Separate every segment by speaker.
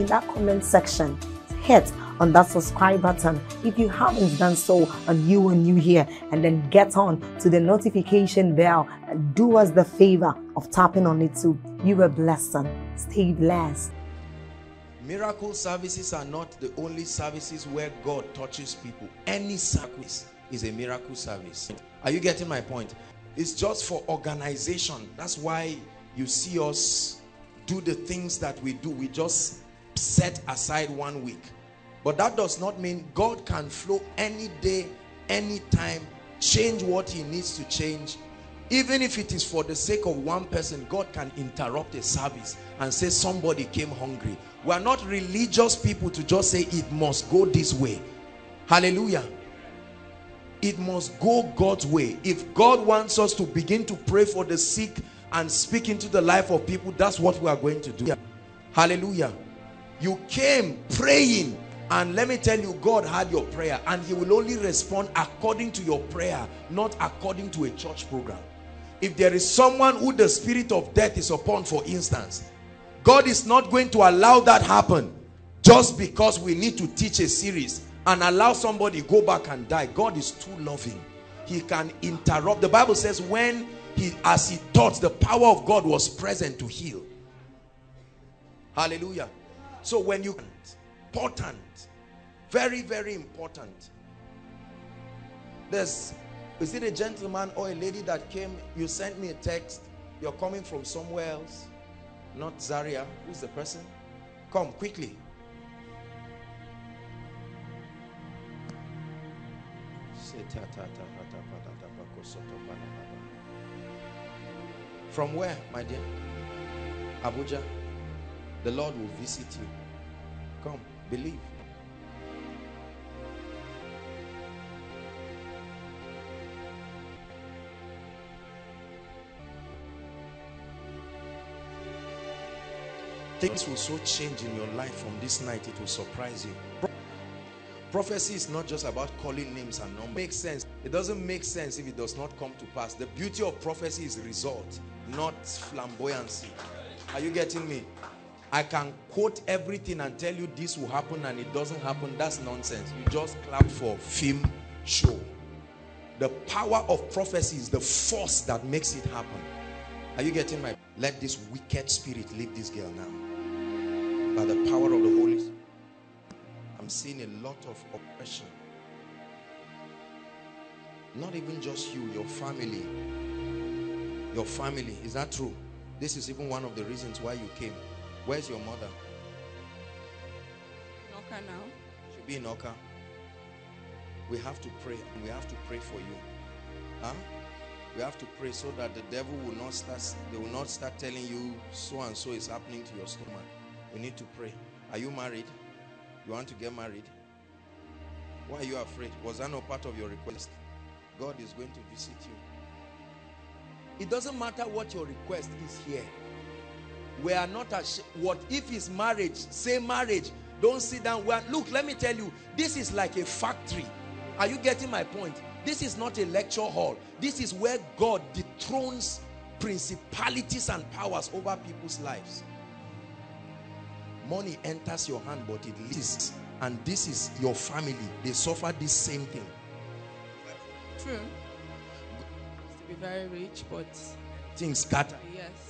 Speaker 1: in that comment section. Hit on that subscribe button if you haven't done so and you are new here and then get on to the notification bell and do us the favor of tapping on it too you are blessed stay blessed
Speaker 2: Miracle services are not the only services where God touches people. Any service is a miracle service. Are you getting my point? It's just for organization. That's why you see us do the things that we do. We just set aside one week. But that does not mean God can flow any day, any time, change what he needs to change. Even if it is for the sake of one person, God can interrupt a service and say somebody came hungry. We are not religious people to just say it must go this way. Hallelujah. It must go God's way. If God wants us to begin to pray for the sick and speak into the life of people, that's what we are going to do. Hallelujah. You came praying and let me tell you, God had your prayer and he will only respond according to your prayer, not according to a church program. If there is someone who the spirit of death is upon, for instance, God is not going to allow that happen just because we need to teach a series and allow somebody go back and die. God is too loving. He can interrupt. The Bible says when he, as he taught, the power of God was present to heal. Hallelujah. So when you important very very important. There's is it a gentleman or a lady that came you sent me a text you're coming from somewhere else not Zaria who's the person? Come quickly. From where my dear? Abuja the Lord will visit you. Come believe. Things will so change in your life from this night it will surprise you. Prophecy is not just about calling names and numbers. It makes sense. It doesn't make sense if it does not come to pass. The beauty of prophecy is result not flamboyancy. Are you getting me I can quote everything and tell you this will happen and it doesn't happen. That's nonsense. You just clap for film show. The power of prophecy is the force that makes it happen. Are you getting my... Let this wicked spirit leave this girl now. By the power of the Holy Spirit. I'm seeing a lot of oppression. Not even just you, your family. Your family. Is that true? This is even one of the reasons why you came. Where's your mother?
Speaker 3: Noka now.
Speaker 2: She'll be in Oka. We have to pray. We have to pray for you. Huh? We have to pray so that the devil will not start, they will not start telling you so and so is happening to your stomach. We need to pray. Are you married? You want to get married? Why are you afraid? Was that not part of your request? God is going to visit you. It doesn't matter what your request is here. We are not ashamed. What if it's marriage? Say marriage. Don't sit down. Well, look, let me tell you, this is like a factory. Are you getting my point? This is not a lecture hall. This is where God dethrones principalities and powers over people's lives. Money enters your hand, but it leaves. And this is your family. They suffer this same thing.
Speaker 3: True. To be very rich, but
Speaker 2: things scatter.
Speaker 3: Yes.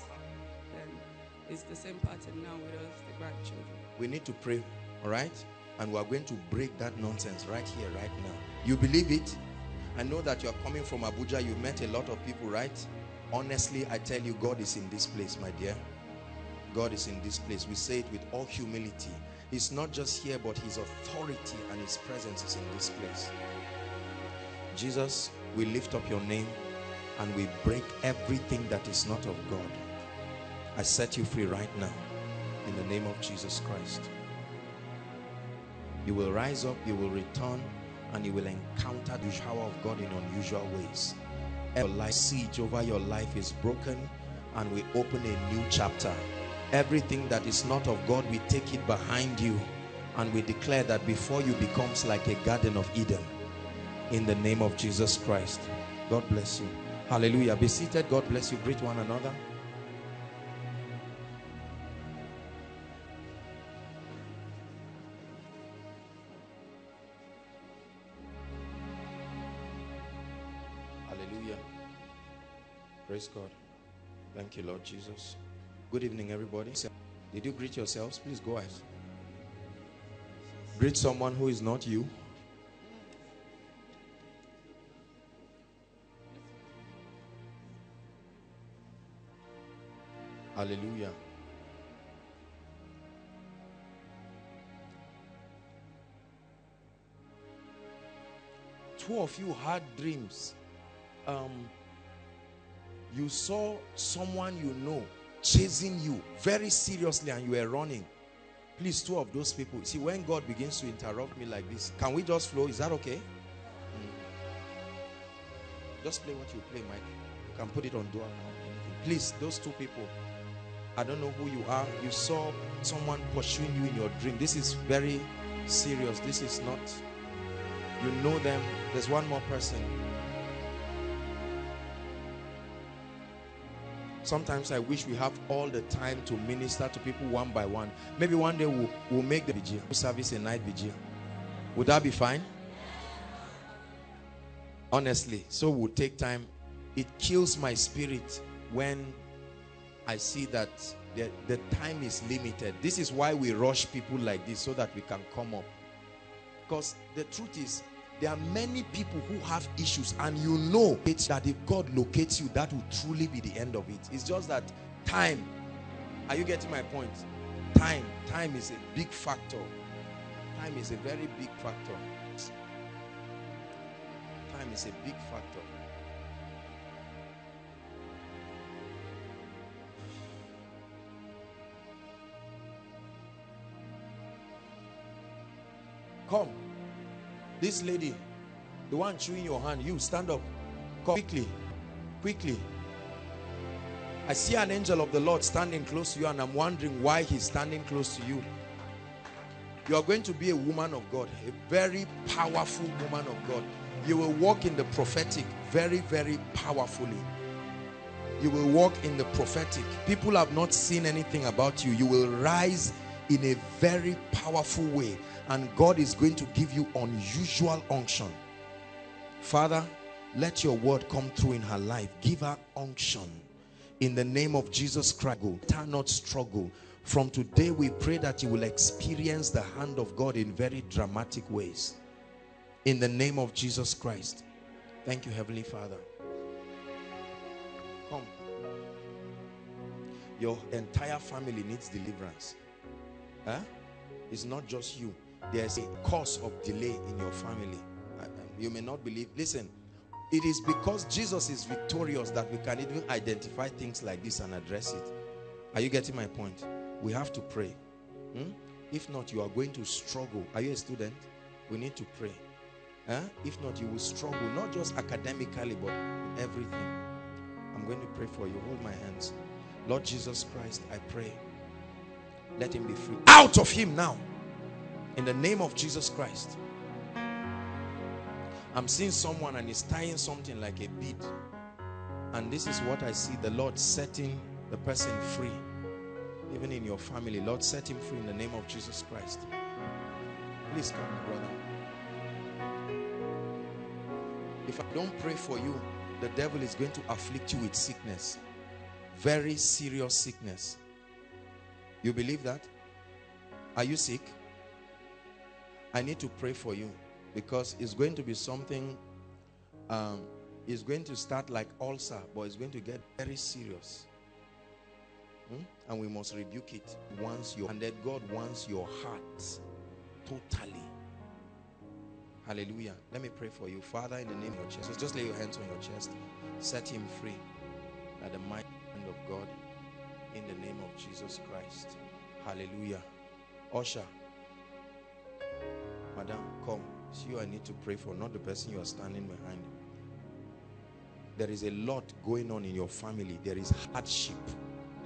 Speaker 3: It's the same pattern now with us, the grandchildren.
Speaker 2: We need to pray, all right? And we're going to break that nonsense right here, right now. You believe it? I know that you're coming from Abuja. You met a lot of people, right? Honestly, I tell you, God is in this place, my dear. God is in this place. We say it with all humility. He's not just here, but his authority and his presence is in this place. Jesus, we lift up your name and we break everything that is not of God. I set you free right now in the name of Jesus Christ. You will rise up, you will return, and you will encounter the power of God in unusual ways. Every siege over your life is broken, and we open a new chapter. Everything that is not of God, we take it behind you, and we declare that before you becomes like a garden of Eden. In the name of Jesus Christ. God bless you. Hallelujah. Be seated. God bless you. Greet one another. Praise God. Thank you, Lord Jesus. Good evening, everybody. Did you greet yourselves? Please go ahead. Greet someone who is not you. Hallelujah. Two of you had dreams. Um, you saw someone you know chasing you very seriously and you were running. Please, two of those people. See, when God begins to interrupt me like this, can we just flow? Is that okay? Mm. Just play what you play, Mike. You can put it on now. Please, those two people. I don't know who you are. You saw someone pursuing you in your dream. This is very serious. This is not. You know them. There's one more person. Sometimes I wish we have all the time to minister to people one by one. Maybe one day we'll, we'll make the vigil service a night vigil. Would that be fine? Honestly. So we'll take time. It kills my spirit when I see that the, the time is limited. This is why we rush people like this so that we can come up. Because the truth is, there are many people who have issues and you know it's that if God locates you, that will truly be the end of it. It's just that time. Are you getting my point? Time. Time is a big factor. Time is a very big factor. Time is a big factor. Come. This lady, the one chewing your hand, you stand up. Quickly. Quickly. I see an angel of the Lord standing close to you, and I'm wondering why he's standing close to you. You are going to be a woman of God, a very powerful woman of God. You will walk in the prophetic very, very powerfully. You will walk in the prophetic. People have not seen anything about you. You will rise in a very powerful way and God is going to give you unusual unction. Father, let your word come through in her life. Give her unction in the name of Jesus Christ. Her not struggle. From today, we pray that you will experience the hand of God in very dramatic ways. In the name of Jesus Christ. Thank you, Heavenly Father. Come. Your entire family needs deliverance. It's not just you there's a cause of delay in your family. You may not believe. Listen, it is because Jesus is victorious that we can even identify things like this and address it. Are you getting my point? We have to pray. Hmm? If not, you are going to struggle. Are you a student? We need to pray. If not, you will struggle, not just academically, but in everything. I'm going to pray for you. Hold my hands. Lord Jesus Christ, I pray. Let him be free. Out of him now In the name of Jesus Christ. I'm seeing someone and he's tying something like a bead. And this is what I see the Lord setting the person free. Even in your family, Lord, set him free in the name of Jesus Christ. Please come, brother. If I don't pray for you, the devil is going to afflict you with sickness. Very serious sickness. You believe that? Are you sick? I need to pray for you because it's going to be something um, it's going to start like ulcer but it's going to get very serious hmm? and we must rebuke it once you and that God wants your heart totally hallelujah let me pray for you father in the name of chest just lay your hands on your chest set him free by the might hand of God in the name of Jesus Christ hallelujah usher madam come it's you I need to pray for, not the person you are standing behind. There is a lot going on in your family. There is hardship.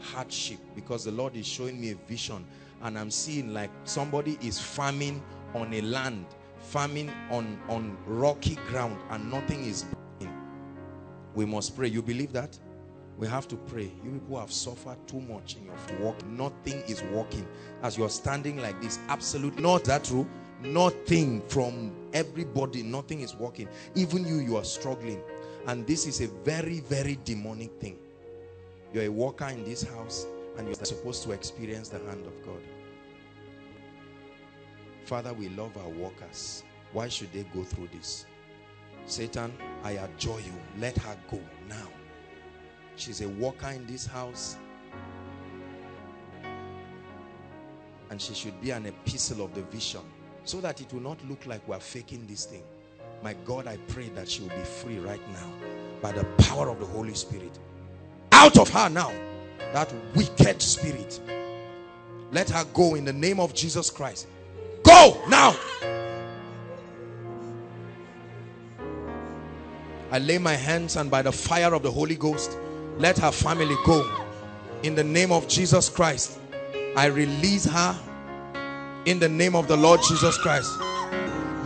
Speaker 2: Hardship. Because the Lord is showing me a vision. And I'm seeing like somebody is farming on a land. Farming on, on rocky ground. And nothing is burning. We must pray. You believe that? We have to pray. You people have suffered too much in your work. Nothing is working. As you're standing like this, absolutely not that true. Nothing from everybody nothing is working. Even you you are struggling. And this is a very very demonic thing. You're a worker in this house and you're supposed to experience the hand of God. Father we love our workers. Why should they go through this? Satan I adjure you let her go now she's a worker in this house and she should be an epistle of the vision so that it will not look like we're faking this thing. My God, I pray that she will be free right now by the power of the Holy Spirit. Out of her now, that wicked spirit. Let her go in the name of Jesus Christ. Go now. I lay my hands and by the fire of the Holy Ghost, let her family go. In the name of Jesus Christ, I release her. In the name of the Lord Jesus Christ.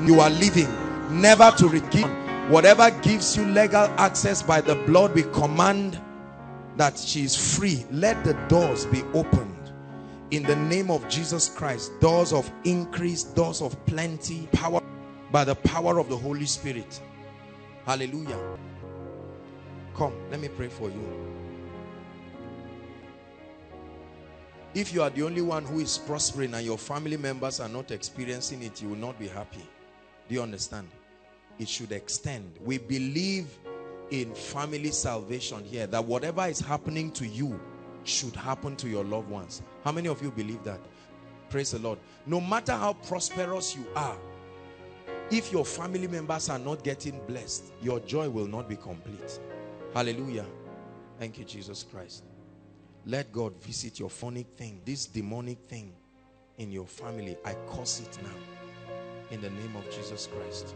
Speaker 2: You are living. Never to regain whatever gives you legal access by the blood we command that she is free. Let the doors be opened. In the name of Jesus Christ doors of increase doors of plenty power by the power of the Holy Spirit. Hallelujah come let me pray for you If you are the only one who is prospering and your family members are not experiencing it, you will not be happy. Do you understand? It should extend. We believe in family salvation here, that whatever is happening to you should happen to your loved ones. How many of you believe that? Praise the Lord. No matter how prosperous you are, if your family members are not getting blessed, your joy will not be complete. Hallelujah. Thank you, Jesus Christ. Let God visit your phonic thing, this demonic thing in your family. I curse it now. In the name of Jesus Christ.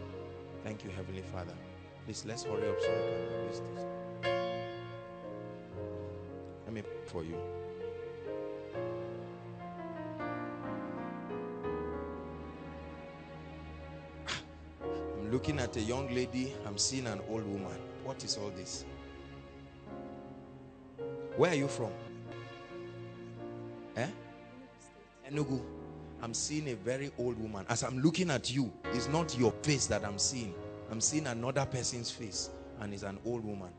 Speaker 2: Thank you, Heavenly Father. Please, let's hurry up so we can release this. Let me pray for you. Ah, I'm looking at a young lady. I'm seeing an old woman. What is all this? Where are you from? Eh? Enugu. I'm seeing a very old woman. As I'm looking at you, it's not your face that I'm seeing. I'm seeing another person's face and it's an old woman.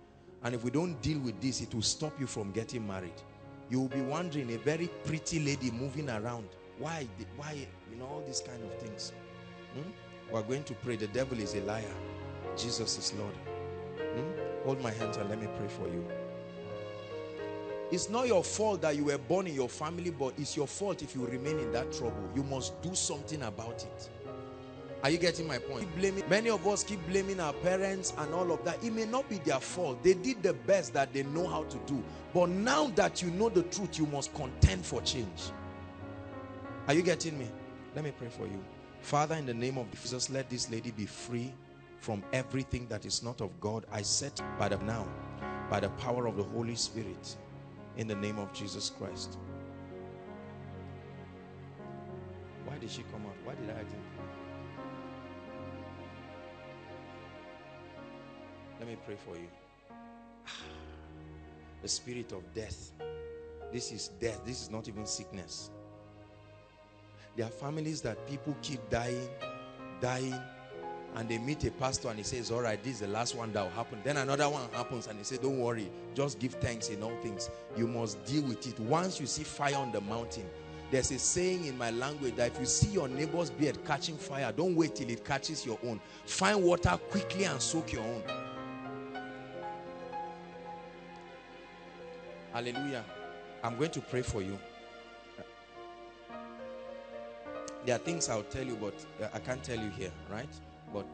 Speaker 2: And if we don't deal with this, it will stop you from getting married. You will be wondering, a very pretty lady moving around. Why? Why? You know, all these kind of things. Hmm? We're going to pray. The devil is a liar. Jesus is Lord. Hmm? Hold my hands and let me pray for you. It's not your fault that you were born in your family, but it's your fault if you remain in that trouble. You must do something about it. Are you getting my point? Blaming, many of us keep blaming our parents and all of that. It may not be their fault. They did the best that they know how to do. But now that you know the truth, you must contend for change. Are you getting me? Let me pray for you. Father, in the name of Jesus, let this lady be free from everything that is not of God. I set by the now, by the power of the Holy Spirit, in the name of Jesus Christ. Why did she come out? Why did I think? Let me pray for you. The spirit of death. This is death. This is not even sickness. There are families that people keep dying, dying, and they meet a pastor and he says, all right, this is the last one that will happen. Then another one happens and he says, don't worry, just give thanks in all things. You must deal with it. Once you see fire on the mountain, there's a saying in my language that if you see your neighbor's beard catching fire, don't wait till it catches your own. Find water quickly and soak your own. Hallelujah. I'm going to pray for you. There are things I'll tell you, but uh, I can't tell you here, right? But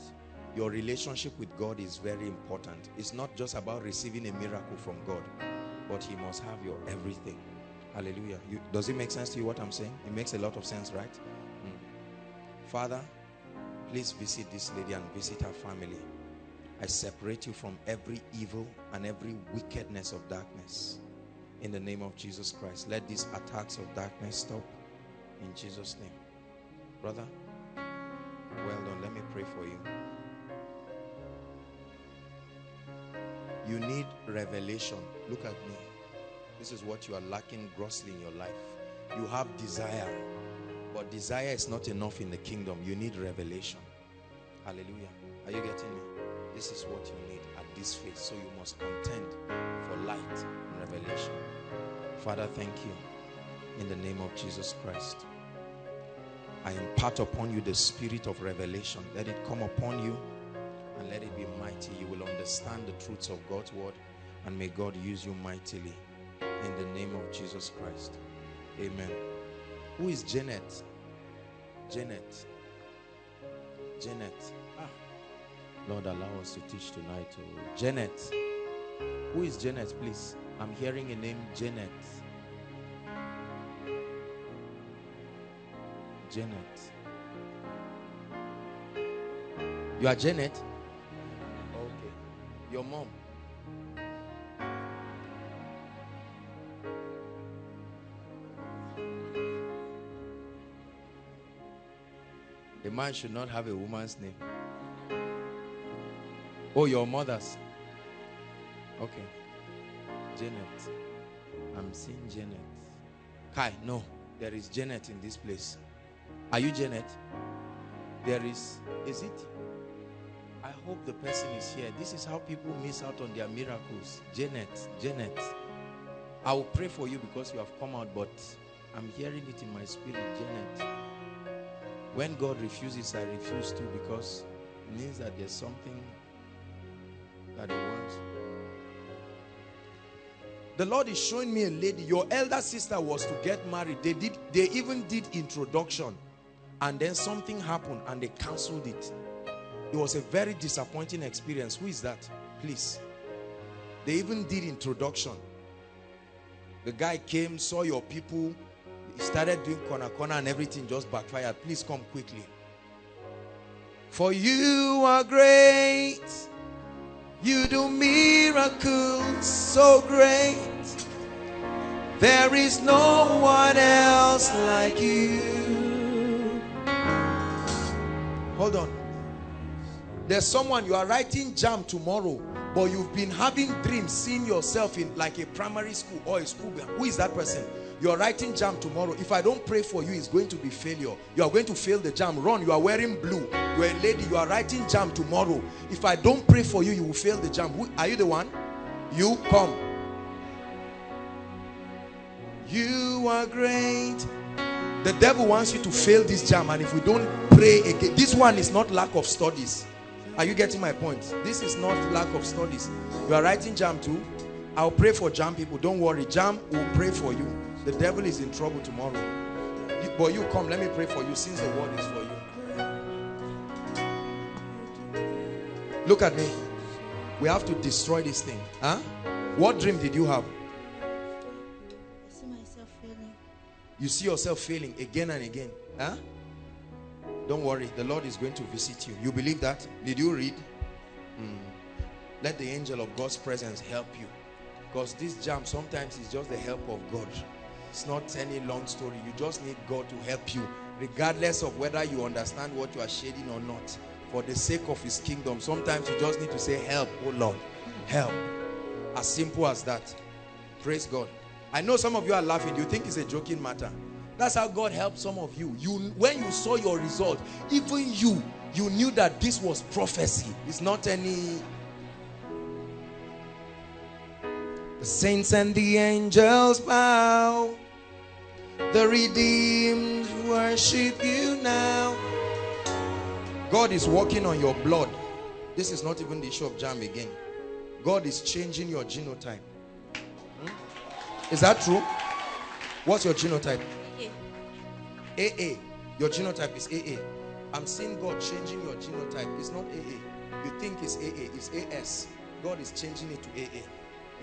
Speaker 2: your relationship with God is very important. It's not just about receiving a miracle from God, but he must have your everything. Hallelujah. You, does it make sense to you what I'm saying? It makes a lot of sense, right? Mm. Father, please visit this lady and visit her family. I separate you from every evil and every wickedness of darkness. In the name of Jesus Christ. Let these attacks of darkness stop. In Jesus' name. Brother, well done. Let me pray for you. You need revelation. Look at me. This is what you are lacking grossly in your life. You have desire, but desire is not enough in the kingdom. You need revelation. Hallelujah. Are you getting me? This is what you need at this phase. So you must contend for light and revelation. Father, thank you in the name of Jesus Christ. I impart upon you the spirit of revelation. Let it come upon you and let it be mighty. You will understand the truths of God's word and may God use you mightily in the name of Jesus Christ. Amen. Who is Janet? Janet. Janet. Ah. Lord, allow us to teach tonight. Oh. Janet. Who is Janet, please? I'm hearing a name, Janet. Janet. You are Janet? Okay. Your mom? A man should not have a woman's name. Oh, your mother's. Okay. Janet. I'm seeing Janet. Kai, no. There is Janet in this place. Are you Janet? There is. Is it? I hope the person is here. This is how people miss out on their miracles. Janet. Janet. I will pray for you because you have come out, but I'm hearing it in my spirit. Janet. When God refuses, I refuse too because it means that there's something that He wants. The Lord is showing me a lady. Your elder sister was to get married. They did. They even did introduction, and then something happened, and they cancelled it. It was a very disappointing experience. Who is that? Please. They even did introduction. The guy came, saw your people, he started doing corner corner and everything just backfired. Please come quickly. For you are great. You do miracles so great. There is no one else like you. Hold on. There's someone you are writing JAMB tomorrow, but you've been having dreams, seeing yourself in like a primary school or a school. Who is that person? You're writing JAMB tomorrow. If I don't pray for you, it's going to be failure. You are going to fail the JAMB. Run. You are wearing blue. You're a lady. You are writing JAMB tomorrow. If I don't pray for you, you will fail the JAMB. Who, are you the one? You come. You are great. The devil wants you to fail this JAMB. And if we don't pray again, this one is not lack of studies. Are you getting my point? This is not lack of studies. You are writing JAMB too. I'll pray for JAMB people. Don't worry. Jam will pray for you. The devil is in trouble tomorrow. You, but you come, let me pray for you since the word is for you. Look at me. We have to destroy this thing. Huh? What dream did you have? You see yourself failing again and again. Huh? Don't worry. The Lord is going to visit you. You believe that? Did you read? Mm. Let the angel of God's presence help you. Because this JAMB sometimes is just the help of God. It's not any long story. You just need God to help you regardless of whether you understand what you are shading or not for the sake of his kingdom sometimes you just need to say help oh lord help as simple as that praise god i know some of you are laughing you think it's a joking matter that's how god helped some of you you when you saw your result even you you knew that this was prophecy it's not any the saints and the angels bow the redeemed worship you now God is working on your blood. This is not even the issue of JAMB again. God is changing your genotype. Is that true? What's your genotype?
Speaker 4: AA.
Speaker 2: AA. Your genotype is AA. I'm seeing God changing your genotype. It's not AA. You think it's AA. It's AS. God is changing it to AA.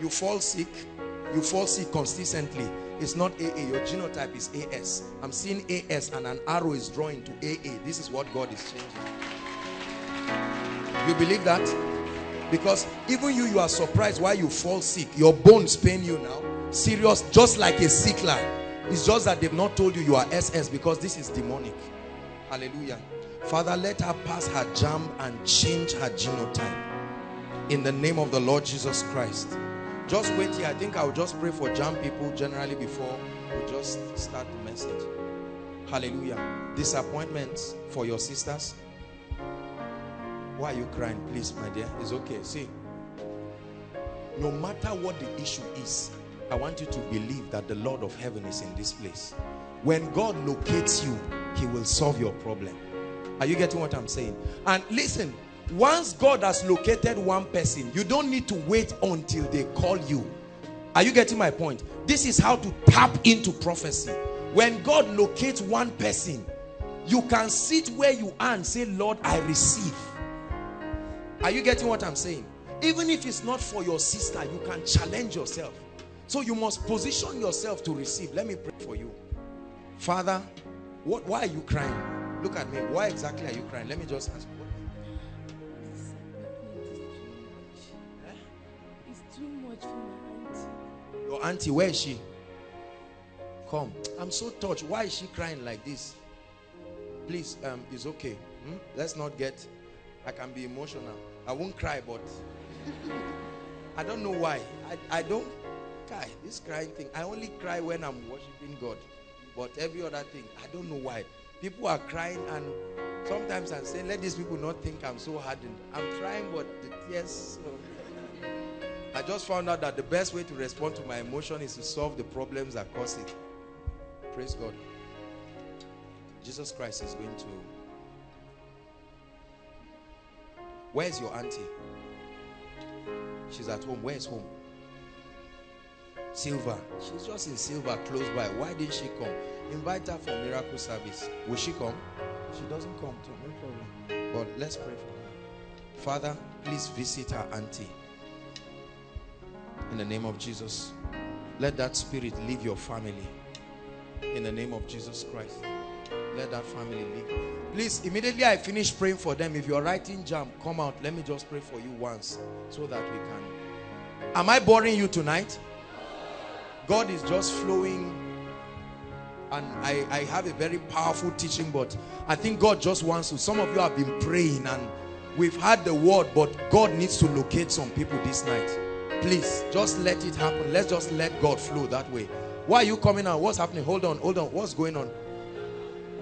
Speaker 2: You fall sick. You fall sick consistently. It's not AA. Your genotype is AS. I'm seeing AS and an arrow is drawing to AA. This is what God is changing. You believe that? Because even you, you are surprised why you fall sick. Your bones pain you now. Serious, just like a sickler. It's just that they've not told you you are SS because this is demonic. Hallelujah. Father, let her pass her JAMB and change her genotype. In the name of the Lord Jesus Christ. Just wait here. I think I'll just pray for JAMB people generally before we just start the message. Hallelujah. Disappointments for your sisters. Why are you crying? Please, my dear. It's okay. See, no matter what the issue is, I want you to believe that the Lord of heaven is in this place. When God locates you, he will solve your problem. Are you getting what I'm saying? And listen, once God has located one person, you don't need to wait until they call you. Are you getting my point? This is how to tap into prophecy. When God locates one person, you can sit where you are and say, Lord, I receive. Are you getting what I'm saying? Even if it's not for your sister, you can challenge yourself. So you must position yourself to receive. Let me pray for you. Father, what, why are you crying? Look at me. Why exactly are you crying? Let me just ask.
Speaker 3: It's too much for my auntie.
Speaker 2: Your auntie, where is she? Come. I'm so touched. Why is she crying like this? Please, um, it's okay. Hmm? Let's not get, I can be emotional. I won't cry, but I don't know why. I, I don't cry. This crying thing, I only cry when I'm worshiping God. But every other thing, I don't know why. People are crying and sometimes I'm saying, let these people not think I'm so hardened. I'm trying, but the tears. I just found out that the best way to respond to my emotion is to solve the problems that cause it. Praise God. Jesus Christ is going to. Where's your auntie? She's at home. Where's home? Silver. She's just in Silver, close by. Why didn't she come? Invite her for miracle service. Will she come? She doesn't come too. No problem. But let's pray for her. Father, please visit her auntie. In the name of Jesus. Let that spirit leave your family. In the name of Jesus Christ. Let that family leave. Please, immediately I finish praying for them. If you're writing JAMB, come out. Let me just pray for you once so that we can. Am I boring you tonight? God is just flowing. And I, I have a very powerful teaching but I think God just wants to some of you have been praying and we've had the word but God needs to locate some people this night. Please just let it happen. Let's just let God flow that way. Why are you coming out? What's happening? Hold on hold on. What's going on?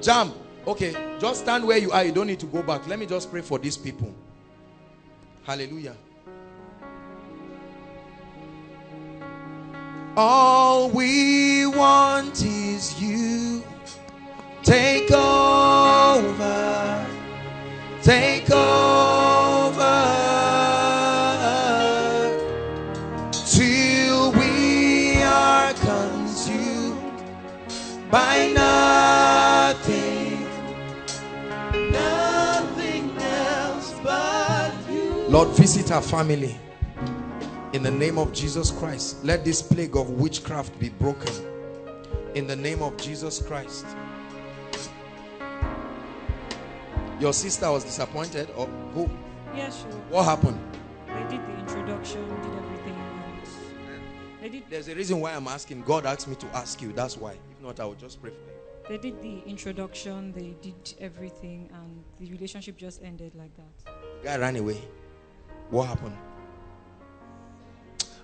Speaker 2: JAMB. Okay just stand where you are. You don't need to go back. Let me just pray for these people. Hallelujah All we want is you. Take over. Take over. Till we are consumed by nothing. Nothing else but you. Lord, visit our family. In the name of Jesus Christ, let this plague of witchcraft be broken. In the name of Jesus Christ. Your sister was disappointed or who?
Speaker 3: Yeah, sure.
Speaker 2: What happened?
Speaker 3: I did the introduction, did everything. and I did.
Speaker 2: There's a reason why I'm asking. God asked me to ask you. That's why. If not, I will just pray for you.
Speaker 5: They did the introduction, they did everything, and the relationship just ended like that.
Speaker 2: The guy ran away. What happened?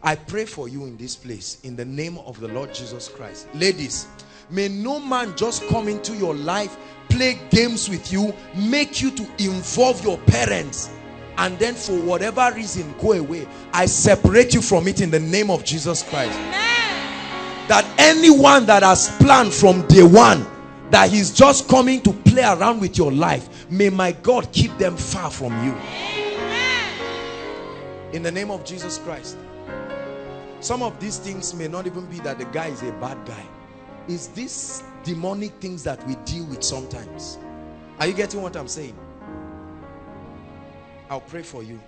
Speaker 2: I pray for you in this place in the name of the Lord Jesus Christ. Ladies, may no man just come into your life, play games with you, make you to involve your parents, and then for whatever reason go away. I separate you from it in the name of Jesus Christ. That anyone that has planned from day one that he's just coming to play around with your life, may my God keep them far from you. In the name of Jesus Christ. Some of these things may not even be that the guy is a bad guy. It's these demonic things that we deal with sometimes. Are you getting what I'm saying? I'll pray for you.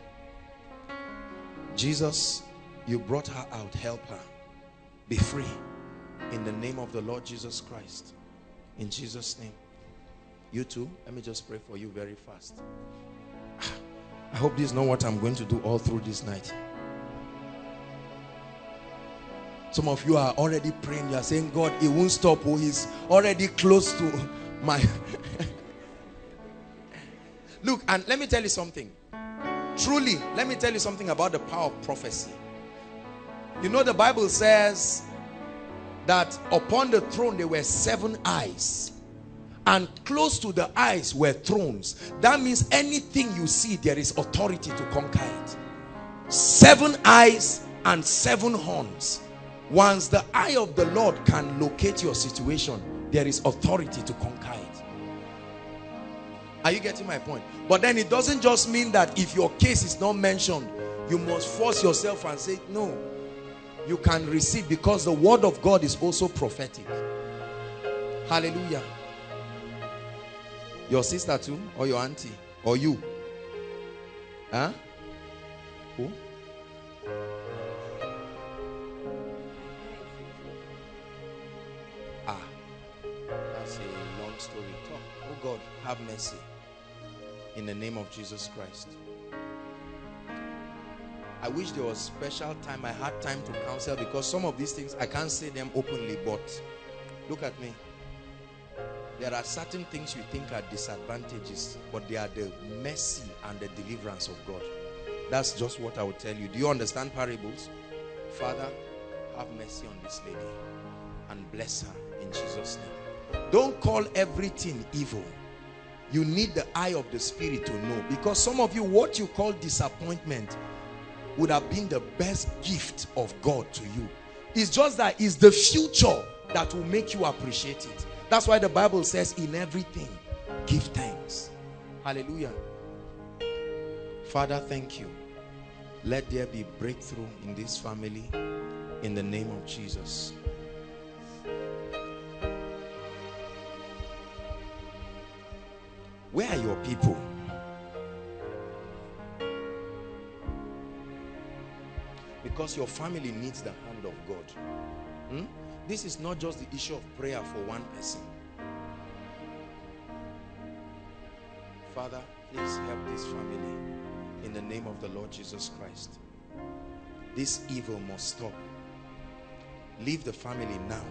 Speaker 2: Jesus, you brought her out. Help her. Be free. In the name of the Lord Jesus Christ. In Jesus' name. You too. Let me just pray for you very fast. I hope this is not what I'm going to do all through this night. Some of you are already praying. You are saying, God, it won't stop. Oh, he's already close to my... Look, and let me tell you something. Truly, let me tell you something about the power of prophecy. You know the Bible says that upon the throne there were seven eyes. And close to the eyes were thrones. That means anything you see, there is authority to conquer it. Seven eyes and seven horns. Once the eye of the Lord can locate your situation, there is authority to conquer it. Are you getting my point? But then it doesn't just mean that if your case is not mentioned, you must force yourself and say, no, you can receive because the word of God is also prophetic. Hallelujah. Your sister too, or your auntie, or you. Huh? God, have mercy. In the name of Jesus Christ. I wish there was special time. I had time to counsel because some of these things I can't say them openly, but look at me. There are certain things you think are disadvantages, but they are the mercy and the deliverance of God. That's just what I would tell you. Do you understand parables? Father, have mercy on this lady and bless her in Jesus' name. Don't call everything evil. You need the eye of the spirit to know because some of you, what you call disappointment would have been the best gift of God to you. It's just that it's the future that will make you appreciate it. That's why the Bible says in everything, give thanks. Hallelujah. Father, thank you. Let there be breakthrough in this family in the name of Jesus. Where are your people? Because your family needs the hand of God. Hmm? This is not just the issue of prayer for one person. Father, please help this family in the name of the Lord Jesus Christ. This evil must stop. Leave the family now.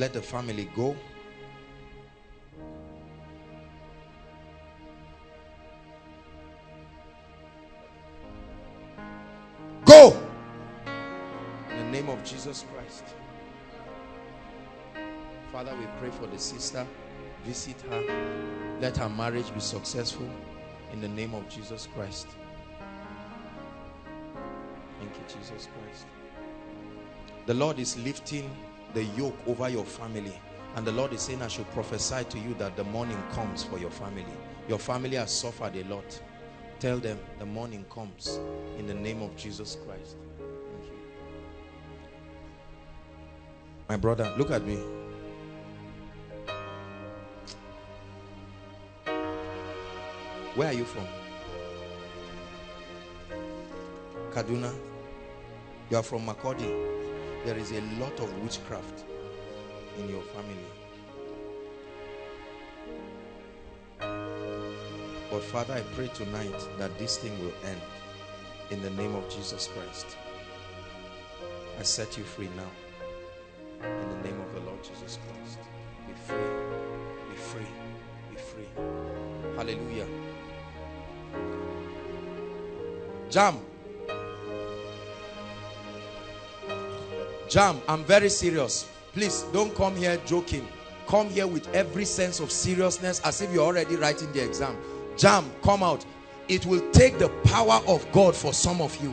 Speaker 2: Let the family go. Go! In the name of Jesus Christ. Father, we pray for the sister. Visit her. Let her marriage be successful. In the name of Jesus Christ. Thank you, Jesus Christ. The Lord is lifting the yoke over your family. And the Lord is saying, I should prophesy to you that the morning comes for your family. Your family has suffered a lot. Tell them the morning comes in the name of Jesus Christ. Thank you. My brother, look at me. Where are you from? Kaduna. You are from Makurdi. There is a lot of witchcraft in your family. But Father, I pray tonight that this thing will end in the name of Jesus Christ. I set you free now in the name of the Lord Jesus Christ. Be free, be free, be free. Hallelujah. JAMB. JAMB, I'm very serious. Please don't come here joking. Come here with every sense of seriousness as if you're already writing the exam. JAMB, come out. It will take the power of God for some of you.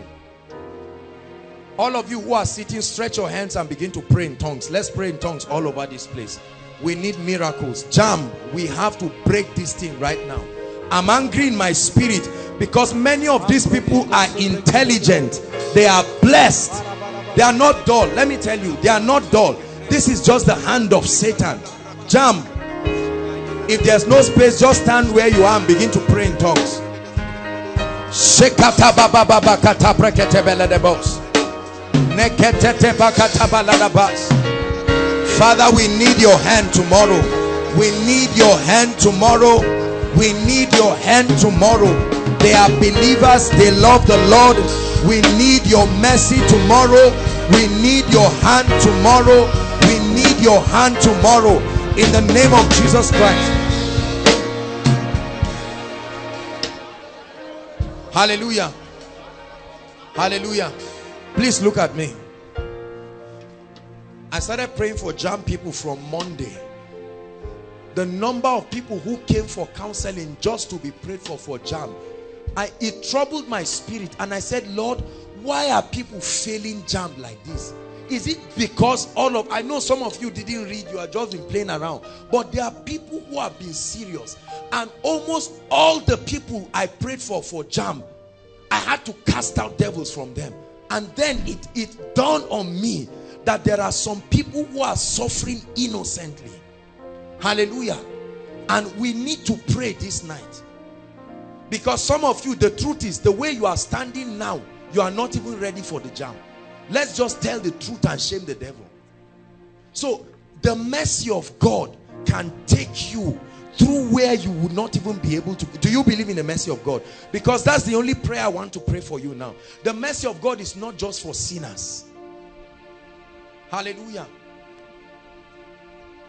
Speaker 2: All of you who are sitting, stretch your hands and begin to pray in tongues. Let's pray in tongues all over this place. We need miracles. JAMB, we have to break this thing right now. I'm angry in my spirit because many of these people are intelligent. They are blessed. They are not dull. Let me tell you, they are not dull. This is just the hand of Satan. JAMB. If there's no space, just stand where you are and begin to pray in tongues. Father, we need your hand tomorrow. We need your hand tomorrow. We need your hand tomorrow. They are believers. They love the Lord. We need your mercy tomorrow. We need your hand tomorrow. We need your hand tomorrow. In the name of Jesus Christ. Hallelujah. Hallelujah. Please look at me. I started praying for JAMB people from Monday. The number of people who came for counseling just to be prayed for for JAMB. I, it troubled my spirit and I said, Lord, why are people failing JAMB like this? Is it because all of, I know some of you didn't read, you are just been playing around. But there are people who have been serious. And almost all the people I prayed for for JAMB, I had to cast out devils from them. And then it, it dawned on me that there are some people who are suffering innocently. Hallelujah. And we need to pray this night. Because some of you, the truth is, the way you are standing now, you are not even ready for the JAMB. Let's just tell the truth and shame the devil. So, the mercy of God can take you through where you would not even be able to. Do you believe in the mercy of God? Because that's the only prayer I want to pray for you now. The mercy of God is not just for sinners. Hallelujah.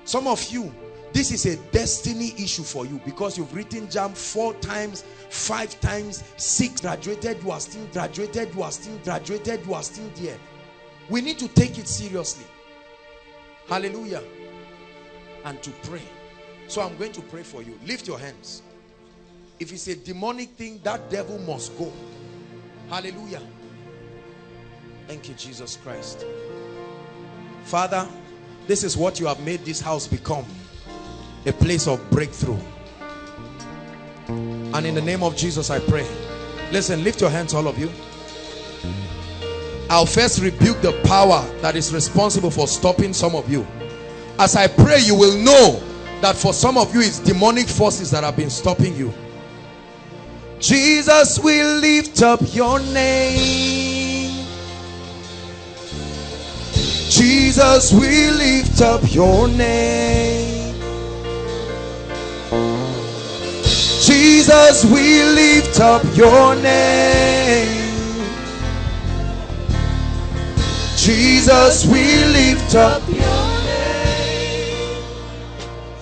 Speaker 2: Some of you, this is a destiny issue for you because you've written JAMB four times, five times, six graduated, you are still graduated, you are still graduated, you are still there. We need to take it seriously. Hallelujah. And to pray. So I'm going to pray for you. Lift your hands. If it's a demonic thing, that devil must go. Hallelujah. Thank you, Jesus Christ. Father, this is what you have made this house become. A place of breakthrough. And in the name of Jesus, I pray. Listen, lift your hands, all of you. I'll first rebuke the power that is responsible for stopping some of you. As I pray, you will know that for some of you, it's demonic forces that have been stopping you. Jesus will lift up your name. Jesus will lift up your name. Jesus we lift up your name. Jesus we lift up your name.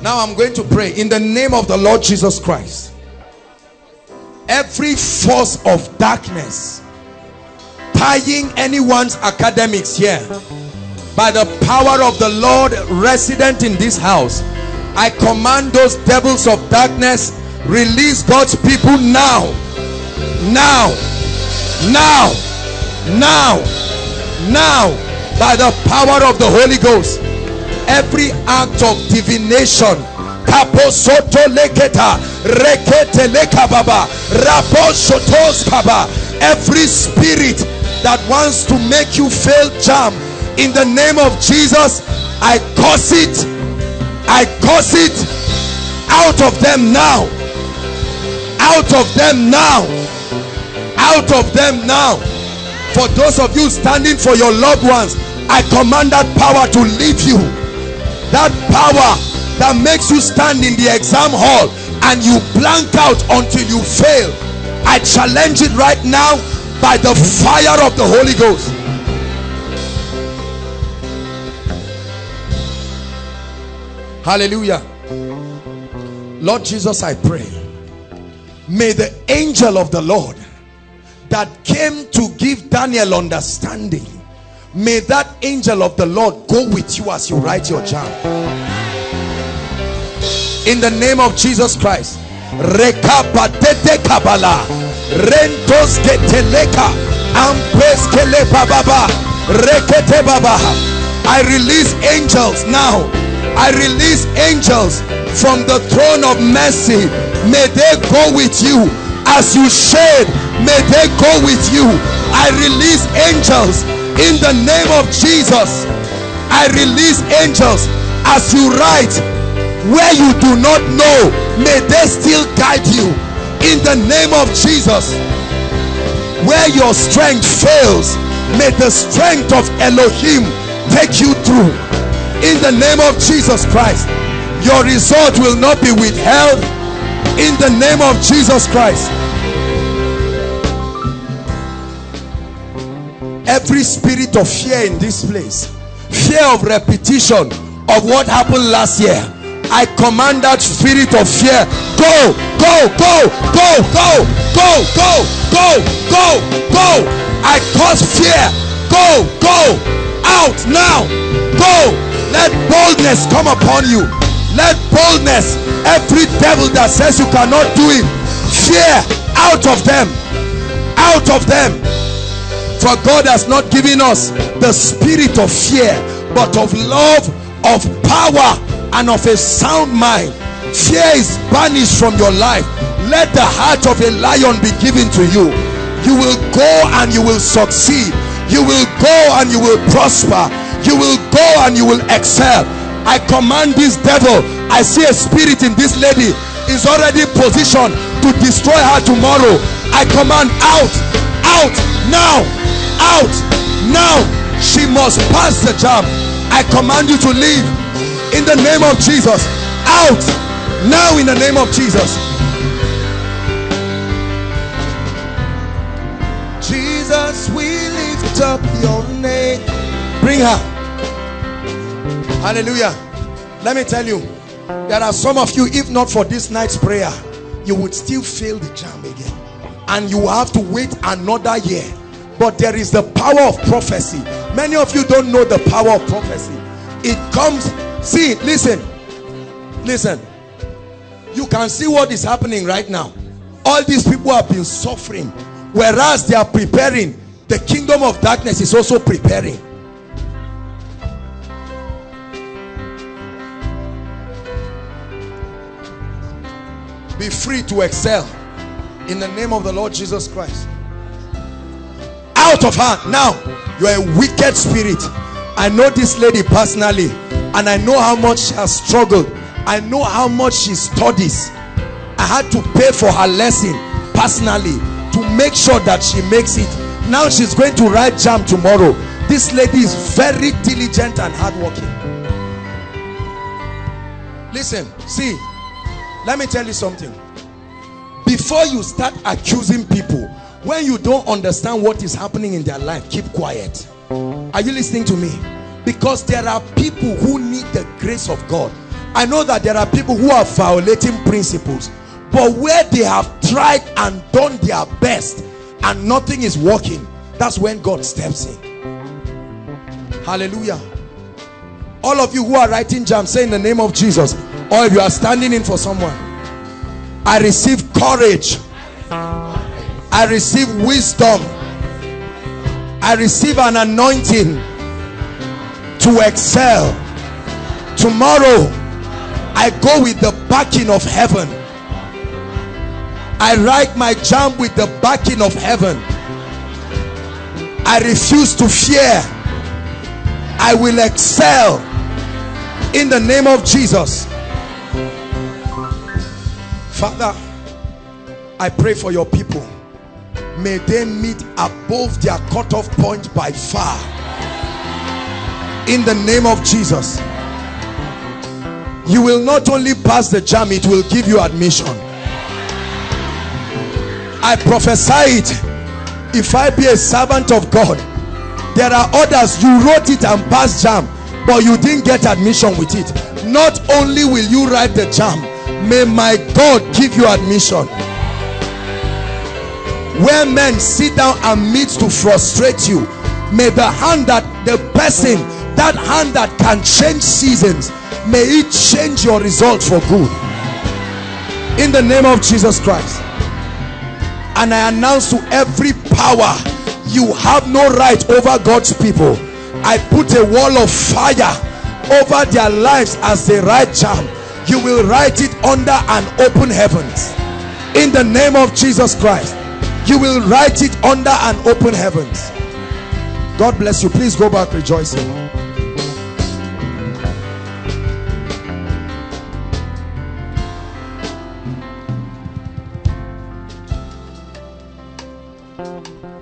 Speaker 2: Now I'm going to pray in the name of the Lord Jesus Christ. Every force of darkness tying anyone's academics here by the power of the Lord resident in this house I command those devils of darkness release God's people now. Now. Now. Now. Now. By the power of the Holy Ghost. Every act of divination. Every spirit that wants to make you fail JAMB in the name of Jesus I curse it. I curse it out of them now out of them now. Out of them now. For those of you standing for your loved ones I command that power to leave you. That power that makes you stand in the exam hall and you blank out until you fail. I challenge it right now by the fire of the Holy Ghost. Hallelujah. Lord Jesus I pray may the angel of the Lord that came to give Daniel understanding may that angel of the Lord go with you as you write your JAMB in the name of Jesus Christ. Rekapatete kabala rentos keteleka ampes kele bababa rekete baba I release angels now. I release angels from the throne of mercy may they go with you. As you shade may they go with you. I release angels in the name of Jesus. I release angels as you write where you do not know. May they still guide you in the name of Jesus. Where your strength fails may the strength of Elohim take you through. In the name of Jesus Christ your result will not be withheld in the name of Jesus Christ. Every spirit of fear in this place fear of repetition of what happened last year I command that spirit of fear go go go go go go go go go go. I cause fear. Go go out now. Go. Let boldness come upon you let boldness every devil that says you cannot do it fear out of them out of them. For God has not given us the spirit of fear but of love of power and of a sound mind. Fear is banished from your life. Let the heart of a lion be given to you. You will go and you will succeed. You will go and you will prosper. You will go and you will excel I command this devil. I see a spirit in this lady. Is already positioned to destroy her tomorrow. I command out out now out now. She must pass the JAMB I command you to leave. In the name of Jesus. Out now in the name of Jesus. Jesus we lift up your name. Bring her hallelujah. Let me tell you there are some of you if not for this night's prayer you would still fail the JAMB again. And you have to wait another year. But there is the power of prophecy. Many of you don't know the power of prophecy. It comes see listen listen. You can see what is happening right now. All these people have been suffering. Whereas they are preparing the kingdom of darkness is also preparing be free to excel in the name of the Lord Jesus Christ. Out of her now you are a wicked spirit. I know this lady personally and I know how much she has struggled. I know how much she studies. I had to pay for her lesson personally to make sure that she makes it. Now she's going to write JAMB tomorrow. This lady is very diligent and hardworking. Listen see let me tell you something. Before you start accusing people when you don't understand what is happening in their life keep quiet. Are you listening to me? Because there are people who need the grace of God. I know that there are people who are violating principles but where they have tried and done their best and nothing is working that's when God steps in. Hallelujah. All of you who are writing JAMB say in the name of Jesus or if you are standing in for someone I receive courage. I receive wisdom. I receive an anointing to excel. Tomorrow I go with the backing of heaven. I write my JAMB with the backing of heaven. I refuse to fear. I will excel in the name of Jesus Father I pray for your people. May they meet above their cutoff point by far. In the name of Jesus. You will not only pass the JAMB, it will give you admission. I prophesy it. If I be a servant of God there are others you wrote it and passed JAMB, but you didn't get admission with it. Not only will you write the JAMB may my God give you admission. Where men sit down and meet to frustrate you may the hand that the person that hand that can change seasons may it change your results for good. In the name of Jesus Christ. And I announce to every power you have no right over God's people. I put a wall of fire over their lives as they write JAMB you will write it under an open heavens in the name of Jesus Christ you will write it under an open heavens God bless you please go back rejoicing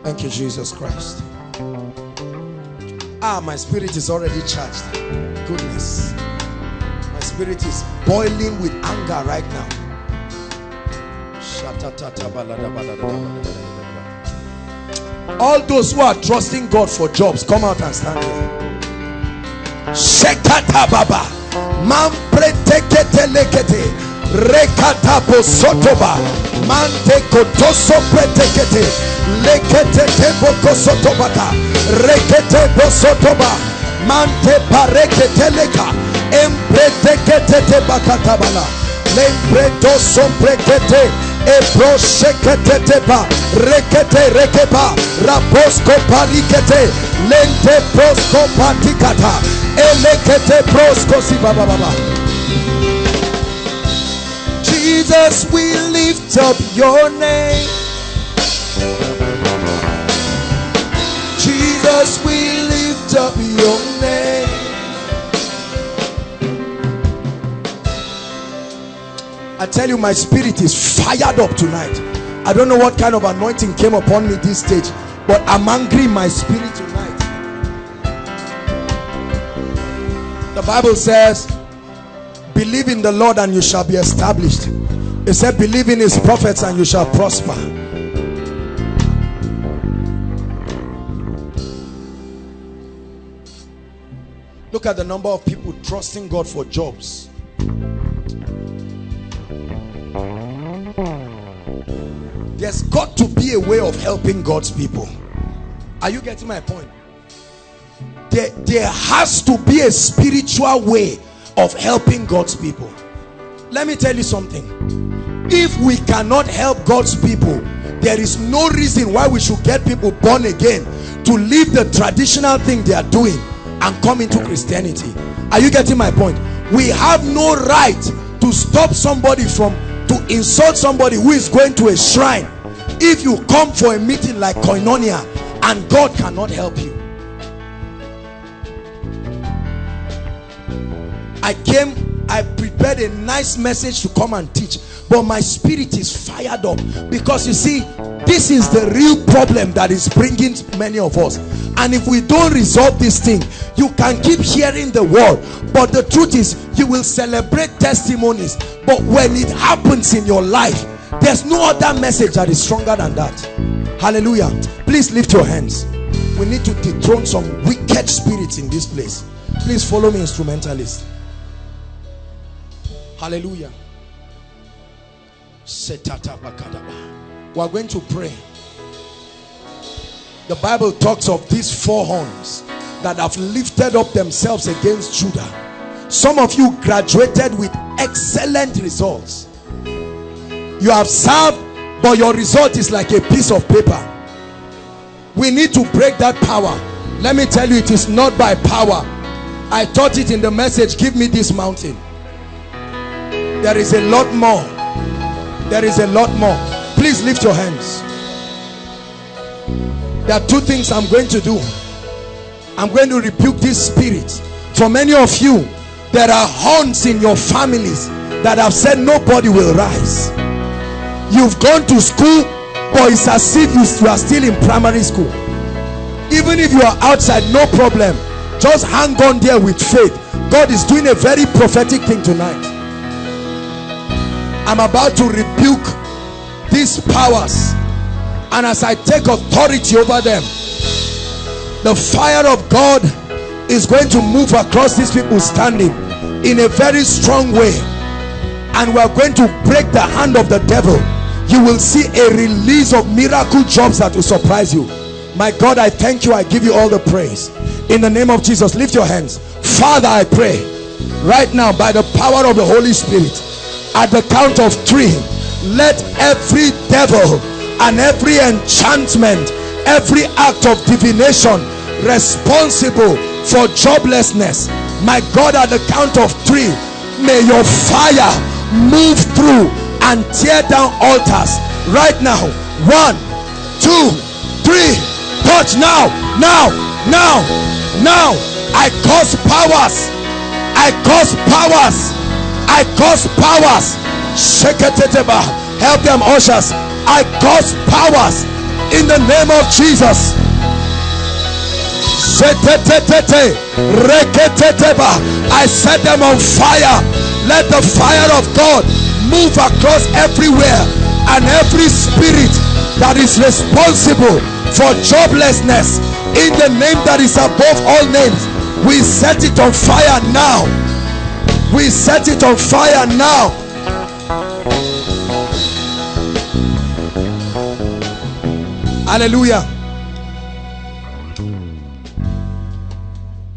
Speaker 2: Thank you, Jesus Christ. Ah, my spirit is already charged. Goodness. Spirit is boiling with anger right now. All those who are trusting God for jobs, come out and stand here. Shekata baba. Mampreteketelekete. Rekata kotoso pretekete. Lekete. Rekete. Empretekete somprekete. Ebro. Rekete. Raposko palikete. Lente prosko patikata. Elekete prosko si. Jesus, we lift up your name. Jesus, we lift up your name. I tell you, my spirit is fired up tonight. I don't know what kind of anointing came upon me this stage, but I'm angry in my spirit tonight. The Bible says, believe in the Lord and you shall be established. It said, believe in his prophets and you shall prosper. Look at the number of people trusting God for jobs. There's got to be a way of helping God's people. Are you getting my point? There, there has to be a spiritual way of helping God's people. Let me tell you something. If we cannot help God's people, there is no reason why we should get people born again to leave the traditional thing they are doing and come into Christianity. Are you getting my point? We have no right to stop somebody from to insult somebody who is going to a shrine if you come for a meeting like koinonia and God cannot help you. I came, I prepared a nice message to come and teach, but my spirit is fired up because you see, this is the real problem that is bringing many of us. And if we don't resolve this thing, you can keep hearing the word, but the truth is, you will celebrate testimonies, but when it happens in your life, there's no other message that is stronger than that. Hallelujah. Please lift your hands. We need to dethrone some wicked spirits in this place. Please follow me, instrumentalist. Hallelujah. We are going to pray. The Bible talks of these four horns that have lifted up themselves against Judah. Some of you graduated with excellent results. You have served, but your result is like a piece of paper. We need to break that power. Let me tell you, it is not by power. I taught it in the message, give me this mountain. There is a lot more. There is a lot more. Please lift your hands. There are two things I'm going to do. I'm going to rebuke this spirit. For many of you, there are horns in your families that have said nobody will rise. You've gone to school, but it's as if you are still in primary school. Even if you are outside, no problem. just hang on there with faith god is doing a very prophetic thing tonight i'm about to rebuke these powers. And as i take authority over them the fire of god is going to move across these people standing in a very strong way. And we are going to break the hand of the devil. You will see a release of miracle jobs that will surprise you. My god i thank you. I give you all the praise. In the name of jesus lift your hands. Father i pray right now by the power of the holy spirit at the count of three let every devil and every enchantment every act of divination responsible for joblessness my god at the count of three may your fire move through and tear down altars right now. One two three touch now now now now. I cause powers. I cause powers i cause powers. Shake it help them ushers. I cause powers in the name of jesus. I set them on fire. Let the fire of God move across everywhere and every spirit that is responsible for joblessness. In the name that is above all names we set it on fire now we set it on fire now. Hallelujah.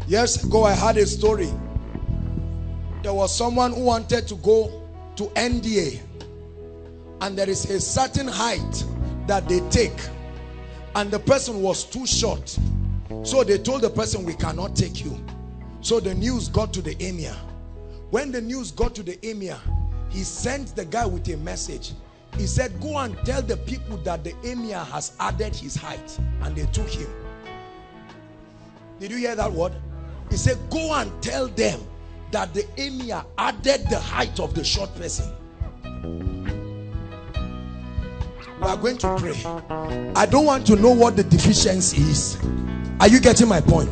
Speaker 2: Years ago i had a story. There was someone who wanted to go to NDA and there is a certain height that they take and the person was too short. So they told the person we cannot take you. So the news got to the emir when the news got to the emir he sent the guy with a message he said go and tell the people that the emir has added his height and they took him did you hear that word he said, go and tell them that the emir added the height of the short person. We are going to pray. I don't want to know what the deficiency is. Are you getting my point?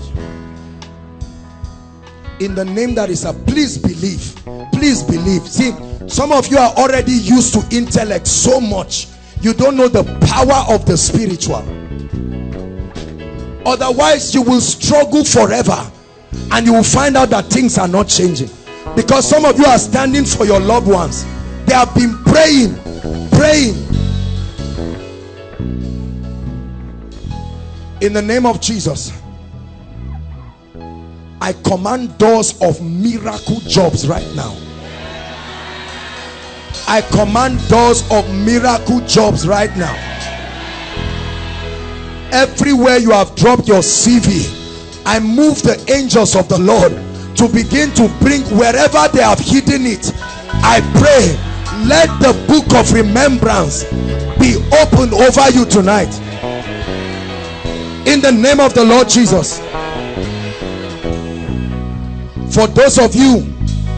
Speaker 2: In the name that is a please believe. Please believe. See, some of you are already used to intellect so much. You don't know the power of the spiritual. Otherwise, you will struggle forever and you will find out that things are not changing because some of you are standing for your loved ones they have been praying praying in the name of Jesus I command doors of miracle jobs right now. I command doors of miracle jobs right now. Everywhere you have dropped your CV I move the angels of the Lord to begin to bring wherever they have hidden it. I pray let the book of remembrance be opened over you tonight. In the name of the Lord Jesus for those of you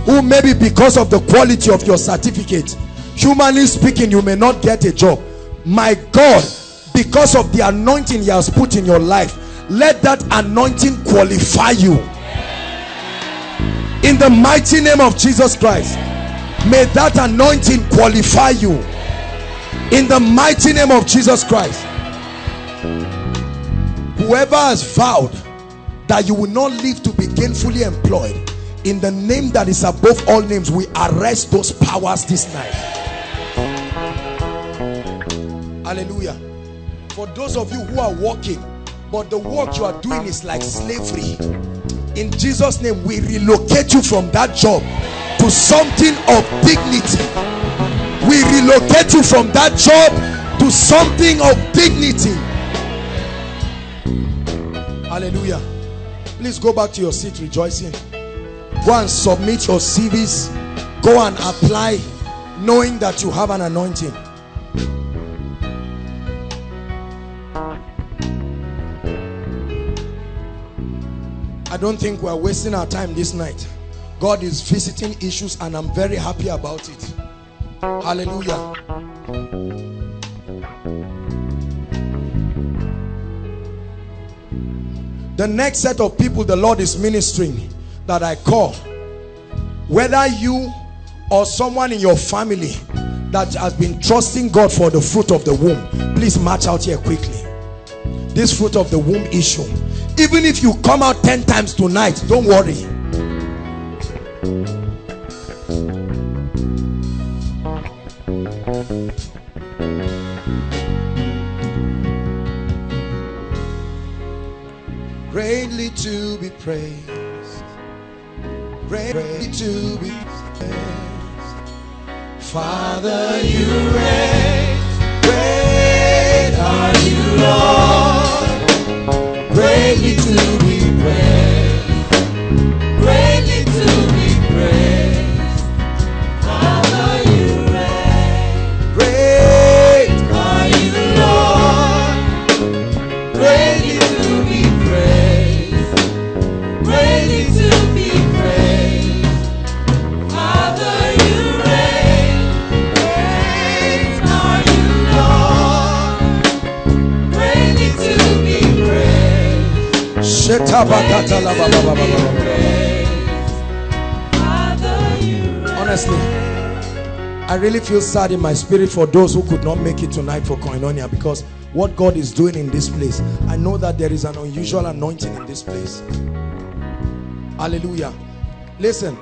Speaker 2: who maybe because of the quality of your certificate. Humanly speaking you may not get a job. My God because of the anointing he has put in your life let that anointing qualify you. In the mighty name of Jesus Christ may that anointing qualify you. In the mighty name of Jesus Christ whoever has vowed that you will not live to be gainfully employed. In the name that is above all names we arrest those powers this night. Hallelujah. For those of you who are working but the work you are doing is like slavery. In jesus name we relocate you from that job to something of dignity. We relocate you from that job to something of dignity. Hallelujah please go back to your seat rejoicing go and submit your CVs go and apply knowing that you have an anointing I don't think we're wasting our time this night. God is visiting issues and I'm very happy about it. Hallelujah. The next set of people the Lord is ministering that I call, whether you or someone in your family that has been trusting God for the fruit of the womb, please march out here quickly. This fruit of the womb issue. Even if you come out 10 times tonight, don't worry. Greatly to be praised, greatly to be praised. Father, you reign, great are you, Lord, greatly to be praised, Honestly, I really feel sad in my spirit for those who could not make it tonight for Koinonia because what God is doing in this place, I know that there is an unusual anointing in this place. Hallelujah. Listen,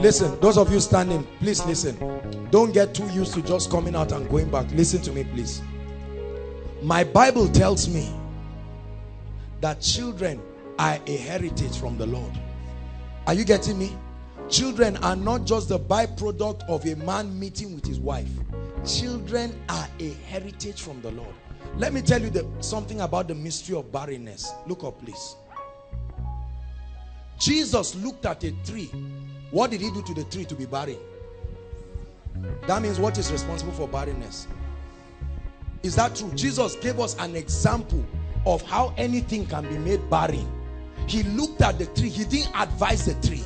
Speaker 2: listen, those of you standing, please listen. Don't get too used to just coming out and going back. Listen to me, please. My Bible tells me that children are a heritage from the Lord. Are you getting me? Children are not just the byproduct of a man meeting with his wife. Children are a heritage from the Lord. Let me tell you the, something about the mystery of barrenness. Look up, please. Jesus looked at a tree. What did he do to the tree to be barren? That means what is responsible for barrenness? Is that true? Jesus gave us an example of how anything can be made barren. He looked at the tree. He didn't advise the tree.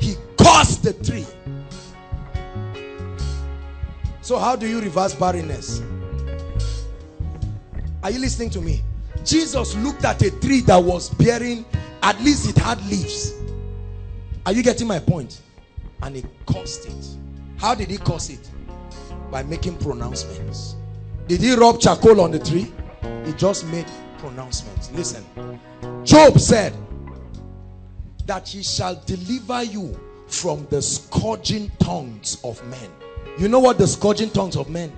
Speaker 2: He cursed the tree. So how do you reverse barrenness? Are you listening to me? Jesus looked at a tree that was bearing, at least it had leaves. Are you getting my point? And he cursed it. How did he curse it? By making pronouncements. Did he rub charcoal on the tree? He just made pronouncements. Listen. Job said that he shall deliver you from the scourging tongues of men. You know what the scourging tongues of men?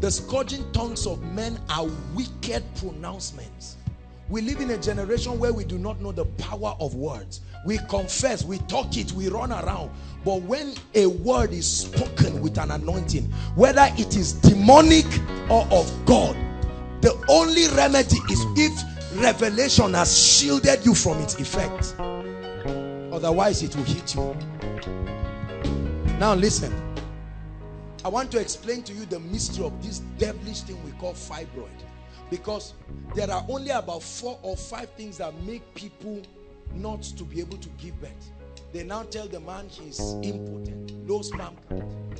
Speaker 2: The scourging tongues of men are wicked pronouncements. We live in a generation where we do not know the power of words. We confess, we talk it, we run around. But when a word is spoken with an anointing, whether it is demonic or of God, the only remedy is if revelation has shielded you from its effect. Otherwise, it will hit you. Now, listen. I want to explain to you the mystery of this devilish thing we call fibroid. Because there are only about four or five things that make people not to be able to give birth. They now tell the man he's impotent, low sperm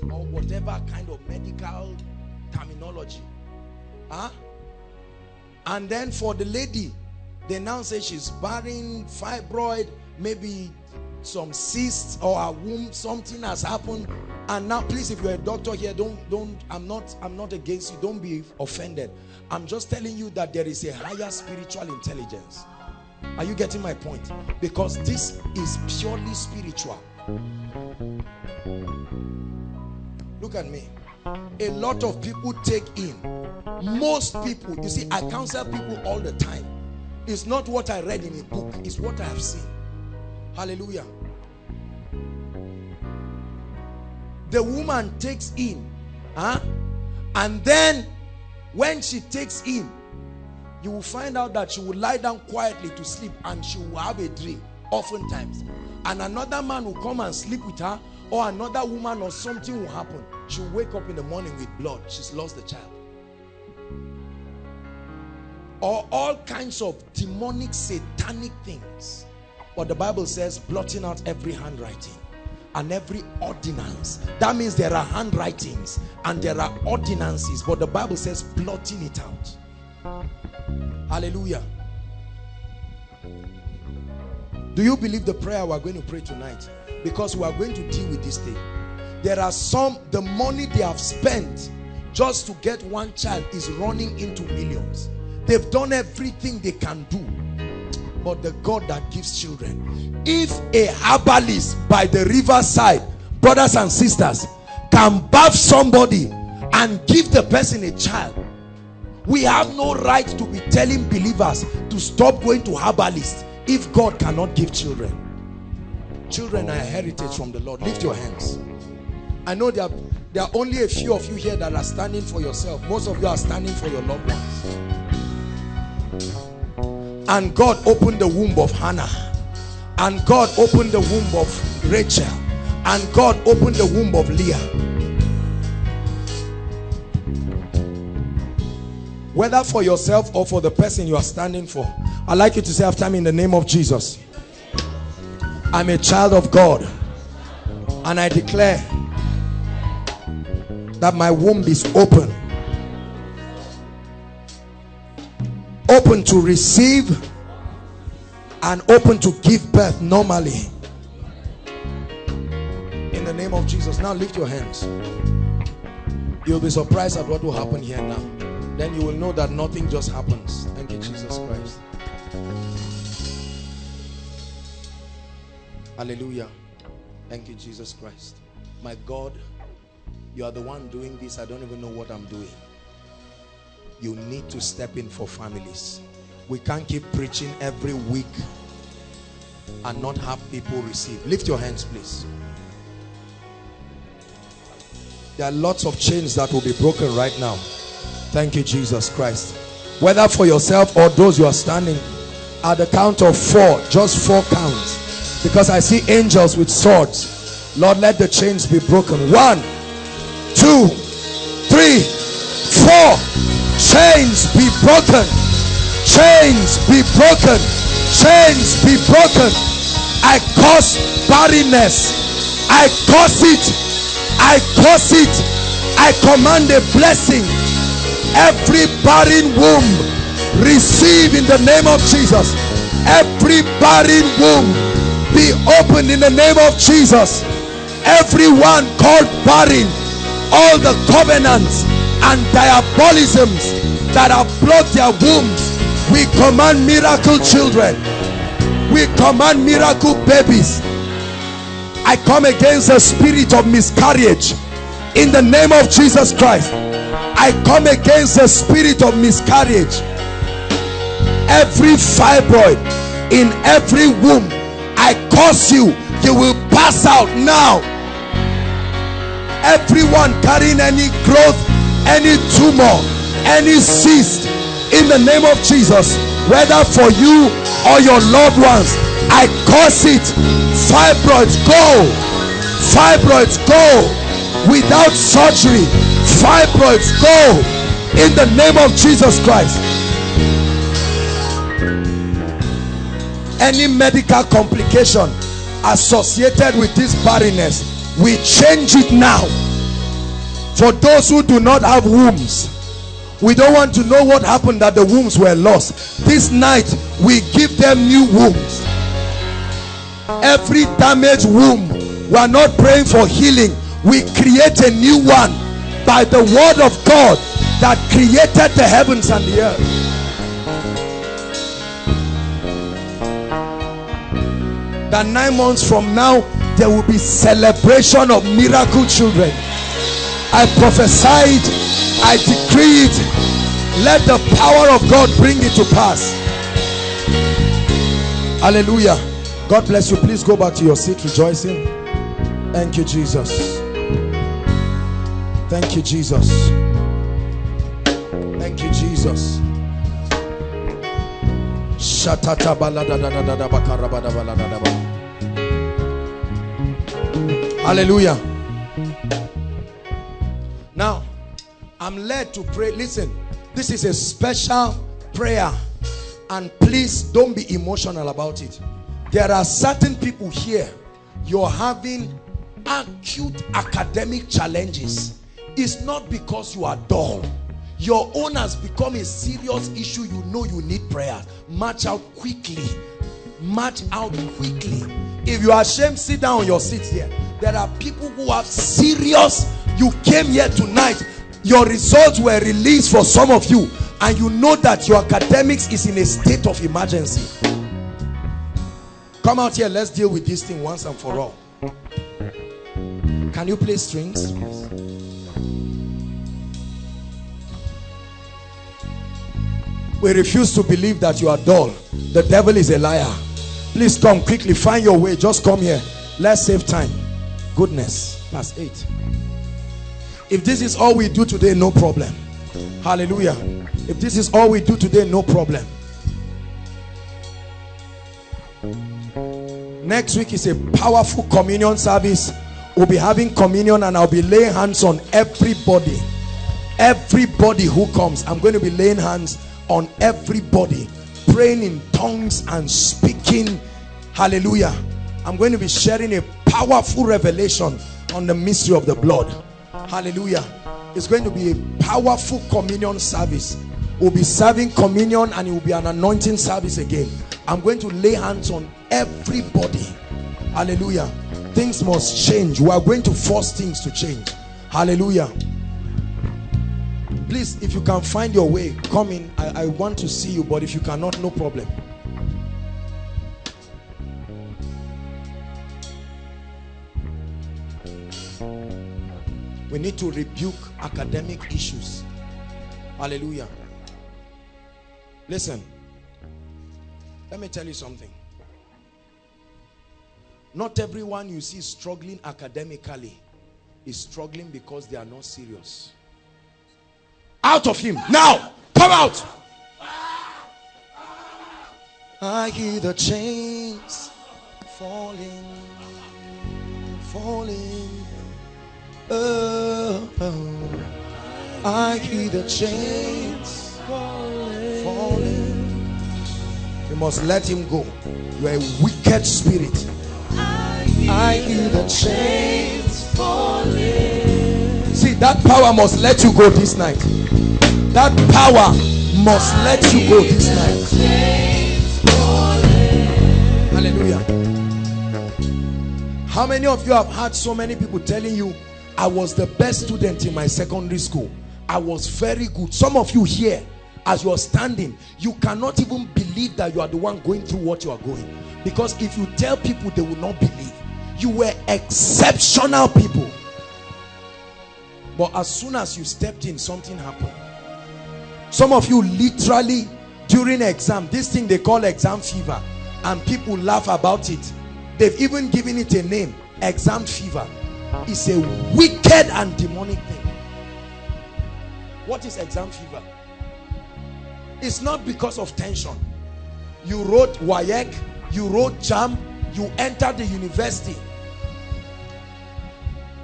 Speaker 2: or whatever kind of medical terminology. Huh? And then for the lady, they now say she's barren, fibroid, maybe some cysts or a womb, something has happened. And now, please, if you're a doctor here, don't, don't, I'm not, I'm not against you. Don't be offended. I'm just telling you that there is a higher spiritual intelligence. Are you getting my point? Because this is purely spiritual. Look at me. A lot of people take in. Most people, you see, I counsel people all the time. It's not what I read in a book, it's what I have seen. Hallelujah. The woman takes in, huh? And then when she takes in, you will find out that she will lie down quietly to sleep and she will have a dream oftentimes. And another man will come and sleep with her or another woman or something will happen. She'll wake up in the morning with blood. She's lost the child. Or all kinds of demonic, satanic things. But the Bible says blotting out every handwriting and every ordinance. That means there are handwritings and there are ordinances. But the Bible says blotting it out. Hallelujah. Do you believe the prayer we're going to pray tonight? Because we are going to deal with this thing. There are some, the money they have spent just to get one child is running into millions. They've done everything they can do. But the God that gives children. If a herbalist by the riverside, brothers and sisters, can bath somebody and give the person a child, we have no right to be telling believers to stop going to herbalists if God cannot give children. Children are a heritage from the Lord. Lift your hands. I know there are, there are only a few of you here that are standing for yourself. Most of you are standing for your loved ones. And God opened the womb of Hannah. And God opened the womb of Rachel. And God opened the womb of Leah. Whether for yourself or for the person you are standing for. I'd like you to say after me in the name of Jesus. I'm a child of God. And I declare that my womb is open. Open to receive and open to give birth normally. In the name of Jesus. Now lift your hands. You'll be surprised at what will happen here now. Then you will know that nothing just happens. Thank you, Jesus Christ. Hallelujah. Thank you, Jesus Christ. My God, you are the one doing this. I don't even know what I'm doing. You need to step in for families. We can't keep preaching every week and not have people receive. Lift your hands, please. There are lots of chains that will be broken right now. Thank you, Jesus Christ. Whether for yourself or those you are standing at the count of four, just four counts. Because I see angels with swords. Lord, let the chains be broken. One, two, three, four. Chains be broken. Chains be broken. Chains be broken. I curse barrenness. I curse it. I curse it. I command a blessing. Every barren womb receive in the name of Jesus. Every barren womb be opened in the name of Jesus. Everyone called barren, all the covenants and diabolisms that have blocked their wombs, we command miracle children. We command miracle babies. I come against the spirit of miscarriage in the name of Jesus Christ. I come against the spirit of miscarriage. Every fibroid in every womb, I curse you. You will pass out now. Everyone carrying any growth, any tumor, any cyst in the name of Jesus, whether for you or your loved ones, I curse it. Fibroids go. Fibroids go. Without surgery, fibroids go. In the name of Jesus Christ. Any medical complication associated with this barrenness, we change it now. For those who do not have wombs, we don't want to know what happened that the wombs were lost. This night, we give them new wombs. Every damaged womb we are not praying for healing. We create a new one by the word of God that created the heavens and the earth. That nine months from now there will be celebration of miracle children I prophesied I decreed let the power of God bring it to pass hallelujah God bless you. Please go back to your seat rejoicing. Thank you, Jesus. Thank you, Jesus. Thank you, Jesus. Hallelujah. Now, I'm led to pray. Listen, this is a special prayer. And please don't be emotional about it. There are certain people here, you're having acute academic challenges. It's not because you are dull. Your own has become a serious issue. You know you need prayer. March out quickly march out quickly if you are ashamed sit down on your seat here there are people who have serious you came here tonight. Your results were released for some of you. And you know that your academics is in a state of emergency. Come out here. Let's deal with this thing once and for all. Can you play strings? We refuse to believe that you are dull. The devil is a liar. Please come quickly. Find your way. Just come here. Let's save time. Goodness. Verse 8 if this is all we do today no problem. Hallelujah. If this is all we do today no problem. Next week is a powerful communion service. We'll be having communion and i'll be laying hands on everybody. Everybody who comes. I'm going to be laying hands on everybody praying in tongues and speaking. Hallelujah. I'm going to be sharing a powerful revelation on the mystery of the blood hallelujah. It's going to be a powerful communion service. We'll be serving communion and it will be an anointing service again. I'm going to lay hands on everybody. Hallelujah. Things must change. We are going to force things to change. Hallelujah. Please if you can find your way come in. I, I want to see you but if you cannot no problem we need to rebuke academic issues. Hallelujah. Listen. Let me tell you something. Not everyone you see struggling academically is struggling because they are not serious. Out of him. Now come out. I hear the chains falling falling oh, oh. I hear the chains falling. You must let him go. You are a wicked spirit. I hear the chains falling. See that power must let you go this night. That power must let you go this night. Hallelujah. How many of you have had so many people telling you I was the best student in my secondary school. I was very good. Some of you here as you are standing you cannot even believe that you are the one going through what you are going. Because if you tell people they will not believe. You were exceptional people. But as soon as you stepped in something happened. Some of you literally during exam this thing they call exam fever and people laugh about it. They've even given it a name exam fever it's a wicked and demonic thing. What is exam fever? It's not because of tension. You wrote WAEC you wrote JAMB, you entered the university.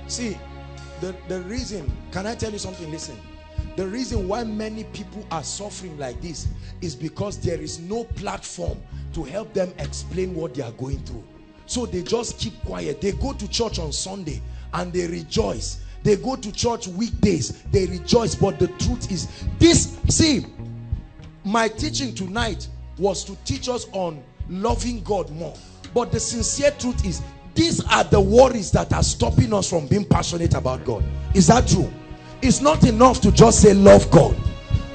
Speaker 2: See the the reason can i tell you something? Listen. The reason why many people are suffering like this is because there is no platform to help them explain what they are going through. So they just keep quiet. They go to church on sunday and they rejoice. They go to church weekdays they rejoice but the truth is this see my teaching tonight was to teach us on loving god more. But the sincere truth is these are the worries that are stopping us from being passionate about god. Is that true? It's not enough to just say love god.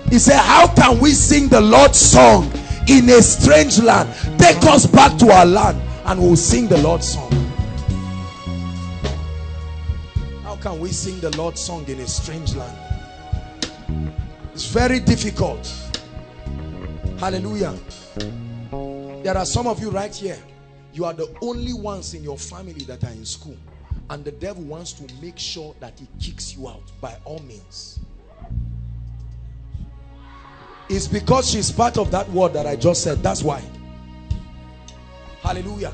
Speaker 2: He said how can we sing the lord's song in a strange land? Take us back to our land and we'll sing the lord's song can we sing the lord's song in a strange land? It's very difficult. Hallelujah. There are some of you right here. You are the only ones in your family that are in school. And the devil wants to make sure that he kicks you out by all means. It's because she's part of that word that I just said. That's why. Hallelujah.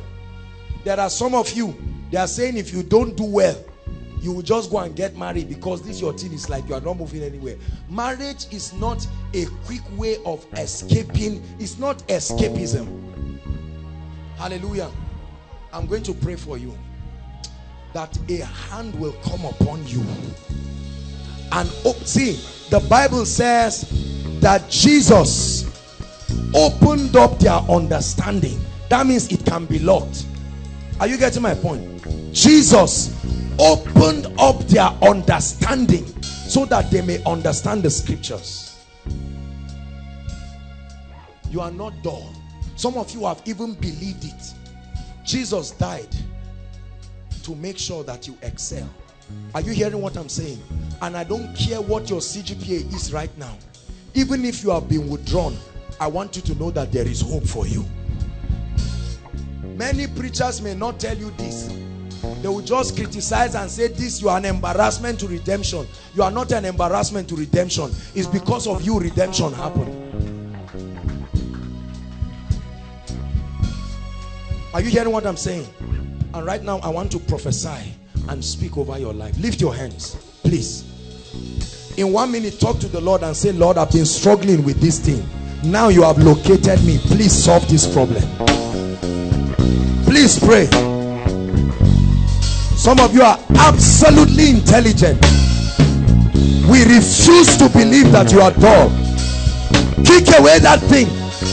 Speaker 2: There are some of you they are saying if you don't do well you will just go and get married because this your thing is like you are not moving anywhere. Marriage is not a quick way of escaping. It's not escapism. Hallelujah. I'm going to pray for you that a hand will come upon you. And oh, see the bible says that jesus opened up their understanding. That means it can be locked. Are you getting my point? Jesus opened up their understanding so that they may understand the scriptures. You are not dull. Some of you have even believed it. Jesus died to make sure that you excel. Are you hearing what i'm saying? And i don't care what your cgpa is right now. Even if you have been withdrawn i want you to know that there is hope for you. Many preachers may not tell you this they will just criticize and say this you are an embarrassment to redemption. You are not an embarrassment to redemption. It's because of you redemption happened. Are you hearing what i'm saying? And right now i want to prophesy and speak over your life. Lift your hands please. In one minute talk to the lord and say lord i've been struggling with this thing. Now you have located me. Please solve this problem. Please pray some of you are absolutely intelligent. We refuse to believe that you are dull. Kick away that thing.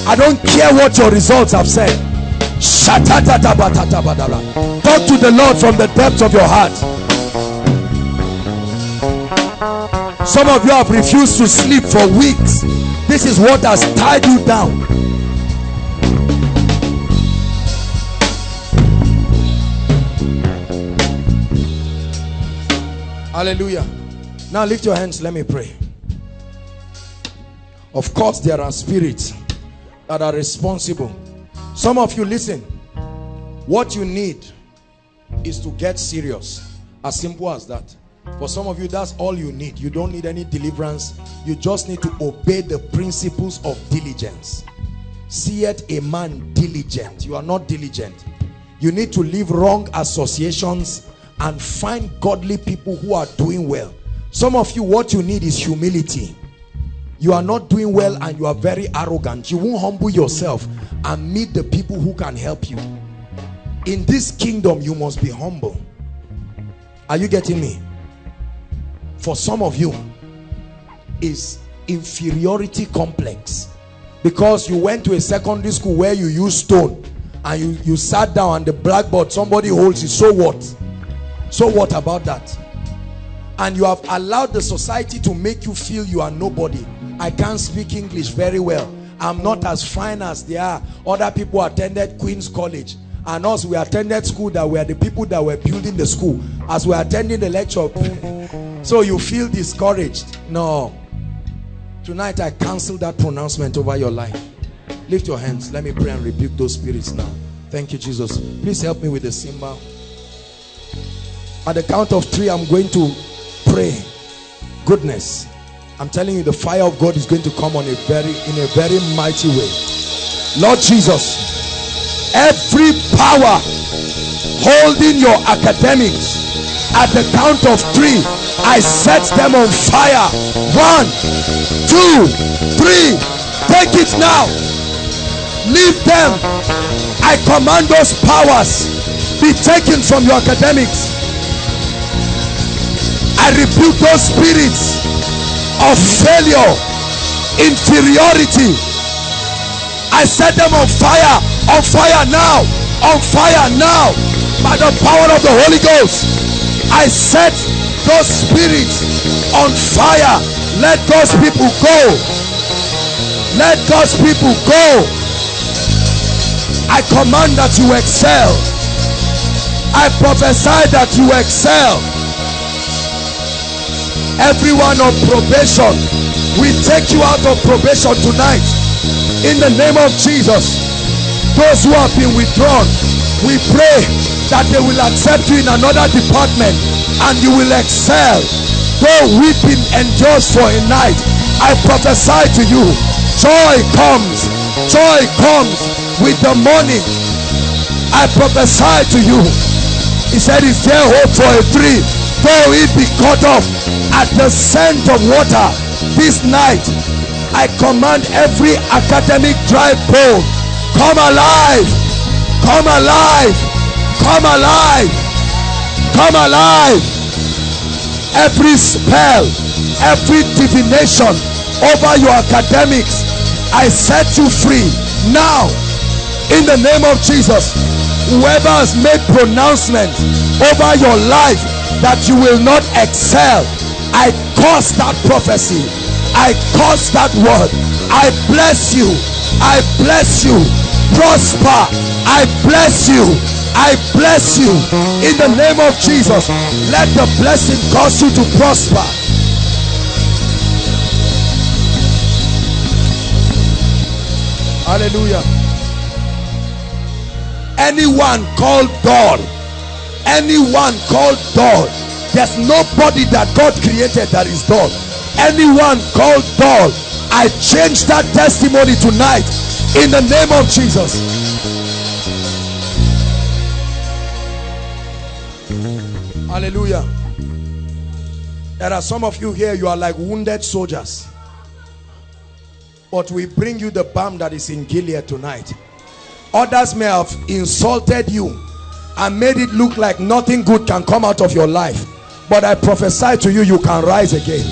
Speaker 2: I don't care what your results have said. Talk to the lord from the depths of your heart. Some of you have refused to sleep for weeks. This is what has tied you down hallelujah. Now lift your hands let me pray. Of course there are spirits that are responsible. Some of you listen. What you need is to get serious. As simple as that. For some of you that's all you need. You don't need any deliverance. You just need to obey the principles of diligence. Seeth a man diligent. You are not diligent. You need to leave wrong associations and find godly people who are doing well. Some of you what you need is humility. You are not doing well and you are very arrogant. You won't humble yourself and meet the people who can help you. In this kingdom you must be humble. Are you getting me? For some of you is inferiority complex. Because you went to a secondary school where you use stone and you you sat down and the blackboard somebody holds it so what so what about that? And you have allowed the society to make you feel you are nobody. I can't speak english very well. I'm not as fine as they are other people attended queens college. And us we attended school that were the people that were building the school. As we attending the lecture so you feel discouraged. No. Tonight i cancel that pronouncement over your life. Lift your hands. Let me pray and rebuke those spirits now. Thank you jesus. Please help me with the cymbal at the count of three i'm going to pray. Goodness i'm telling you the fire of god is going to come on a very in a very mighty way. Lord jesus every power holding your academics at the count of three i set them on fire. One two three take it now. Leave them. I command those powers be taken from your academics I rebuke those spirits of failure, inferiority. I set them on fire, on fire now, on fire now, by the power of the Holy Ghost. I set those spirits on fire. Let those people go. Let those people go. I command that you excel. I prophesy that you excel everyone on probation we take you out of probation tonight. In the name of jesus. Those who have been withdrawn we pray that they will accept you in another department and you will excel. Though weeping endures for a night i prophesy to you joy comes joy comes with the morning. I prophesy to you. He said is there hope for a tree though it be cut off. At the scent of water this night i command every academic dry bone come alive come alive come alive come alive. Every spell every divination over your academics i set you free now. In the name of Jesus, whoever has made pronouncement over your life that you will not excel, I curse that prophecy. I curse that word. I bless you. I bless you. Prosper. I bless you. I bless you in the name of Jesus. Let the blessing cause you to prosper. Hallelujah. Anyone called God, anyone called God, there's nobody that God created that is dull. Anyone called dull, I change that testimony tonight in the name of Jesus. Hallelujah. There are some of you here, you are like wounded soldiers. But we bring you the balm that is in Gilead tonight. Others may have insulted you and made it look like nothing good can come out of your life. But I prophesy to you, you can rise again.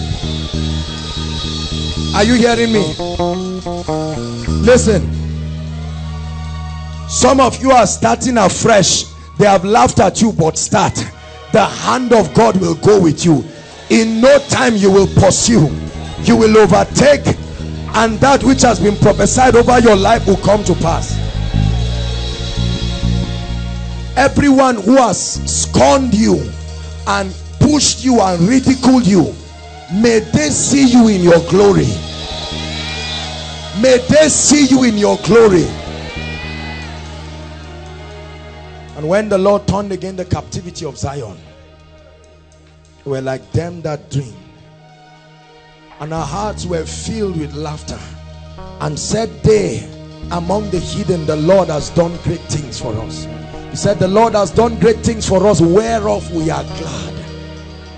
Speaker 2: Are you hearing me? Listen. Some of you are starting afresh. They have laughed at you, but start. The hand of God will go with you. In no time, you will pursue. You will overtake. And that which has been prophesied over your life will come to pass. Everyone who has scorned you and pushed you and ridiculed you, may they see you in your glory. May they see you in your glory. And when the Lord turned again the captivity of Zion, we were like them that dream. And our hearts were filled with laughter. And said they among the hidden, the Lord has done great things for us. He said, the Lord has done great things for us, whereof we are glad.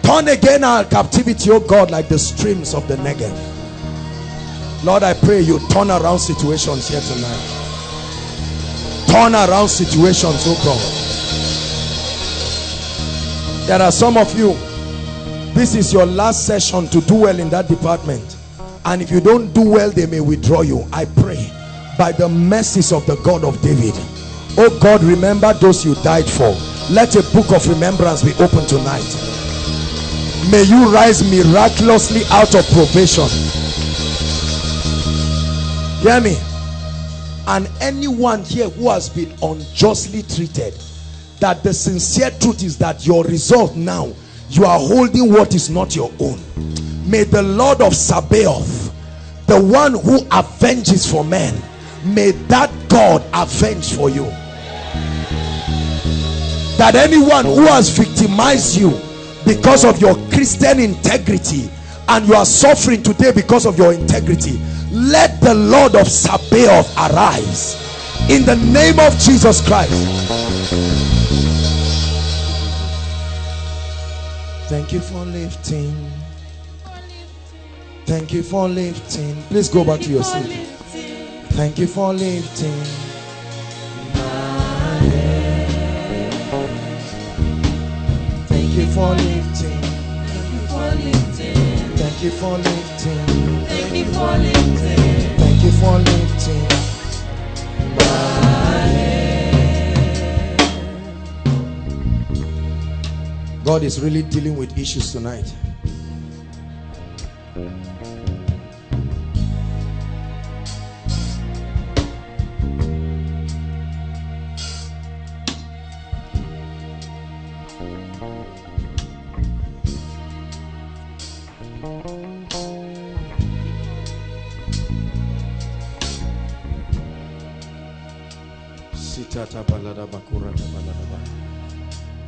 Speaker 2: Turn again our captivity, O God, like the streams of the Negev. Lord, I pray you turn around situations here tonight. Turn around situations, oh God. There are some of you, this is your last session to do well in that department. And if you don't do well, they may withdraw you. I pray by the mercies of the God of David. Oh God, remember those you died for. Let a book of remembrance be open tonight. May you rise miraculously out of probation. Hear me? And anyone here who has been unjustly treated, that the sincere truth is that your result now, you are holding what is not your own. May the Lord of Sabaoth, the one who avenges for men, may that God avenge for you. That anyone who has victimized you because of your Christian integrity and you are suffering today because of your integrity, let the Lord of Sabaoth arise in the name of Jesus Christ. Thank you for lifting. Thank you for lifting. Please go back to your seat. Thank you for lifting. Thank you for lifting. Thank you for lifting. Thank you for lifting. Thank you for lifting. my head. God is really dealing with issues tonight.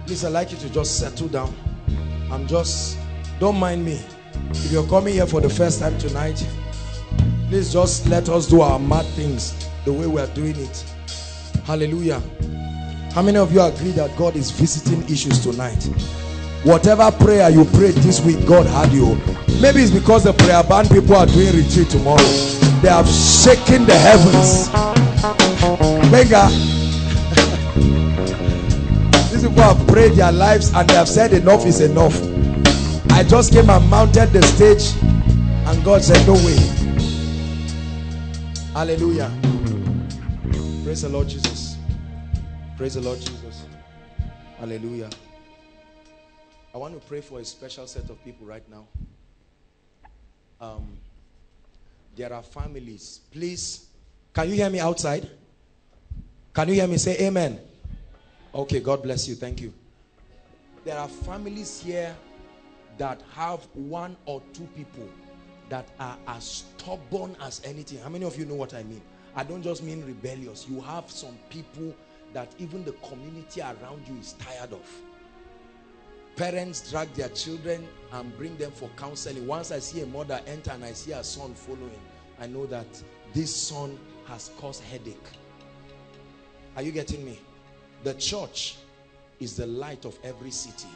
Speaker 2: Please, I'd like you to just settle down. I'm just, don't mind me. If you're coming here for the first time tonight, please just let us do our mad things the way we are doing it. Hallelujah. How many of you agree that God is visiting issues tonight? Whatever prayer you prayed this week, God had you. Maybe it's because the prayer band people are doing retreat tomorrow. They have shaken the heavens. Mega. These people have prayed their lives and they have said enough is enough. I just came and mounted the stage and God said no way. Hallelujah. Praise the Lord Jesus. Praise the Lord Jesus. Hallelujah. I want to pray for a special set of people right now. Um, there are families. Please, can you hear me outside? Can you hear me say amen? Okay, God bless you. Thank you. There are families here that have one or two people that are as stubborn as anything. How many of you know what I mean? I don't just mean rebellious. You have some people that even the community around you is tired of. Parents drag their children and bring them for counseling. Once I see a mother enter and I see a son following, I know that this son has caused headache. Are you getting me? The church is the light of every city.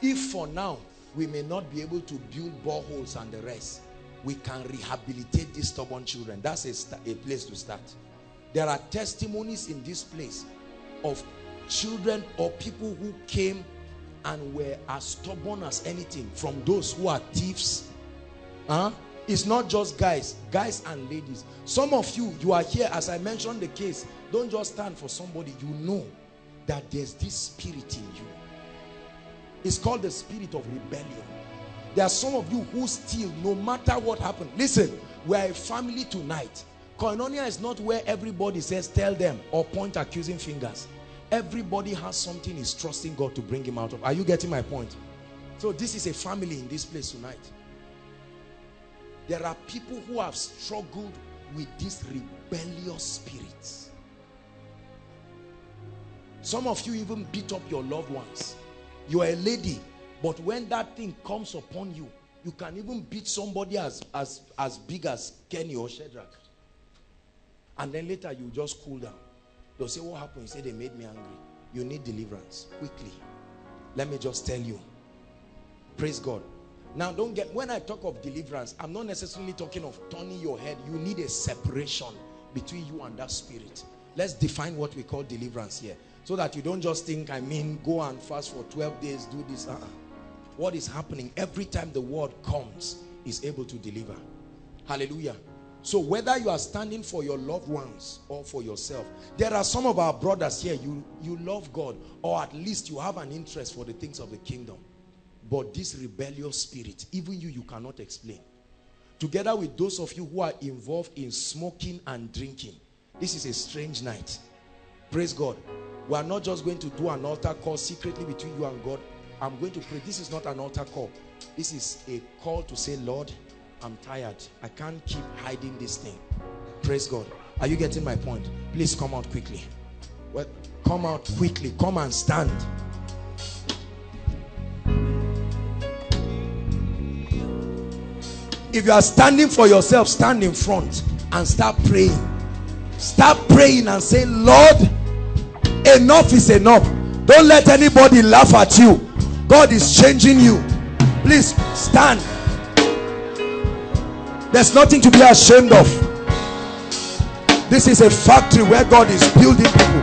Speaker 2: If for now we may not be able to build boreholes and the rest, we can rehabilitate these stubborn children. That's a, a place to start. There are testimonies in this place of children or people who came and were as stubborn as anything from those who are thieves. Huh? It's not just guys, guys and ladies. Some of you, you are here, as I mentioned the case, don't just stand for somebody. You know that there's this spirit in you. It's called the spirit of rebellion. There are some of you who still, no matter what happened. Listen, we're a family tonight. Koinonia is not where everybody says, tell them or point accusing fingers. Everybody has something he's trusting God to bring him out of. Are you getting my point? So this is a family in this place tonight. There are people who have struggled with this rebellious spirit. Some of you even beat up your loved ones. You are a lady, but when that thing comes upon you, you can even beat somebody as, as, as big as Kenny or Shadrach. And then later you just cool down. They'll say, what happened? You say, they made me angry. You need deliverance quickly. Let me just tell you. Praise God. Now don't get, when I talk of deliverance, I'm not necessarily talking of turning your head. You need a separation between you and that spirit. Let's define what we call deliverance here. So that you don't just think, I mean, go and fast for 12 days, do this. Uh -uh. What is happening every time the word comes is able to deliver. Hallelujah. So whether you are standing for your loved ones or for yourself, there are some of our brothers here, you, you love God or at least you have an interest for the things of the kingdom. But this rebellious spirit, even you, you cannot explain. Together with those of you who are involved in smoking and drinking, this is a strange night. Praise God. We are not just going to do an altar call secretly between you and God. I'm going to pray. This is not an altar call. This is a call to say, Lord, I'm tired. I can't keep hiding this thing. Praise God. Are you getting my point? Please come out quickly. Well, come out quickly. Come and stand. If you are standing for yourself, stand in front and start praying. Start praying and say, Lord, enough is enough. Don't let anybody laugh at you. God is changing you. Please stand. There's nothing to be ashamed of. This is a factory where God is building people.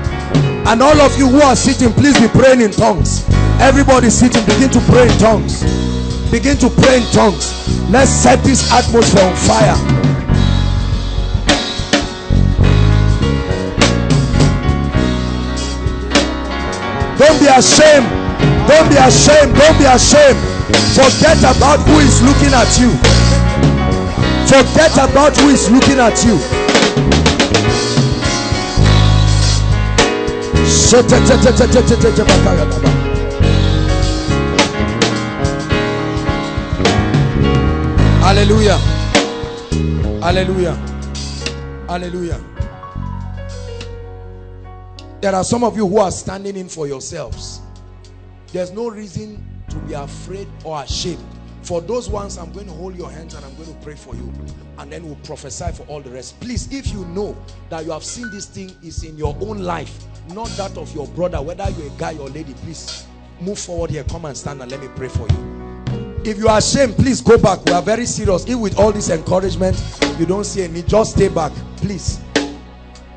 Speaker 2: And all of you who are sitting, please be praying in tongues. Everybody sitting, begin to pray in tongues. Begin to pray in tongues. Let's set this atmosphere on fire. Don't be ashamed. Don't be ashamed. Don't be ashamed. Forget about who is looking at you. Forget about who is looking at you. Hallelujah. Hallelujah. Hallelujah. There are some of you who are standing in for yourselves. There's no reason to be afraid or ashamed. For those ones, I'm going to hold your hands and I'm going to pray for you. And then we'll prophesy for all the rest. Please, if you know that you have seen this thing is in your own life, not that of your brother, whether you're a guy or lady, please move forward here. Come and stand and let me pray for you. If you are ashamed, please go back. We are very serious. If with all this encouragement, you don't see any, just stay back. Please.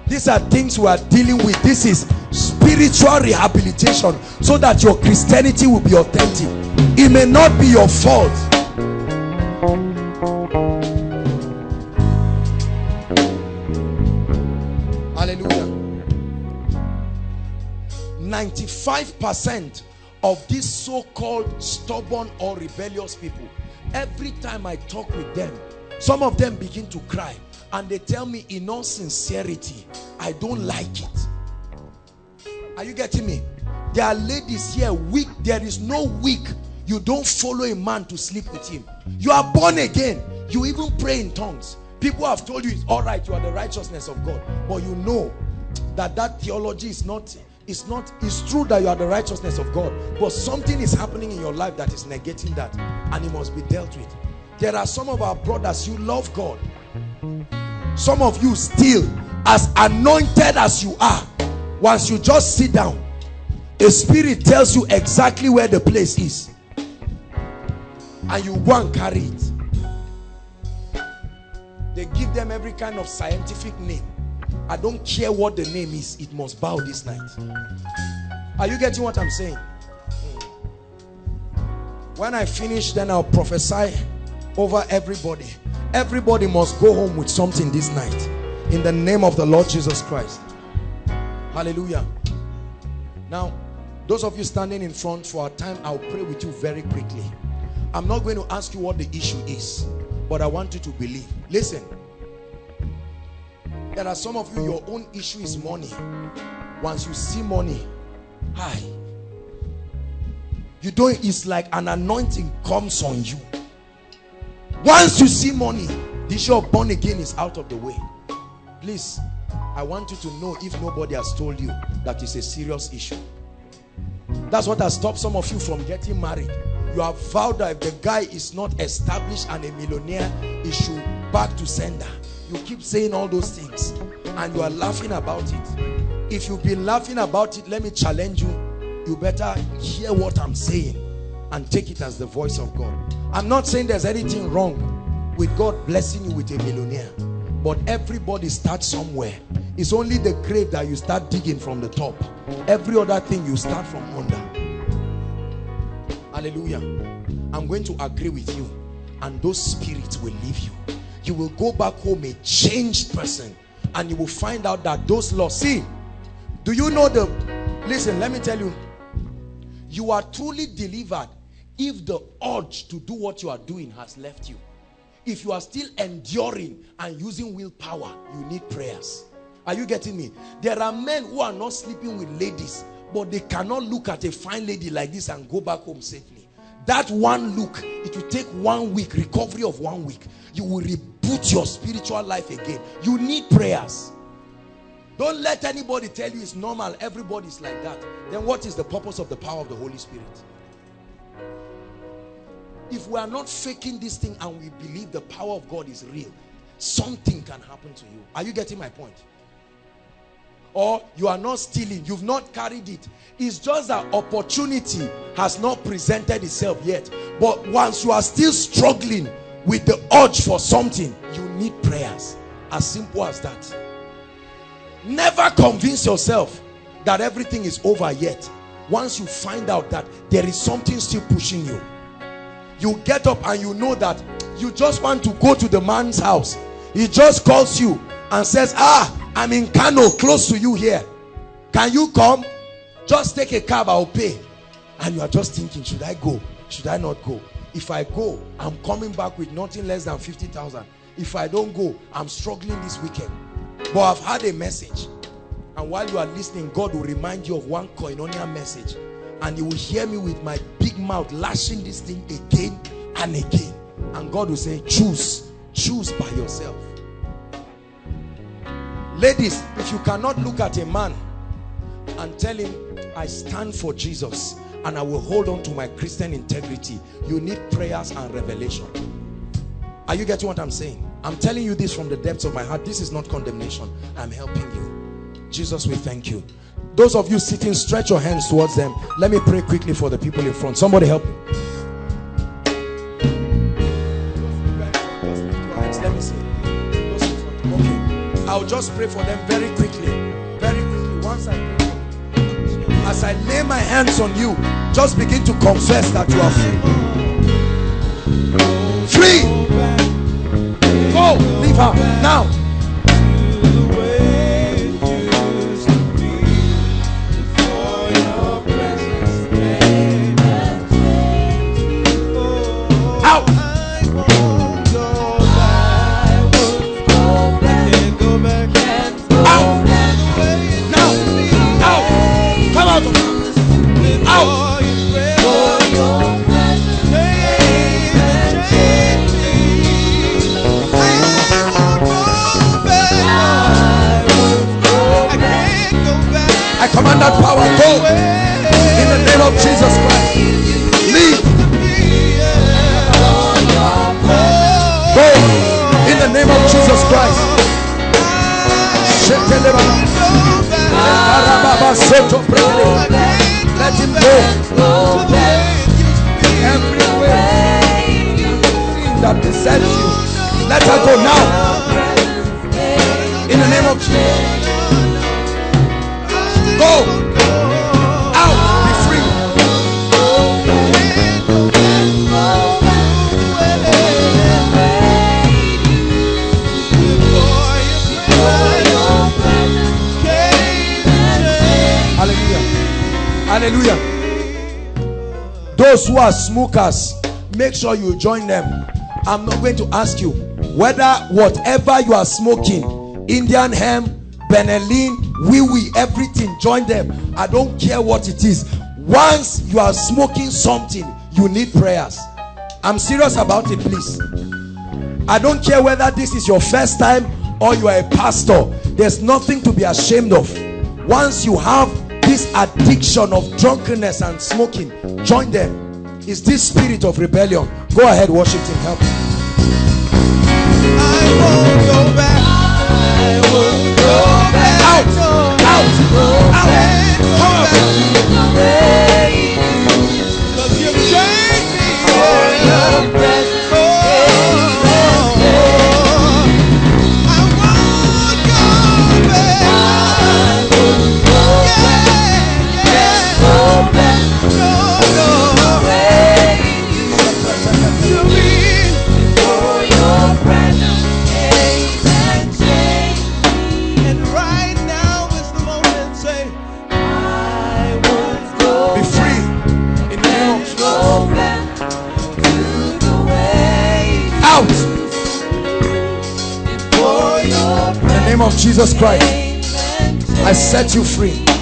Speaker 2: These are things we are dealing with. This is spiritual rehabilitation so that your Christianity will be authentic. It may not be your fault. Hallelujah. 95% of these so-called stubborn or rebellious people, every time I talk with them, some of them begin to cry and they tell me in all sincerity, I don't like it. Are you getting me? There are ladies here weak. There is no weak you don't follow a man to sleep with him. You are born again. You even pray in tongues. People have told you it's all right. You are the righteousness of God. But you know that that theology is not it's not it's true that you are the righteousness of God but something is happening in your life that is negating that and it must be dealt with. There are some of our brothers you love God. Some of you still as anointed as you are once you just sit down a spirit tells you exactly where the place is and you go and carry it. They give them every kind of scientific name I don't care what the name is it must bow this night. Are you getting what I'm saying? Hmm. When I finish then I'll prophesy over everybody. Everybody must go home with something this night. In the name of the Lord Jesus Christ. Hallelujah. Now those of you standing in front for our time I'll pray with you very quickly. I'm not going to ask you what the issue is but I want you to believe. Listen there are some of you your own issue is money. Once you see money hi. You don't it's like an anointing comes on you. Once you see money the issue of born again is out of the way. Please i want you to know if nobody has told you that is a serious issue. That's what has stopped some of you from getting married. You have vowed that if the guy is not established and a millionaire he should back to sender you keep saying all those things and you are laughing about it. If you've been laughing about it let me challenge you. You better hear what i'm saying and take it as the voice of god. I'm not saying there's anything wrong with god blessing you with a millionaire but everybody starts somewhere. It's only the grave that you start digging from the top. Every other thing you start from under. Hallelujah. I'm going to agree with you and those spirits will leave you you will go back home a changed person and you will find out that those laws see do you know the listen let me tell you. You are truly delivered if the urge to do what you are doing has left you. If you are still enduring and using willpower you need prayers. Are you getting me? There are men who are not sleeping with ladies but they cannot look at a fine lady like this and go back home safely that one look it will take one week recovery of one week. You will reboot your spiritual life again. You need prayers. Don't let anybody tell you it's normal. Everybody's like that. Then what is the purpose of the power of the Holy Spirit? If we are not faking this thing and we believe the power of God is real something can happen to you. Are you getting my point or you are not stealing you've not carried it. It's just that opportunity has not presented itself yet. But once you are still struggling with the urge for something you need prayers. As simple as that. Never convince yourself that everything is over yet. Once you find out that there is something still pushing you you get up and you know that you just want to go to the man's house. He just calls you and says ah i'm in kano close to you here. Can you come? Just take a cab i'll pay. And you are just thinking should i go? Should i not go? If i go i'm coming back with nothing less than 50,000 if i don't go i'm struggling this weekend. But i've had a message. And while you are listening god will remind you of one koinonia message. And you will hear me with my big mouth lashing this thing again and again. And god will say choose. Choose by yourself ladies if you cannot look at a man and tell him i stand for jesus and i will hold on to my christian integrity you need prayers and revelation. Are you getting what i'm saying? I'm telling you this from the depths of my heart. This is not condemnation. I'm helping you. Jesus we thank you. Those of you sitting stretch your hands towards them. Let me pray quickly for the people in front. Somebody help me i'll just pray for them very quickly. Very quickly. Once i pray as i lay my hands on you just begin to confess that you are free. Free! Go! Leave her. Now
Speaker 6: Jesus Christ. Leave. Go in the name of Jesus Christ. Let him go. That you, let her go now. In the name of Jesus. Hallelujah. Those who are smokers, make sure you join them. I'm not going to ask you whether whatever you are smoking, Indian hemp, Benylin, wee, everything, join them. I don't care what it is. Once you are smoking something, you need prayers. I'm serious about it, please. I don't care whether this is your first time or you are a pastor. There's nothing to be ashamed of. Once you have this addiction of drunkenness and smoking, join them. is this spirit of rebellion. Go ahead, worship him. Help. me.
Speaker 2: I won't go back. I won't go back.
Speaker 6: Out, out, out. Come on. Jesus Christ. I set you free.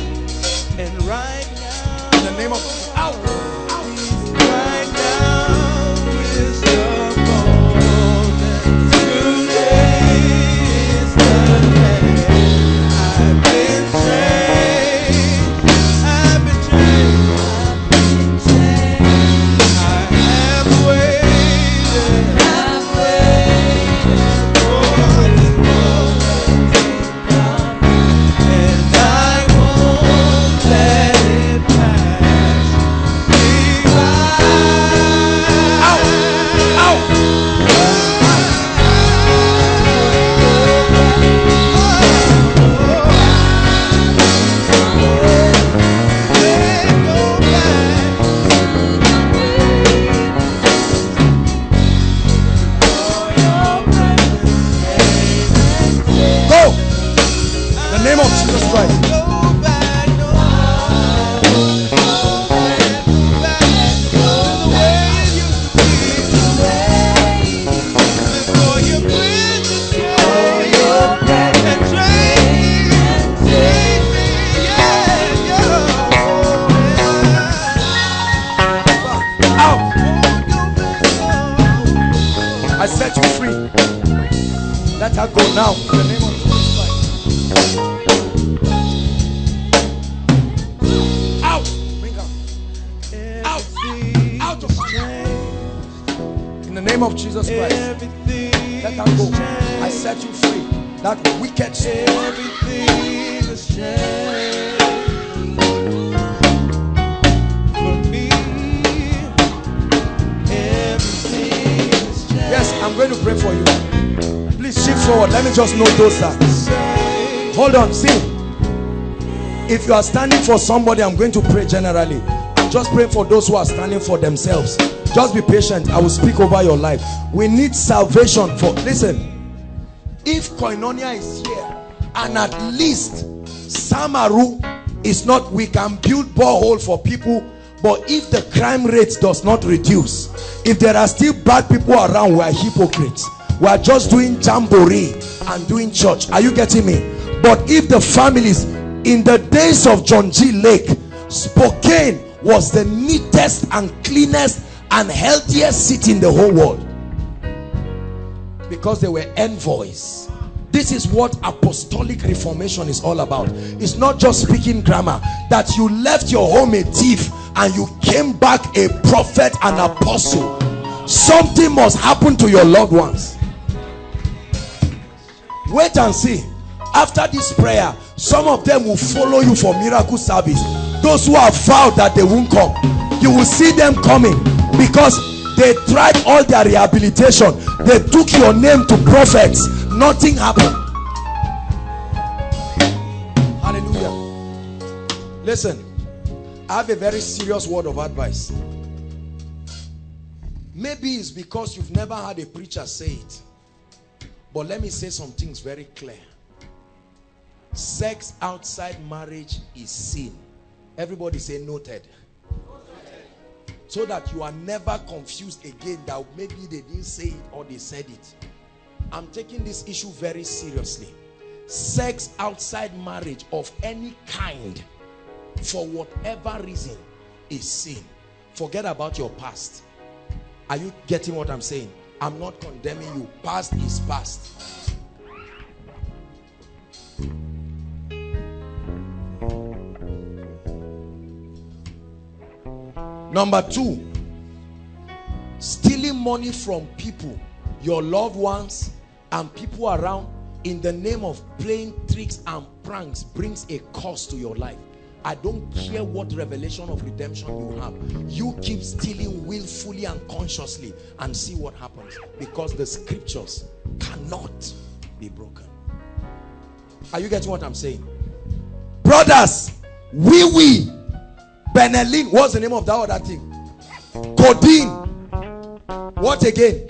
Speaker 6: Hold on. See, if you are standing for somebody, I'm going to pray generally. I'm just praying for those who are standing for themselves. Just be patient. I will speak over your life. We need salvation for. Listen, if koinonia is here and at least samaru is not we can build borehole for people but if the crime rate does not reduce if there are still bad people around we are hypocrites we are just doing jamboree and doing church are you getting me but if the families in the days of john g lake spokane was the neatest and cleanest and healthiest city in the whole world because they were envoys
Speaker 2: This is what apostolic reformation is all about. It's not just speaking grammar. That you left your home a thief and you came back a prophet and apostle. Something must happen to your loved ones. Wait and see. After this prayer, some of them will follow you for miracle service. Those who have vowed that they won't come, you will see them coming because they tried all their rehabilitation. They took your name to prophets. Nothing happened. Hallelujah. Listen, I have a very serious word of advice. Maybe it's because you've never had a preacher say it. But let me say some things very clear. Sex outside marriage is sin. Everybody say noted. So that you are never confused again that maybe they didn't say it or they said it. I'm taking this issue very seriously. Sex outside marriage of any kind for whatever reason is sin. Forget about your past. Are you getting what I'm saying? I'm not condemning you. Past is past. Number two, stealing money from people, your loved ones and people around in the name of playing tricks and pranks brings a cost to your life. I don't care what revelation of redemption you have. You keep stealing willfully and consciously and see what happens because the scriptures cannot be broken. Are you getting what I'm saying? Brothers, we we Benylin, what's the name of that other thing? Codeine. What again?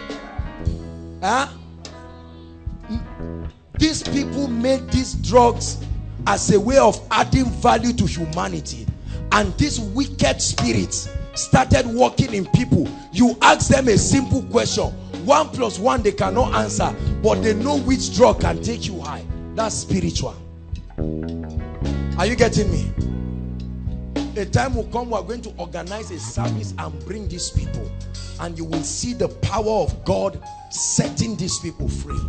Speaker 2: Huh? These people made these drugs as a way of adding value to humanity. And these wicked spirits started working in people. You ask them a simple question. One plus one they cannot answer. But they know which drug can take you high. That's spiritual. Are you getting me? A time will come we're going to organize a service and bring these people. And you will see the power of God setting these people free.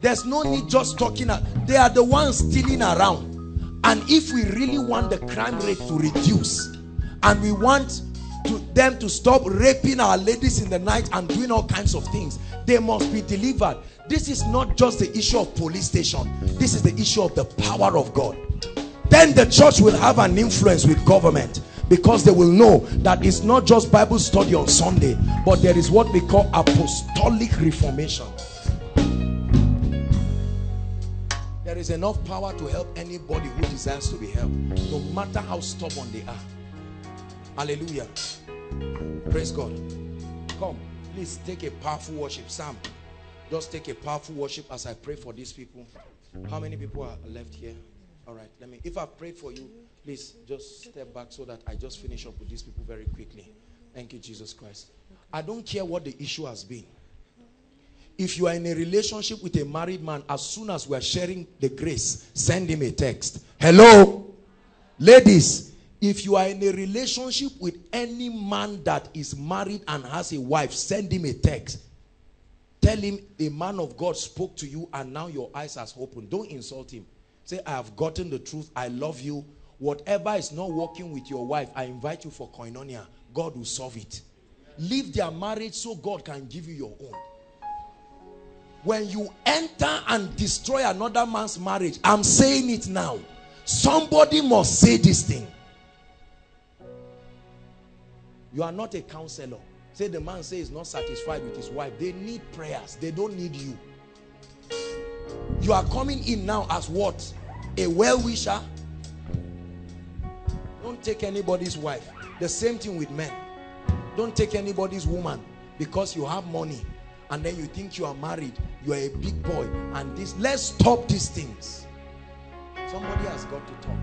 Speaker 2: There's no need just talking. They are the ones stealing around. And if we really want the crime rate to reduce and we want to, them to stop raping our ladies in the night and doing all kinds of things, they must be delivered. This is not just the issue of police station. This is the issue of the power of God. Then the church will have an influence with government because they will know that it's not just Bible study on Sunday, but there is what we call apostolic reformation. There is enough power to help anybody who desires to be helped, no matter how stubborn they are. Hallelujah. Praise God. Come, please take a powerful worship. Sam, just take a powerful worship as I pray for these people. How many people are left here? All right, let me. If I've prayed for you, please just step back so that I just finish up with these people very quickly. Thank you, Jesus Christ. I don't care what the issue has been if you are in a relationship with a married man as soon as we are sharing the grace send him a text hello ladies if you are in a relationship with any man that is married and has a wife send him a text tell him a man of god spoke to you and now your eyes has opened. don't insult him say i have gotten the truth. I love you. Whatever is not working with your wife i invite you for koinonia. God will solve it. Leave their marriage so god can give you your own. When you enter and destroy another man's marriage i'm saying it now. Somebody must say this thing. You are not a counselor. Say the man says he's not satisfied with his wife. They need prayers. They don't need you. You are coming in now as what a well-wisher don't take anybody's wife. The same thing with men. Don't take anybody's woman because you have money and then you think you are married. You are a big boy and this let's stop these things. Somebody has got to talk.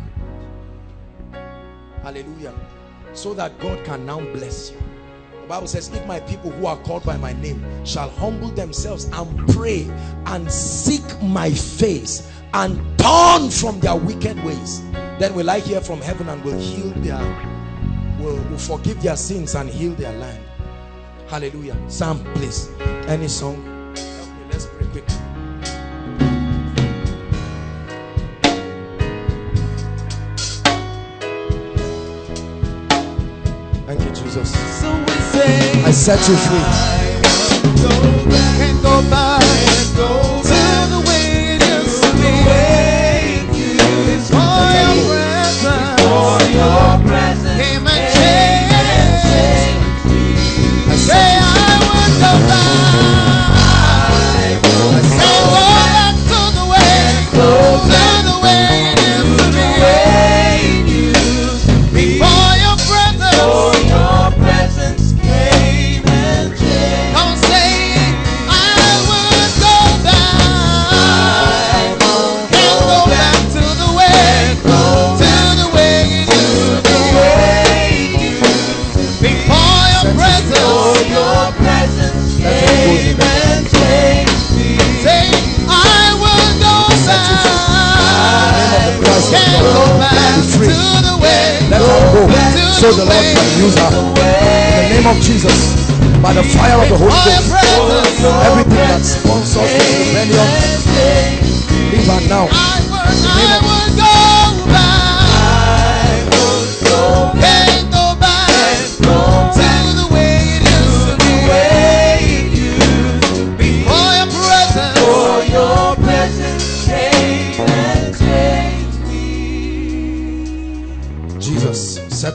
Speaker 2: Hallelujah. So that God can now bless you Bible says, if my people who are called by my name shall humble themselves and pray and seek my face and turn from their wicked ways, then will I hear from heaven and will heal their, will, will forgive their sins and heal their land. Hallelujah. Psalm, please. Any song? Help me. Let's pray quickly. Thank
Speaker 4: you, Jesus. So
Speaker 2: I set you free. So the Lord can use her. In the name of Jesus. By the fire of the Holy Ghost. Everything that sponsors this rebellion. Leave her now.
Speaker 4: I would, I would go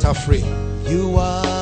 Speaker 2: set her free.
Speaker 4: You are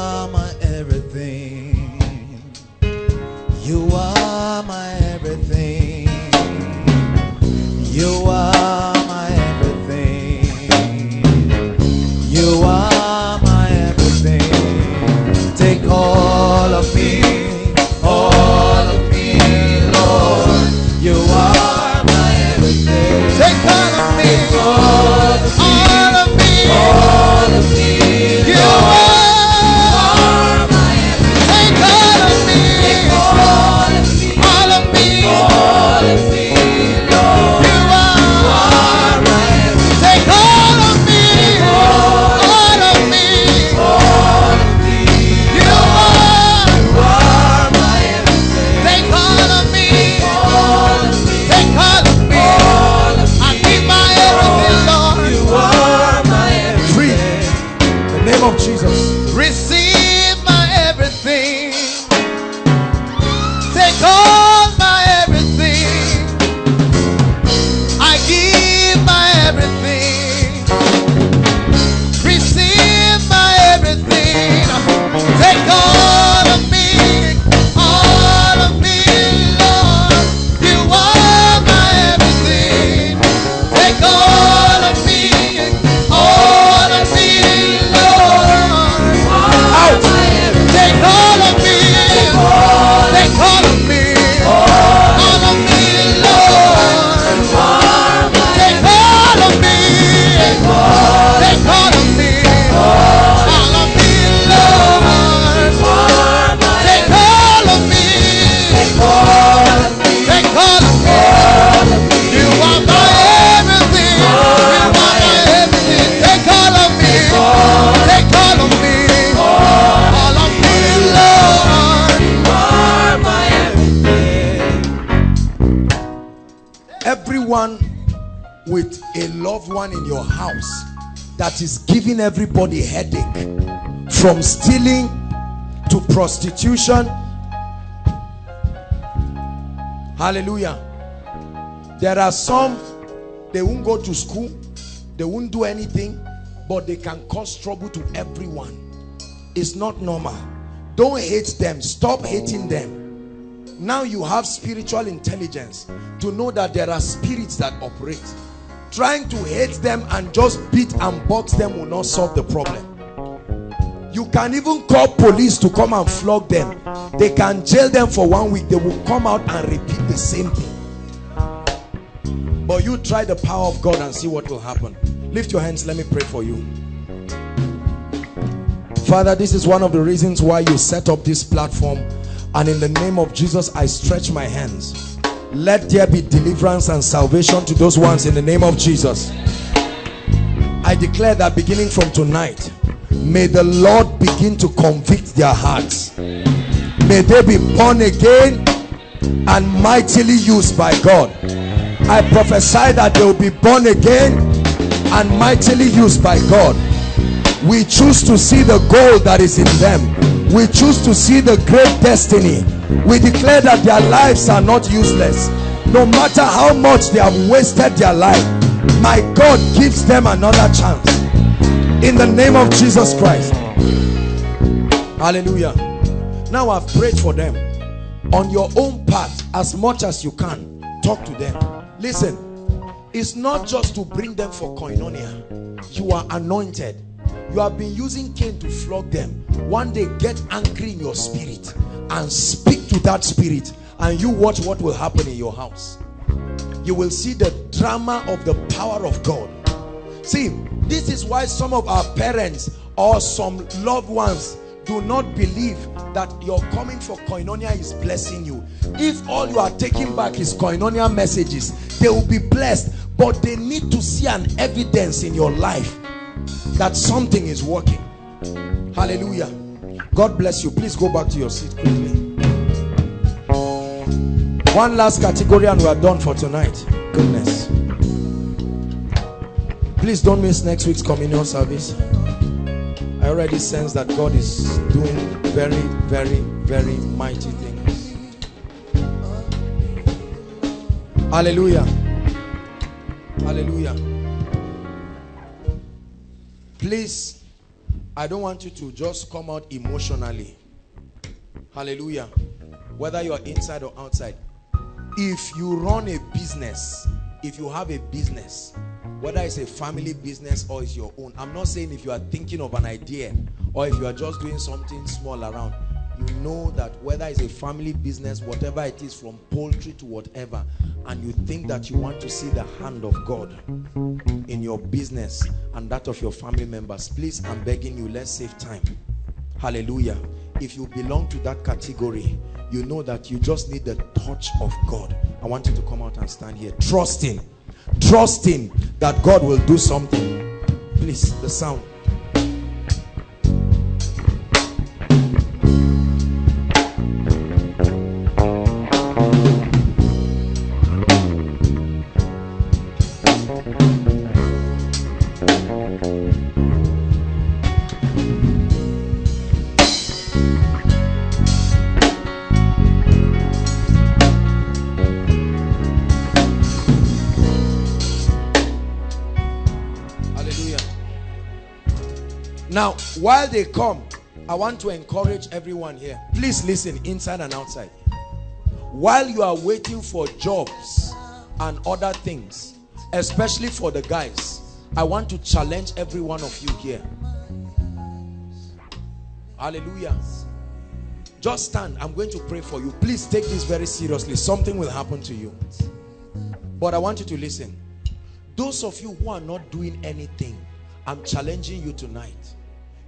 Speaker 2: everybody headache from stealing to prostitution. Hallelujah. There are some, they won't go to school, they won't do anything, but they can cause trouble to everyone. It's not normal. Don't hate them. Stop hating them. Now you have spiritual intelligence to know that there are spirits that operate. Trying to hate them and just beat and box them will not solve the problem. You can even call police to come and flog them. They can jail them for one week. They will come out and repeat the same thing. But you try the power of God and see what will happen. Lift your hands. Let me pray for you. Father, this is one of the reasons why you set up this platform. And in the name of Jesus, I stretch my hands. Let there be deliverance and salvation to those ones in the name of Jesus. I declare that beginning from tonight, may the Lord begin to convict their hearts. May they be born again and mightily used by God. I prophesy that they will be born again and mightily used by God. We choose to see the gold that is in them We choose to see the great destiny. We declare that their lives are not useless. No matter how much they have wasted their life, my God gives them another chance. In the name of Jesus Christ. Hallelujah. Now I've prayed for them. On your own part, as much as you can, talk to them. Listen, it's not just to bring them for koinonia. You are anointed. You have been using cane to flog them. One day, get angry in your spirit and speak to that spirit, and you watch what will happen in your house. You will see the drama of the power of God. See, this is why some of our parents or some loved ones do not believe that your coming for koinonia is blessing you. If all you are taking back is koinonia messages, they will be blessed, but they need to see an evidence in your life that something is working. Hallelujah. God bless you. Please go back to your seat quickly. One last category and we are done for tonight. Goodness. Please don't miss next week's communion service. I already sense that God is doing very, very, very mighty things. Hallelujah. Hallelujah. Please, I don't want you to just come out emotionally. Hallelujah. Whether you are inside or outside. If you run a business, if you have a business, whether it's a family business or it's your own, I'm not saying if you are thinking of an idea or if you are just doing something small around, you know that whether it's a family business, whatever it is, from poultry to whatever, and you think that you want to see the hand of God in your business and that of your family members, please, I'm begging you, let's save time. Hallelujah. If you belong to that category, you know that you just need the touch of God. I want you to come out and stand here. Trusting, trusting that God will do something. Please, the sound. While they come, I want to encourage everyone here. Please listen, inside and outside. While you are waiting for jobs and other things, especially for the guys, I want to challenge every one of you here. Hallelujah. Just stand. I'm going to pray for you. Please take this very seriously. Something will happen to you. But I want you to listen. Those of you who are not doing anything, I'm challenging you tonight.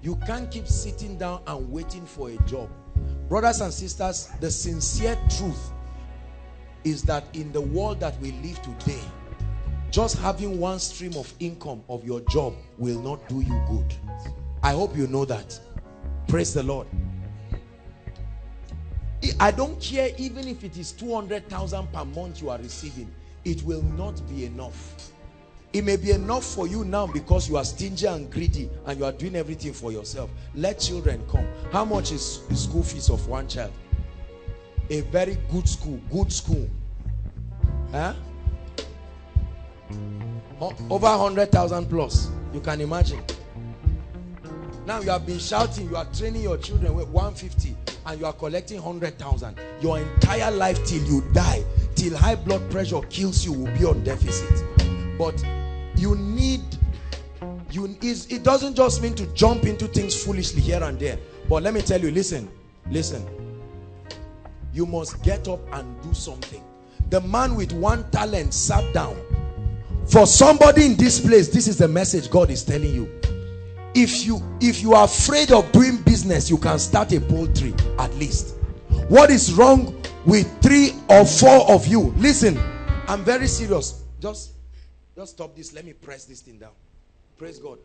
Speaker 2: You can't keep sitting down and waiting for a job. Brothers and sisters, the sincere truth is that in the world that we live today, just having one stream of income of your job will not do you good. I hope you know that. Praise the Lord. I don't care even if it is 200,000 per month you are receiving. It will not be enough. It may be enough for you now because you are stingy and greedy and you are doing everything for yourself. Let children come. How much is the school fees of one child? A very good school, good school. Huh? Over 100,000 plus. You can imagine. Now you have been shouting, you are training your children with 150 and you are collecting 100,000. Your entire life till you die, till high blood pressure kills you will be on deficit. But you need you is it doesn't just mean to jump into things foolishly here and there. But let me tell you, listen, listen. You must get up and do something. The man with one talent sat down. For somebody in this place, this is the message God is telling you if you if you are afraid of doing business you can start a poultry at least what is wrong with three or four of you listen i'm very serious just just stop this let me press this thing down praise god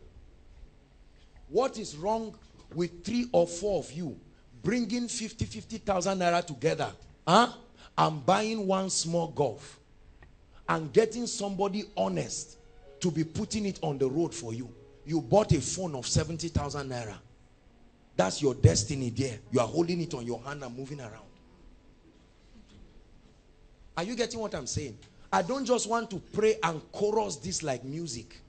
Speaker 2: what is wrong with three or four of you bringing 50 50,000 naira together huh and buying one small golf and getting somebody honest to be putting it on the road for you you bought a phone of 70,000 naira That's your destiny there. You are holding it on your hand and moving around. Are you getting what I'm saying? I don't just want to pray and chorus this like music.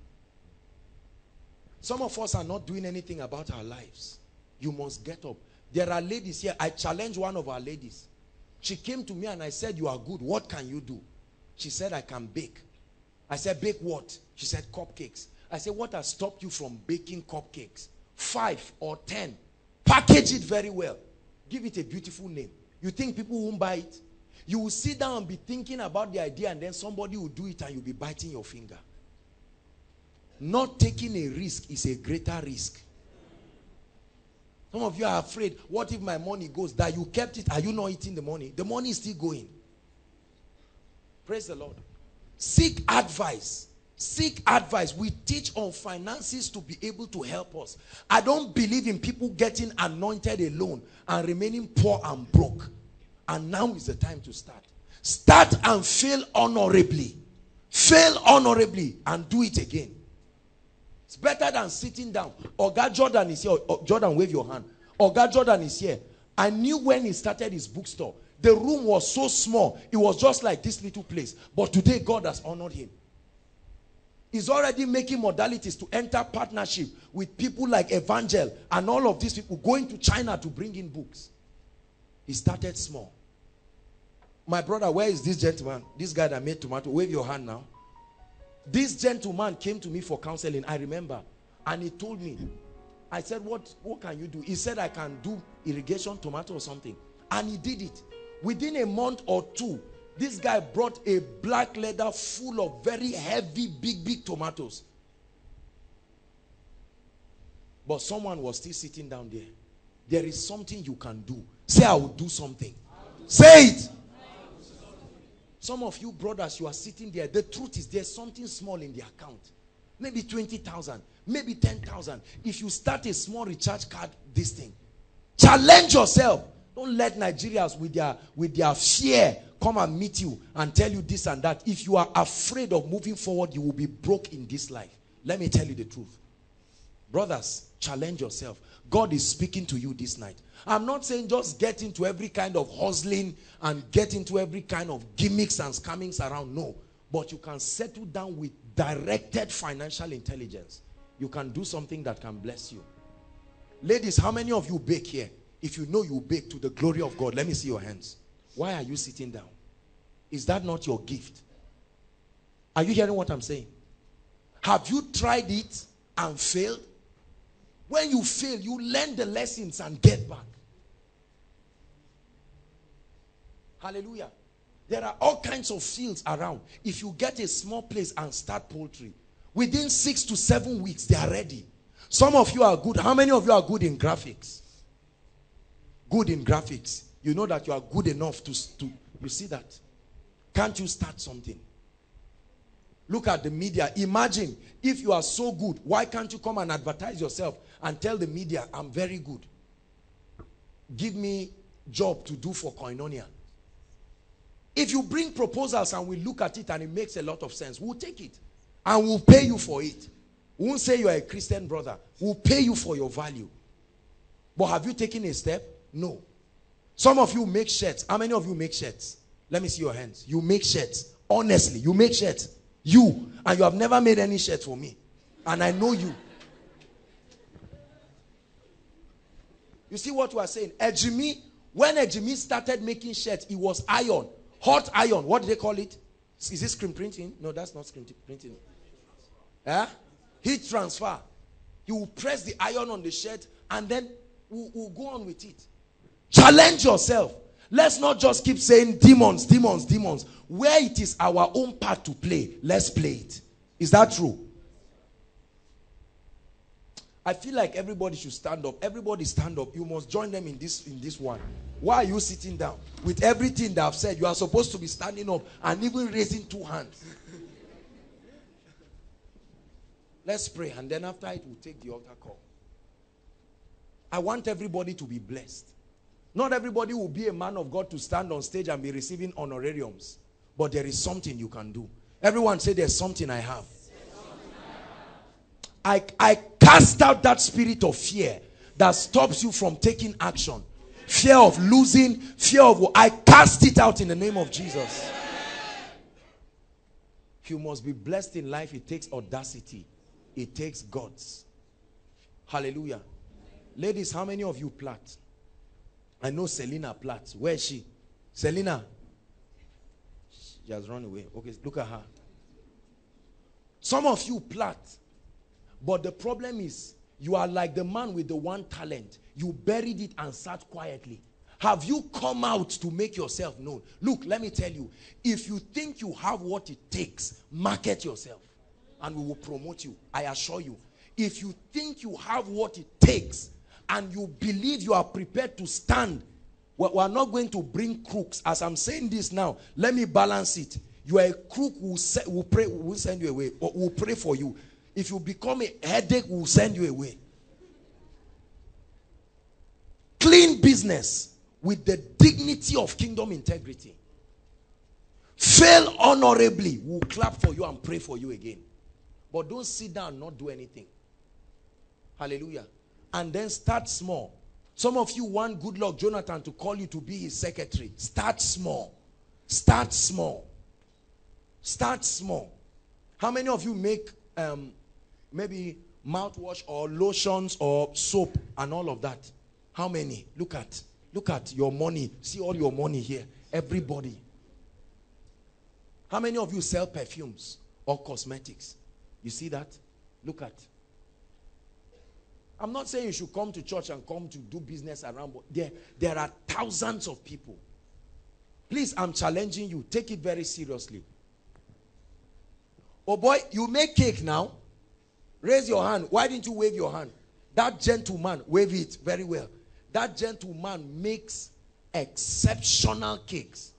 Speaker 2: Some of us are not doing anything about our lives. You must get up. There are ladies here. I challenge one of our ladies. She came to me and I said, you are good. What can you do? She said, I can bake. I said, bake what? She said, cupcakes. I said, what has stopped you from baking cupcakes? Five or ten. Package it very well. Give it a beautiful name. You think people won't buy it? You will sit down and be thinking about the idea and then somebody will do it and you'll be biting your finger. Not taking a risk is a greater risk. Some of you are afraid, what if my money goes? That you kept it, are you not eating the money? The money is still going. Praise the Lord. Seek advice. Seek advice. We teach on finances to be able to help us. I don't believe in people getting anointed alone and remaining poor and broke. And now is the time to start. Start and fail honorably. Fail honorably and do it again. It's better than sitting down. Oga Jordan is here. Jordan, wave your hand. Oga Jordan is here. I knew when he started his bookstore. The room was so small. It was just like this little place. But today, God has honored him. He's already making modalities to enter partnership with people like Evangel and all of these people going to China to bring in books. He started small. My brother, where is this gentleman? This guy that made tomato. Wave your hand now. This gentleman came to me for counseling, I remember. And he told me, I said, what, what can you do? He said, I can do irrigation tomato or something. And he did it. Within a month or two, this guy brought a black leather full of very heavy, big, big tomatoes. But someone was still sitting down there. There is something you can do. Say, I will do something. Say it. Some of you brothers, you are sitting there. The truth is there's something small in the account. Maybe 20,000, maybe 10,000. If you start a small recharge card, this thing. Challenge yourself. Don't let Nigerians with their, with their fear come and meet you and tell you this and that. If you are afraid of moving forward, you will be broke in this life. Let me tell you the truth. Brothers, challenge yourself. God is speaking to you this night. I'm not saying just get into every kind of hustling and get into every kind of gimmicks and scammings around. No. But you can settle down with directed financial intelligence. You can do something that can bless you. Ladies, how many of you bake here? If you know you bake to the glory of God, let me see your hands. Why are you sitting down? Is that not your gift? Are you hearing what I'm saying? Have you tried it and failed? When you fail, you learn the lessons and get back. Hallelujah. There are all kinds of fields around. If you get a small place and start poultry, within six to seven weeks, they are ready. Some of you are good. How many of you are good in graphics? Good in graphics. You know that you are good enough to, to you see that? Can't you start something? Look at the media. Imagine if you are so good, why can't you come and advertise yourself and tell the media, I'm very good. Give me job to do for Koinonia. If you bring proposals and we look at it and it makes a lot of sense, we'll take it. And we'll pay you for it. We won't say you're a Christian brother. We'll pay you for your value. But have you taken a step? No. Some of you make shirts. How many of you make shirts? Let me see your hands. You make shirts. Honestly, you make shirts. You. And you have never made any shirt for me. And I know you. You see what we are saying? Ejimi, when Ejimi started making shirts, it was iron. Hot iron. What do they call it? Is this screen printing? No, that's not screen printing. Yeah? Heat transfer. You will press the iron on the shirt and then we'll, we'll go on with it. Challenge yourself. Let's not just keep saying demons, demons, demons. Where it is our own part to play, let's play it. Is that true? I feel like everybody should stand up. Everybody stand up. You must join them in this in this one. Why are you sitting down? With everything that I've said, you are supposed to be standing up and even raising two hands. Let's pray and then after it we'll take the altar call. I want everybody to be blessed. Not everybody will be a man of God to stand on stage and be receiving honorariums. But there is something you can do. Everyone say there's something I have. I, I cast out that spirit of fear that stops you from taking action. Fear of losing, fear of I cast it out in the name of Jesus. You must be blessed in life, it takes audacity. It takes God's. Hallelujah. Ladies, how many of you plat? I know Selena Platt. Where is she? Selena. She has run away. Okay, look at her. Some of you plat. But the problem is, you are like the man with the one talent. You buried it and sat quietly. Have you come out to make yourself known? Look, let me tell you. If you think you have what it takes, market yourself. And we will promote you. I assure you. If you think you have what it takes, and you believe you are prepared to stand, we are not going to bring crooks. As I'm saying this now, let me balance it. You are a crook, we'll, we'll pray, we'll send you away. We'll pray for you. If you become a headache, we'll send you away. Clean business with the dignity of kingdom integrity. Fail honorably, we'll clap for you and pray for you again. But don't sit down not do anything. Hallelujah and then start small. Some of you want Goodluck Jonathan to call you to be his secretary. Start small. Start small. Start small. How many of you make um, maybe mouthwash or lotions or soap and all of that? How many? Look at look at your money. See all your money here. Everybody. How many of you sell perfumes or cosmetics? You see that? Look at I'm not saying you should come to church and come to do business around, but there, there are thousands of people. Please, I'm challenging you. Take it very seriously. Oh boy, you make cake now. Raise your hand. Why didn't you wave your hand? That gentleman, wave it very well. That gentleman makes exceptional cakes.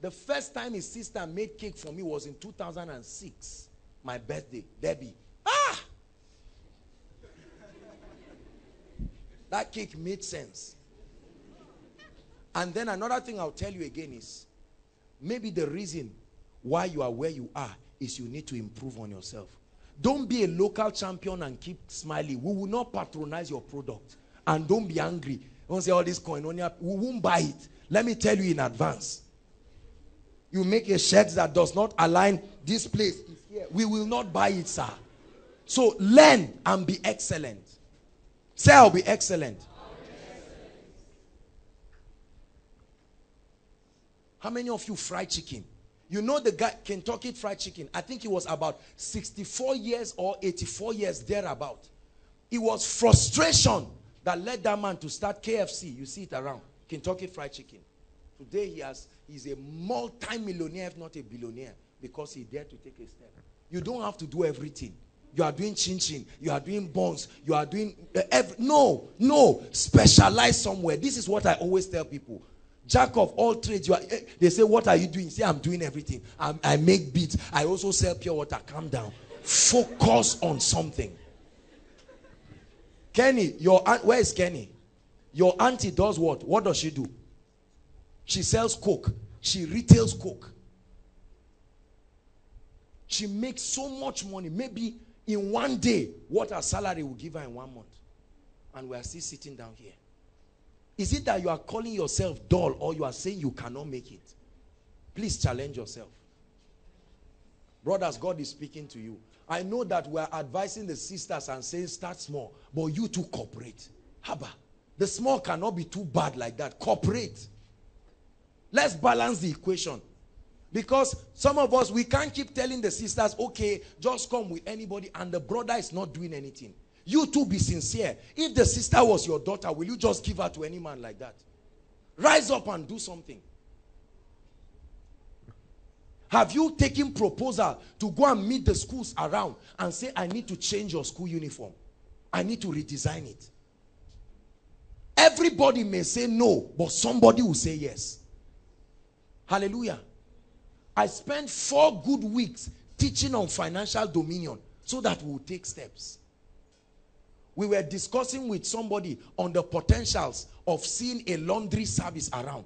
Speaker 2: The first time his sister made cake for me was in 2006. My birthday. Debbie. Ah! That cake made sense. And then another thing I'll tell you again is maybe the reason why you are where you are is you need to improve on yourself. Don't be a local champion and keep smiling. We will not patronize your product. And don't be angry. Don't say all this coin we won't buy it. Let me tell you in advance. You make a shirt that does not align this place. We will not buy it, sir. So learn and be excellent. Say, I'll be excellent. How many of you fry chicken? You know the guy, Kentucky Fried Chicken. I think he was about 64 years or 84 years thereabout. It was frustration that led that man to start KFC. You see it around. Kentucky Fried Chicken. Today he has, he's a multi-millionaire, if not a billionaire, because he dared to take a step. You don't have to do everything. You are doing chin chin. You are doing bones. You are doing uh, every, no, no. Specialize somewhere. This is what I always tell people. Jack of all trades. You are, eh, they say, "What are you doing?" say, "I'm doing everything. I'm, I make beats. I also sell pure water." Calm down. Focus on something. Kenny, your aunt, where is Kenny? Your auntie does what? What does she do? She sells coke. She retails coke. She makes so much money. Maybe in one day what her salary will give her in one month. And we are still sitting down here. Is it that you are calling yourself dull or you are saying you cannot make it? Please challenge yourself. Brothers, God is speaking to you. I know that we are advising the sisters and saying start small, but you too cooperate. Haba, the small cannot be too bad like that. Cooperate. Let's balance the equation. Because some of us, we can't keep telling the sisters, okay, just come with anybody, and the brother is not doing anything. You too be sincere. If the sister was your daughter, will you just give her to any man like that? Rise up and do something. Have you taken proposal to go and meet the schools around and say, I need to change your school uniform. I need to redesign it. Everybody may say no, but somebody will say yes. Hallelujah. I spent four good weeks teaching on financial dominion so that we will take steps. We were discussing with somebody on the potentials of seeing a laundry service around.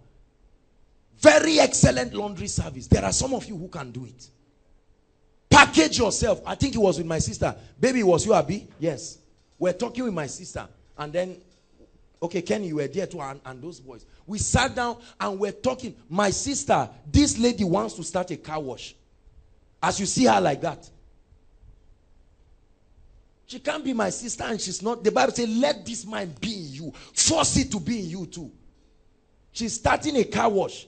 Speaker 2: Very excellent laundry service. There are some of you who can do it. Package yourself. I think it was with my sister. Baby, was you Abby? Yes. We're talking with my sister. And then Okay, Kenny, you were there too, and, and those boys. We sat down and we're talking. My sister, this lady wants to start a car wash. As you see her like that. She can't be my sister and she's not. The Bible says, let this mind be in you. Force it to be in you too. She's starting a car wash.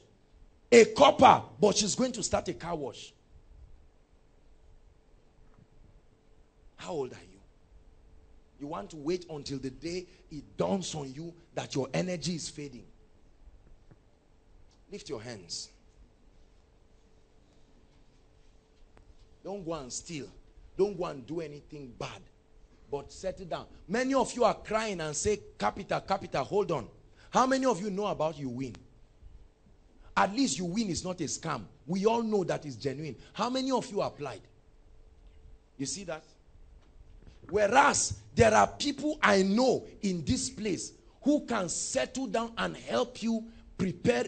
Speaker 2: A corper, but she's going to start a car wash. How old are you? You want to wait until the day it dawns on you that your energy is fading. Lift your hands. Don't go and steal. Don't go and do anything bad. But settle down. Many of you are crying and say, Capital, capital, hold on. How many of you know about YouWin? At least YouWin is not a scam. We all know that is genuine. How many of you applied? You see that? Whereas there are people I know in this place who can settle down and help you prepare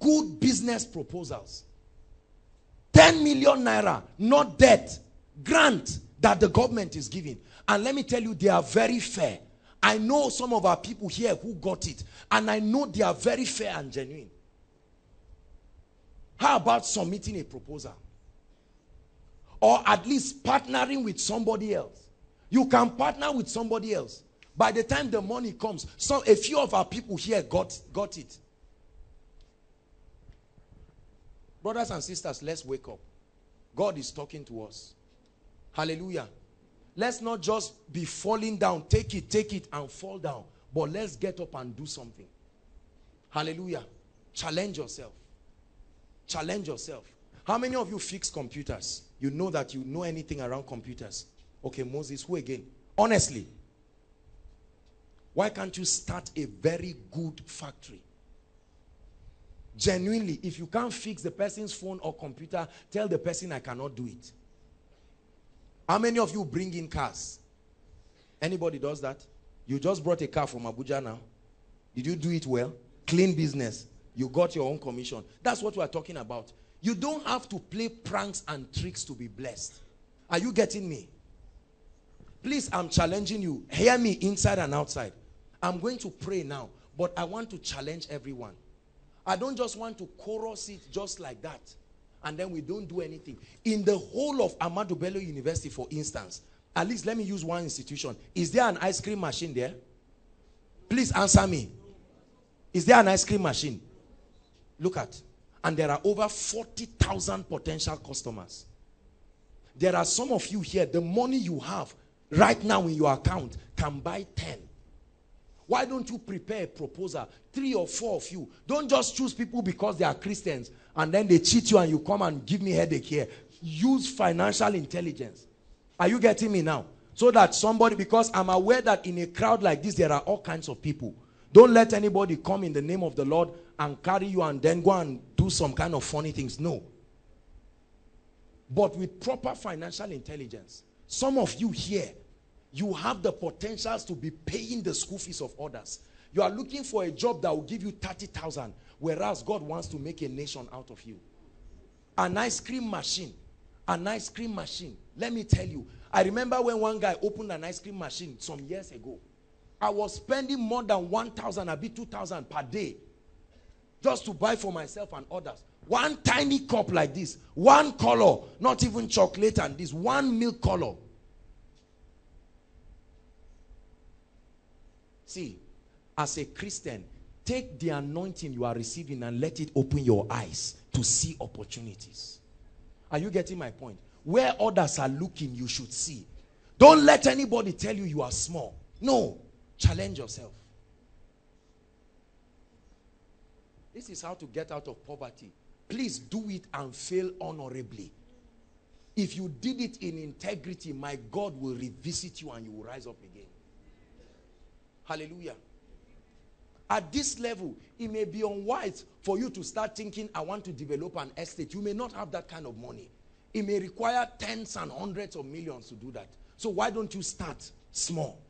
Speaker 2: good business proposals. 10 million naira, not debt, grant that the government is giving. And let me tell you, they are very fair. I know some of our people here who got it, and I know they are very fair and genuine. How about submitting a proposal? Or at least partnering with somebody else. You can partner with somebody else. By the time the money comes, so a few of our people here got, got it. Brothers and sisters, let's wake up. God is talking to us. Hallelujah. Let's not just be falling down. Take it, take it, and fall down. But let's get up and do something. Hallelujah. Challenge yourself. Challenge yourself. How many of you fix computers? You know that you know anything around computers. Okay, Moses, who again? Honestly. Why can't you start a very good factory? Genuinely, if you can't fix the person's phone or computer, tell the person I cannot do it. How many of you bring in cars? Anybody does that? You just brought a car from Abuja now. Did you do it well? Clean business. You got your own commission. That's what we are talking about. You don't have to play pranks and tricks to be blessed. Are you getting me? Please, I'm challenging you. Hear me inside and outside. I'm going to pray now, but I want to challenge everyone. I don't just want to chorus it just like that. And then we don't do anything. In the whole of Ahmadu Bello University, for instance, at least let me use one institution. Is there an ice cream machine there? Please answer me. Is there an ice cream machine? Look at. And there are over 40,000 potential customers. There are some of you here, the money you have right now in your account can buy 10. Why don't you prepare a proposal? Three or four of you. Don't just choose people because they are Christians and then they cheat you and you come and give me headache here. Use financial intelligence. Are you getting me now? So that somebody, because I'm aware that in a crowd like this, there are all kinds of people. Don't let anybody come in the name of the Lord and carry you and then go and do some kind of funny things. No. But with proper financial intelligence, some of you here, you have the potentials to be paying the school fees of others. You are looking for a job that will give you 30,000, whereas God wants to make a nation out of you. An ice cream machine. An ice cream machine. Let me tell you. I remember when one guy opened an ice cream machine some years ago. I was spending more than 1,000, a bit 2,000 per day just to buy for myself and others. One tiny cup like this, one color, not even chocolate and this, one milk color. See, as a Christian, take the anointing you are receiving and let it open your eyes to see opportunities. Are you getting my point? Where others are looking, you should see. Don't let anybody tell you you are small. No, challenge yourself. This is how to get out of poverty. Please do it and fail honorably. If you did it in integrity, my God will revisit you and you will rise up again. Hallelujah. At this level, it may be unwise for you to start thinking, I want to develop an estate. You may not have that kind of money. It may require tens and hundreds of millions to do that. So why don't you start small?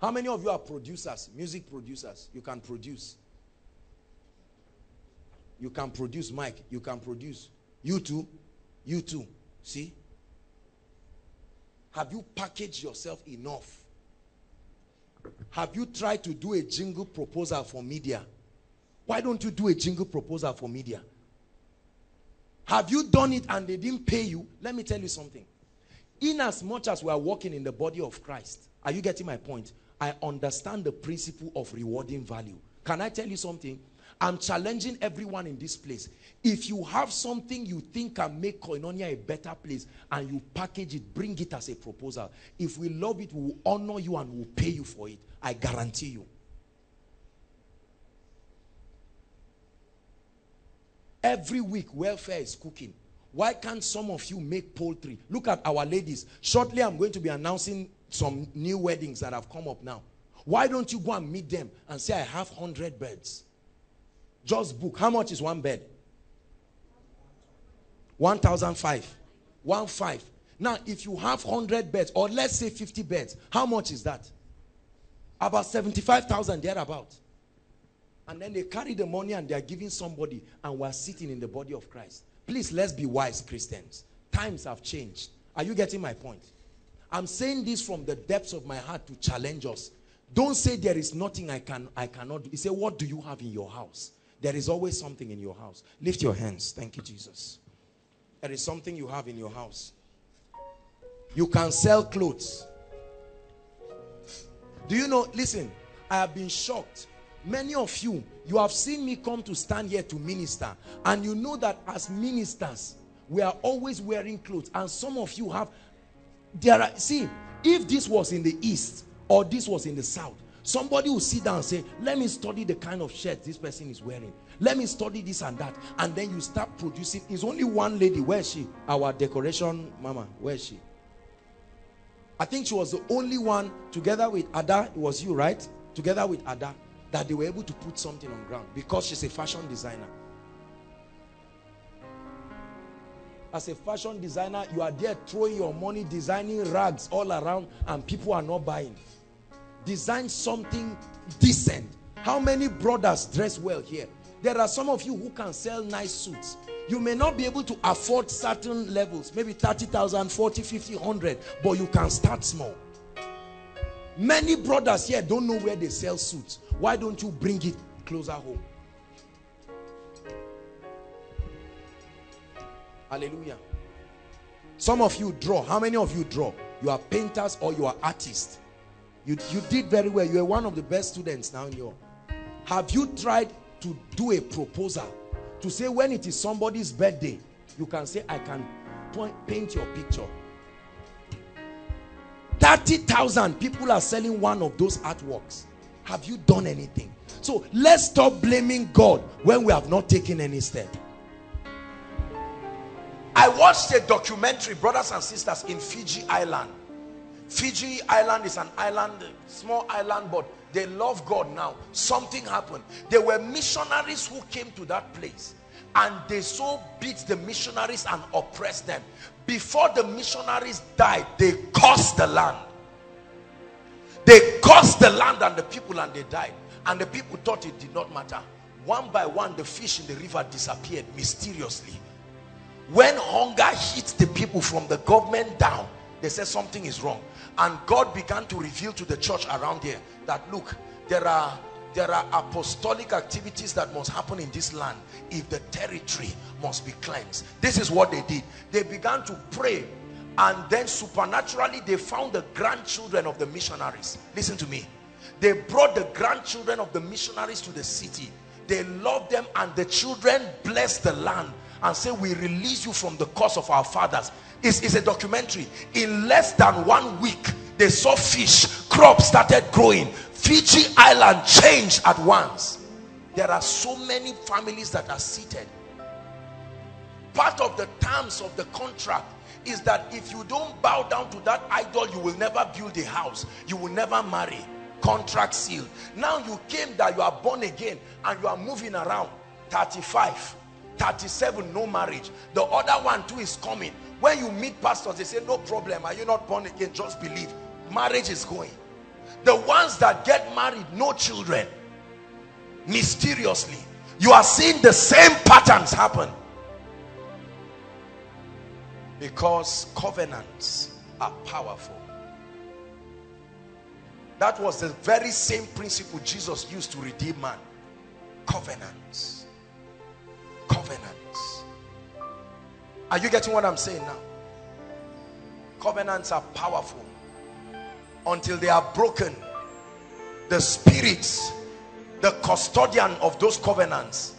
Speaker 2: How many of you are producers, music producers? You can produce. You can produce, Mike. You can produce. You too. You too. See? Have you packaged yourself enough Have you tried to do a jingle proposal for media? Why don't you do a jingle proposal for media? Have you done it and they didn't pay you? Let me tell you something. In as much as we are working in the body of Christ, are you getting my point? I understand the principle of rewarding value. Can I tell you something? I'm challenging everyone in this place. If you have something you think can make Koinonia a better place and you package it, bring it as a proposal. If we love it, we will honor you and we will pay you for it. I guarantee you. Every week, welfare is cooking. Why can't some of you make poultry? Look at our ladies. Shortly, I'm going to be announcing some new weddings that have come up now. Why don't you go and meet them and say, I have 100 beds? Just book. How much is one bed? 1,005. One five. Now, if you have 100 beds, or let's say 50 beds, how much is that? About 75,000 thereabout. And then they carry the money and they are giving somebody and we're sitting in the body of Christ. Please, let's be wise Christians. Times have changed. Are you getting my point? I'm saying this from the depths of my heart to challenge us. Don't say there is nothing I can I cannot do. You say, what do you have in your house? There is always something in your house. Lift your hands. Thank you, Jesus. There is something you have in your house. You can sell clothes. Do you know? Listen, I have been shocked. Many of you, you have seen me come to stand here to minister. And you know that as ministers, we are always wearing clothes. And some of you have, there are, see, if this was in the east or this was in the south, Somebody will sit down and say, let me study the kind of shirt this person is wearing. Let me study this and that. And then you start producing. It's only one lady. Where is she? Our decoration mama. Where is she? I think she was the only one together with Ada. It was you, right? Together with Ada. That they were able to put something on ground. Because she's a fashion designer. As a fashion designer, you are there throwing your money, designing rags all around. And people are not buying design something decent. How many brothers dress well here? There are some of you who can sell nice suits. You may not be able to afford certain levels, maybe 30,000, 40, 50, 100, but you can start small. Many brothers here don't know where they sell suits. Why don't you bring it closer home? Hallelujah. Some of you draw. How many of you draw? You are painters or you are artists. You, you did very well. You are one of the best students now in your. Have you tried to do a proposal to say when it is somebody's birthday, you can say, I can point, paint your picture. 30,000 people are selling one of those artworks. Have you done anything? So let's stop blaming God when we have not taken any step. I watched a documentary, brothers and sisters, in Fiji Island. Fiji Island is an island, small island, but they love God now. Something happened. There were missionaries who came to that place and they so beat the missionaries and oppressed them. Before the missionaries died, they cursed the land. They cursed the land and the people and they died. And the people thought it did not matter. One by one, the fish in the river disappeared mysteriously. When hunger hit the people from the government down, they said something is wrong. And God began to reveal to the church around here that look there are there are apostolic activities that must happen in this land if the territory must be cleansed. This is what they did. They began to pray and then supernaturally they found the grandchildren of the missionaries. Listen to me. They brought the grandchildren of the missionaries to the city. They loved them and the children blessed the land and say we release you from the curse of our fathers. It's, it's a documentary. In less than one week they saw fish crops started growing. Fiji island changed at once. There are so many families that are seated. Part of the terms of the contract is that if you don't bow down to that idol you will never build a house. You will never marry. Contract sealed. Now you came that you are born again and you are moving around. 35 37 no marriage. The other one too is coming. When you meet pastors they say no problem. Are you not born again? Just believe. Marriage is going. The ones that get married no children. Mysteriously. You are seeing the same patterns happen. Because covenants are powerful. That was the very same principle Jesus used to redeem man. Covenants. Covenants. Are you getting what I'm saying now? Covenants are powerful. Until they are broken, the spirits, the custodian of those covenants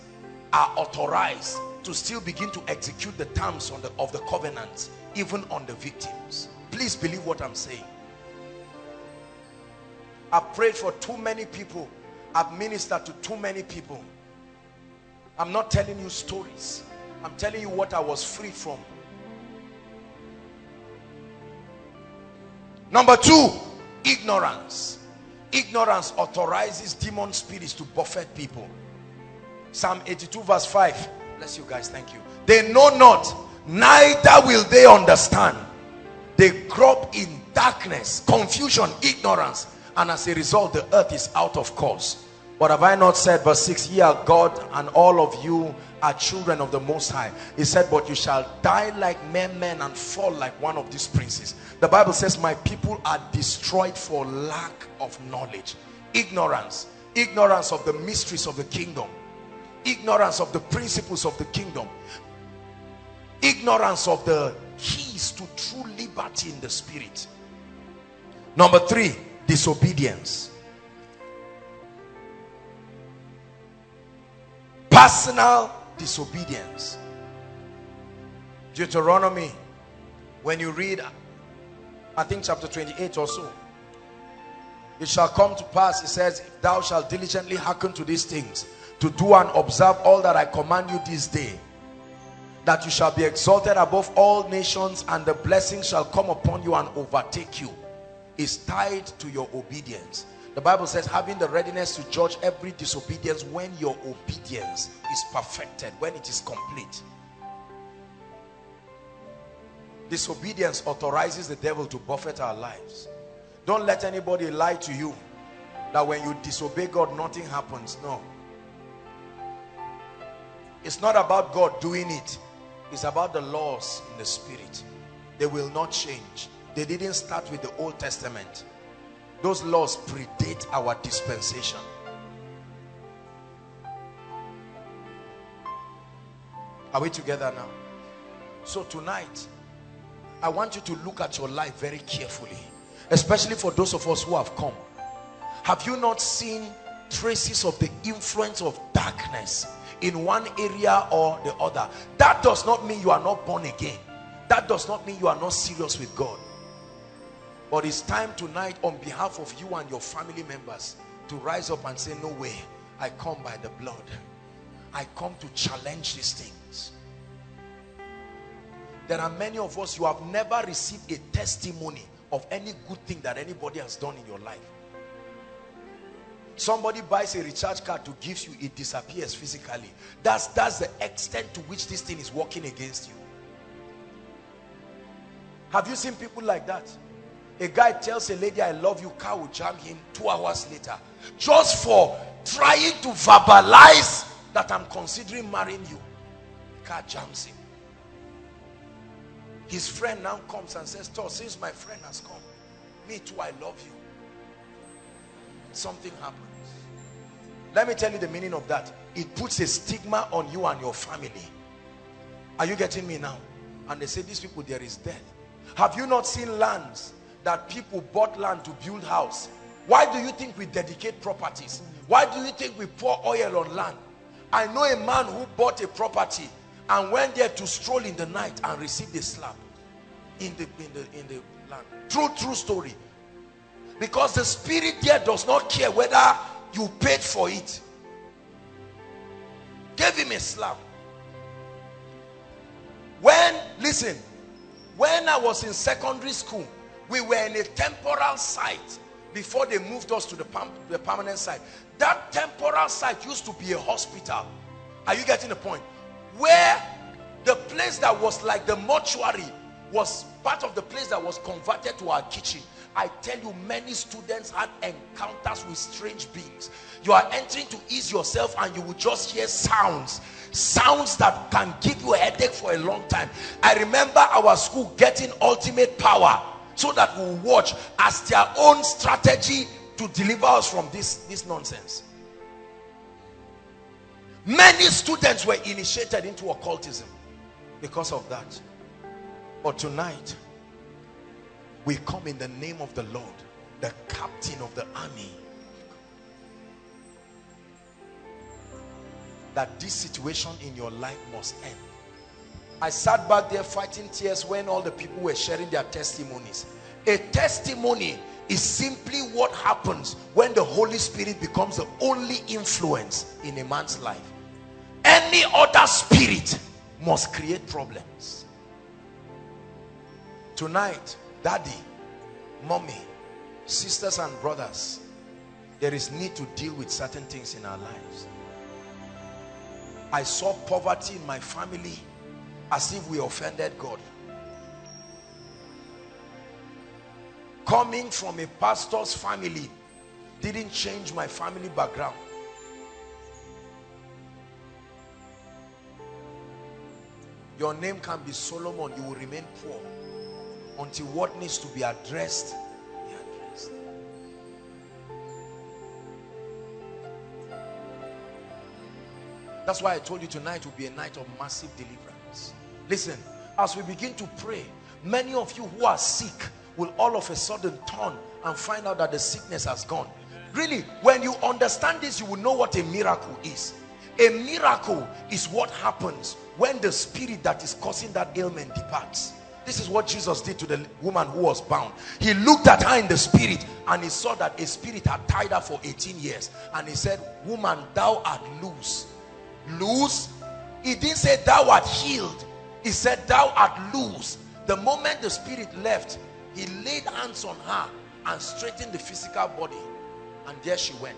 Speaker 2: are authorized to still begin to execute the terms on the, of the covenant, even on the victims. Please believe what I'm saying. I've prayed for too many people. I've ministered to too many people. I'm not telling you stories. I'm telling you what I was free from. Number two, ignorance. Ignorance authorizes demon spirits to buffet people. Psalm 82 verse 5. Bless you guys, thank you. They know not, neither will they understand. They grope in darkness, confusion, ignorance. And as a result, the earth is out of course. What have I not said? Verse 6, ye are God and all of you are children of the Most High. He said, but you shall die like men, men and fall like one of these princes. The Bible says, my people are destroyed for lack of knowledge. Ignorance. Ignorance of the mysteries of the kingdom. Ignorance of the principles of the kingdom. Ignorance of the keys to true liberty in the spirit. Number three, disobedience. Personal disobedience. Deuteronomy, when you read, I think chapter 28 or so, it shall come to pass, it says, if thou shalt diligently hearken to these things, to do and observe all that I command you this day, that you shall be exalted above all nations and the blessing shall come upon you and overtake you is tied to your obedience the bible says having the readiness to judge every disobedience when your obedience is perfected when it is complete. Disobedience authorizes the devil to buffet our lives. Don't let anybody lie to you that when you disobey god nothing happens. No. It's not about god doing it. It's about the laws in the spirit. They will not change. They didn't start with the old testament those laws predate our dispensation. Are we together now? So tonight i want you to look at your life very carefully especially for those of us who have come. Have you not seen traces of the influence of darkness in one area or the other? That does not mean you are not born again. That does not mean you are not serious with God but it's time tonight on behalf of you and your family members to rise up and say no way. I come by the blood. I come to challenge these things. There are many of us you have never received a testimony of any good thing that anybody has done in your life. Somebody buys a recharge card to give you it disappears physically. That's that's the extent to which this thing is working against you. Have you seen people like that a guy tells a lady i love you car will jam him two hours later. Just for trying to verbalize that i'm considering marrying you car jams him. His friend now comes and says since my friend has come me too i love you. Something happens. Let me tell you the meaning of that. It puts a stigma on you and your family. Are you getting me now? And they say these people there is death. Have you not seen lands that people bought land to build house. Why do you think we dedicate properties? Why do you think we pour oil on land? I know a man who bought a property and went there to stroll in the night and received a slap in the in the in the land. True true story. Because the spirit there does not care whether you paid for it. Gave him a slap when listen when i was in secondary school we were in a temporal site before they moved us to the, the permanent site. That temporal site used to be a hospital. Are you getting the point? Where the place that was like the mortuary was part of the place that was converted to our kitchen. I tell you many students had encounters with strange beings. You are entering to ease yourself and you will just hear sounds. Sounds that can give you a headache for a long time. I remember our school getting ultimate power so that we'll watch as their own strategy to deliver us from this, this nonsense. Many students were initiated into occultism because of that. But tonight, we come in the name of the Lord, the captain of the army. That this situation in your life must end. I sat back there fighting tears when all the people were sharing their testimonies. A testimony is simply what happens when the Holy Spirit becomes the only influence in a man's life. Any other spirit must create problems. Tonight, daddy, mommy, sisters and brothers, there is need to deal with certain things in our lives. I saw poverty in my family as if we offended God. Coming from a pastor's family didn't change my family background. Your name can be Solomon, you will remain poor until what needs to be addressed be addressed. That's why I told you tonight will be a night of massive deliverance. Listen, as we begin to pray, many of you who are sick will all of a sudden turn and find out that the sickness has gone. Really, when you understand this, you will know what a miracle is. A miracle is what happens when the spirit that is causing that ailment departs. This is what Jesus did to the woman who was bound. He looked at her in the spirit and he saw that a spirit had tied her for 18 years. And he said, woman, thou art loose. Loose? He didn't say thou art healed. He said thou art loose. The moment the spirit left, he laid hands on her and straightened the physical body. And there she went.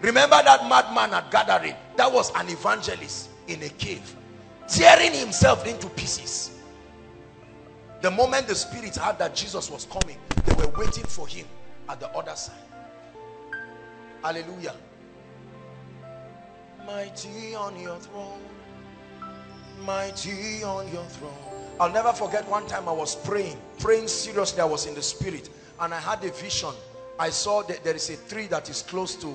Speaker 2: Remember that madman at gathering? That was an evangelist in a cave. Tearing himself into pieces. The moment the spirit heard that Jesus was coming, they were waiting for him at the other side. Hallelujah. Mighty on your throne. Mighty on your throne. I'll never forget one time I was praying, praying seriously. I was in the spirit and I had a vision. I saw that there is a tree that is close to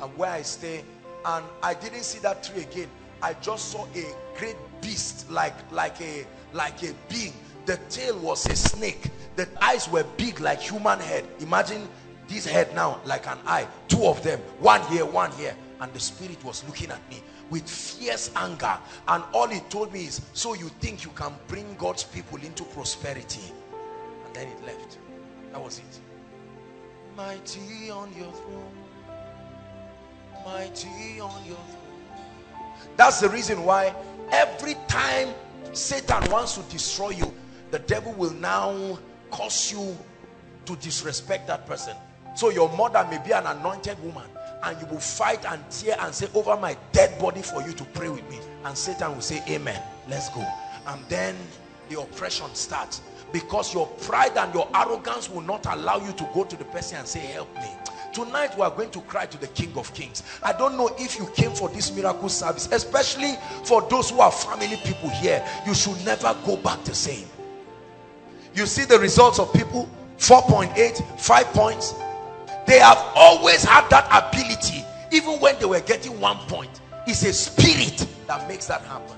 Speaker 2: um, where I stay and I didn't see that tree again. I just saw a great beast like, like, a, like a being. The tail was a snake. The eyes were big like human head. Imagine this head now like an eye. Two of them. One here, one here. And the spirit was looking at me with fierce anger. And all he told me is, so you think you can bring God's people into prosperity. And then it left. That was it. Mighty on your throne. Mighty on your throne. That's the reason why every time Satan wants to destroy you, the devil will now cause you to disrespect that person. So your mother may be an anointed woman and you will fight and tear and say over my dead body for you to pray with me. And Satan will say amen. Let's go. And then the oppression starts because your pride and your arrogance will not allow you to go to the person and say help me tonight we are going to cry to the king of kings i don't know if you came for this miracle service especially for those who are family people here you should never go back the same you see the results of people 4.8 5 points they have always had that ability even when they were getting one point. It's a spirit that makes that happen.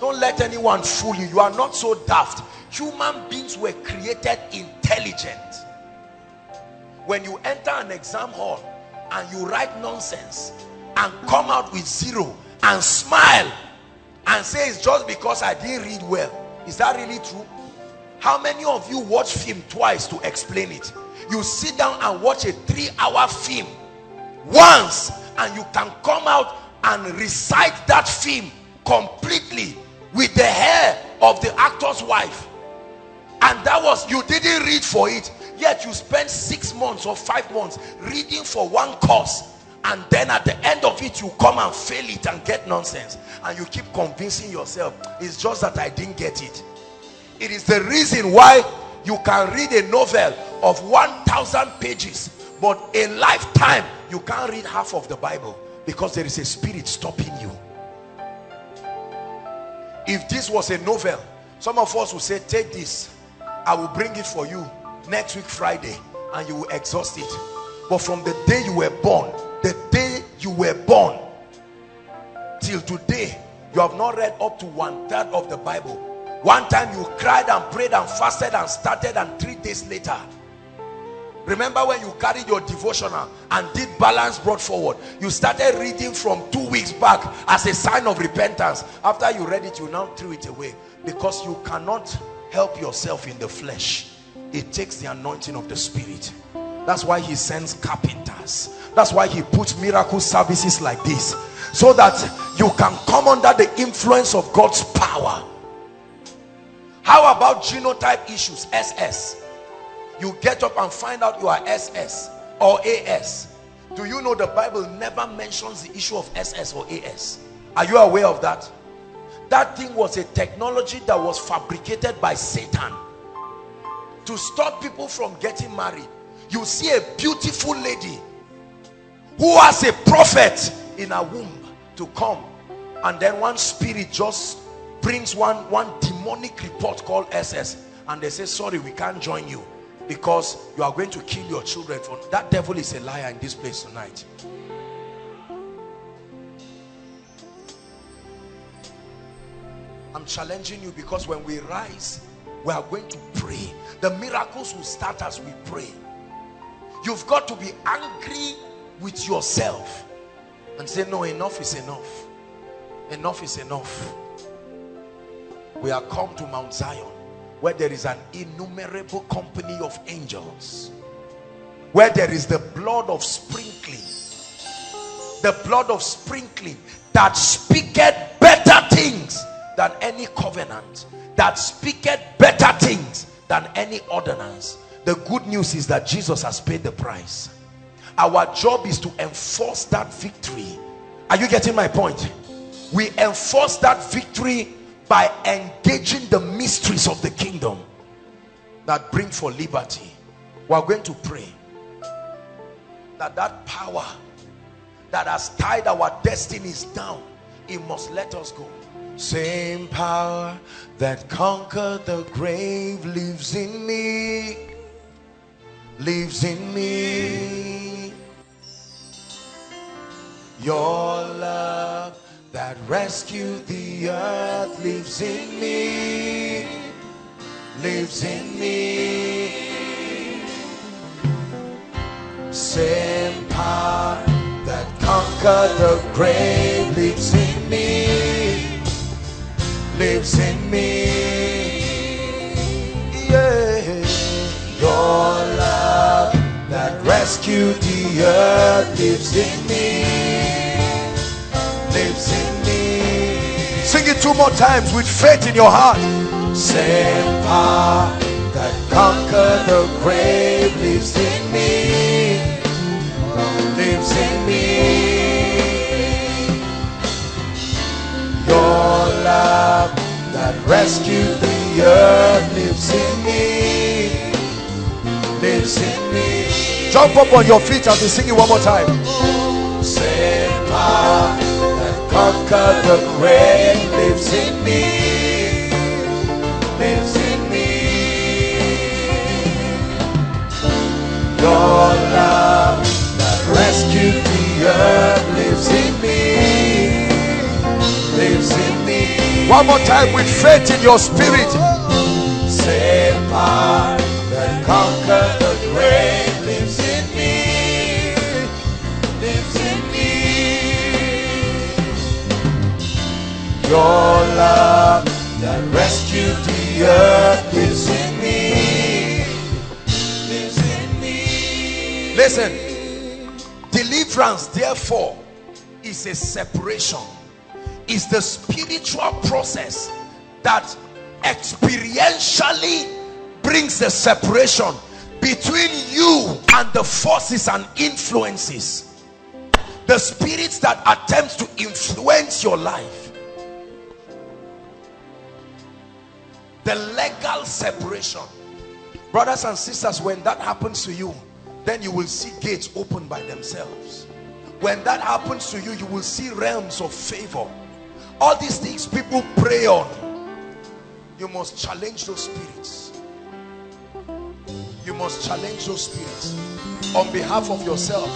Speaker 2: Don't let anyone fool you. You are not so daft. Human beings were created intelligent. When you enter an exam hall and you write nonsense and come out with zero and smile and say it's just because I didn't read well is that really true? How many of you watch film twice to explain it you sit down and watch a three-hour film once and you can come out and recite that film completely with the hair of the actor's wife. And that was you didn't read for it yet you spend six months or five months reading for one course. And then at the end of it you come and fail it and get nonsense. And you keep convincing yourself it's just that I didn't get it. It is the reason why you can read a novel of 1000 pages but a lifetime you can't read half of the Bible because there is a spirit stopping you. If this was a novel some of us will say take this. I will bring it for you next week Friday and you will exhaust it. But from the day you were born, the day you were born till today, you have not read up to one third of the Bible. One time you cried and prayed and fasted and started and three days later. Remember when you carried your devotional and did balance brought forward. You started reading from two weeks back as a sign of repentance. After you read it, you now threw it away because you cannot help yourself in the flesh. It takes the anointing of the spirit. That's why he sends carpenters. That's why he puts miracle services like this. So that you can come under the influence of God's power. How about genotype issues? SS. You get up and find out you are SS or AS. Do you know the Bible never mentions the issue of SS or AS? Are you aware of that? That thing was a technology that was fabricated by Satan to stop people from getting married you see a beautiful lady who has a prophet in her womb to come and then one spirit just brings one one demonic report called SS and they say sorry we can't join you because you are going to kill your children that devil is a liar in this place tonight I'm challenging you because when we rise we are going to pray the miracles will start as we pray You've got to be angry with yourself and say, no, enough is enough. Enough is enough. We are come to Mount Zion where there is an innumerable company of angels. Where there is the blood of sprinkling. The blood of sprinkling that speaketh better things than any covenant. That speaketh better things than any ordinance the good news is that Jesus has paid the price our job is to enforce that victory are you getting my point we enforce that victory by engaging the mysteries of the kingdom that bring for liberty. We are going to pray that that power that has tied our destinies down it must let us go. Same power that conquered the grave lives in me. Lives in me. Your love that rescued the earth lives in me, lives in me. Same power that conquered the grave lives in me, lives in me. Yeah, your love that rescued the earth lives in me, lives in me. Sing it two more times with faith in your heart. Same power that conquered the grave lives in me, lives in me. Your love that rescued the earth lives in me, lives in me. Jump up on your feet and sing it one more time. Same power conquered the grave lives in me, lives in me. Your love that rescued the earth lives in me, lives in me. One more time with faith in your spirit. Same power that conquered Your love that rescued the earth lives in me, in me. Listen, deliverance, therefore, is a separation, is the spiritual process that experientially brings the separation between you and the forces and influences. The spirits that attempt to influence your life the legal separation. Brothers and sisters when that happens to you then you will see gates open by themselves. When that happens to you you will see realms of favor. All these things people pray on. You must challenge those spirits. You must challenge those spirits on behalf of yourself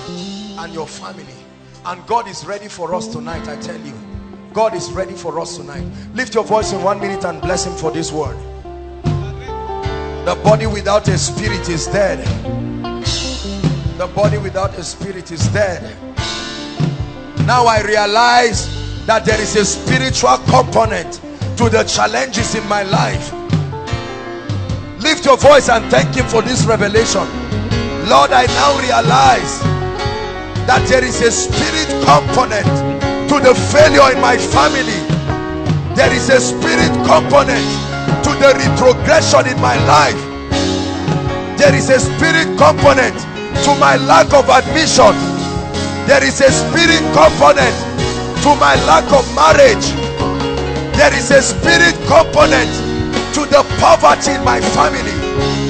Speaker 2: and your family. And God is ready for us tonight, I tell you. God is ready for us tonight. Lift your voice in one minute and bless him for this word. The body without a spirit is dead. The body without a spirit is dead. Now I realize that there is a spiritual component to the challenges in my life. Lift your voice and thank him for this revelation. Lord, I now realize that there is a spirit component to the failure in my family. There is a spirit component to the retrogression in my life. There is a spirit component to my lack of admission. There is a spirit component to my lack of marriage. There is a spirit component to the poverty in my family.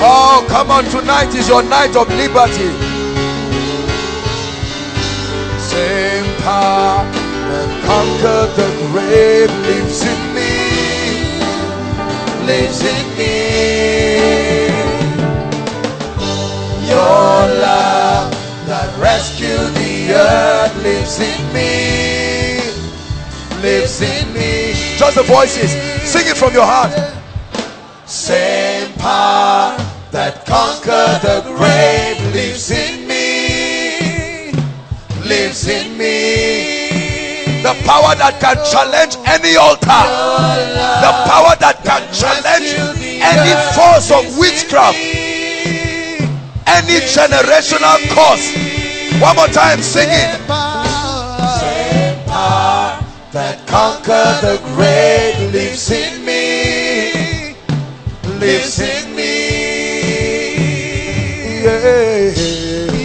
Speaker 2: Oh, come on, tonight is your night of liberty. Same power that conquered the grave lives in me, lives in me. Your love that rescued the earth lives in me, lives in me. Just the voices, sing it from your heart. Same power that conquered the grave lives in me, lives in me. The power that can challenge any altar, the power that can challenge any force of witchcraft, any generational curse. One more time, sing it. That conquered the grave lives in me, lives in me. Yeah.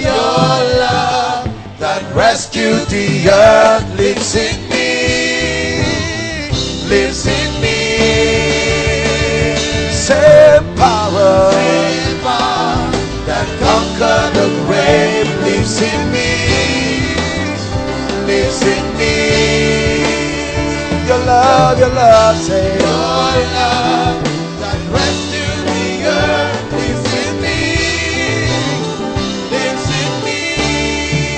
Speaker 2: Your love that rescued the earth lives in me, lives in me. Same power, same power that conquered the grave lives in me, lives in me. Your love, your love, say your love that rescued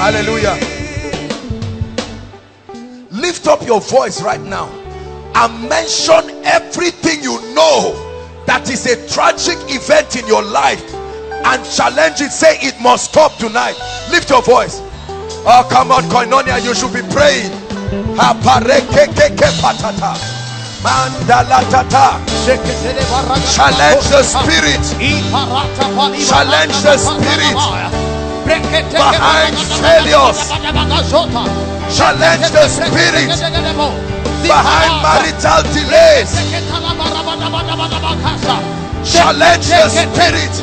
Speaker 2: Hallelujah. Lift up your voice right now and mention everything you know that is a tragic event in your life and challenge it. Say it must stop tonight. Lift your voice. Oh, come on, Koinonia, you should be praying. Challenge the spirit. Challenge the spirit behind failures. Challenge the spirit behind marital delays. Challenge the spirit.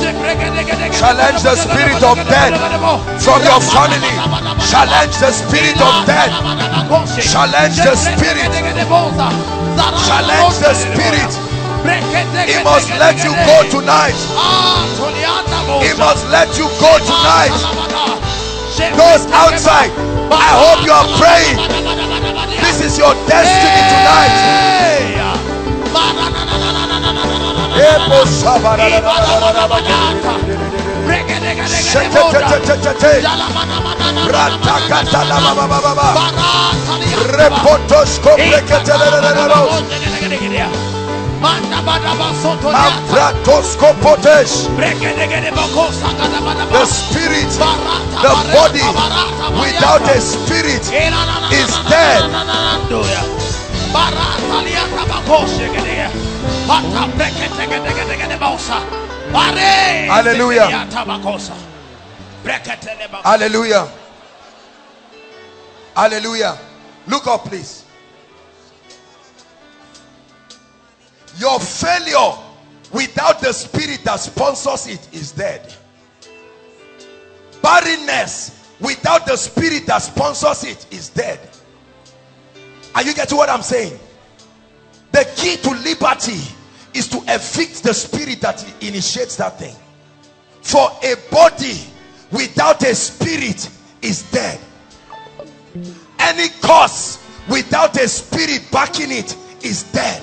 Speaker 2: Challenge the spirit of death from your family. Challenge the spirit of death. Challenge the spirit. Challenge the spirit. He must let you go tonight. He must let you go tonight. Those outside, I hope you are praying. This is your destiny tonight. The spirit, the body without a spirit is dead. Hallelujah. Hallelujah. Hallelujah. Look up, please. Your failure without the spirit that sponsors it is dead. Barrenness without the spirit that sponsors it is dead. Are you getting what I'm saying? The key to liberty is to evict the spirit that initiates that thing. For a body without a spirit is dead. Any cause without a spirit backing it is dead.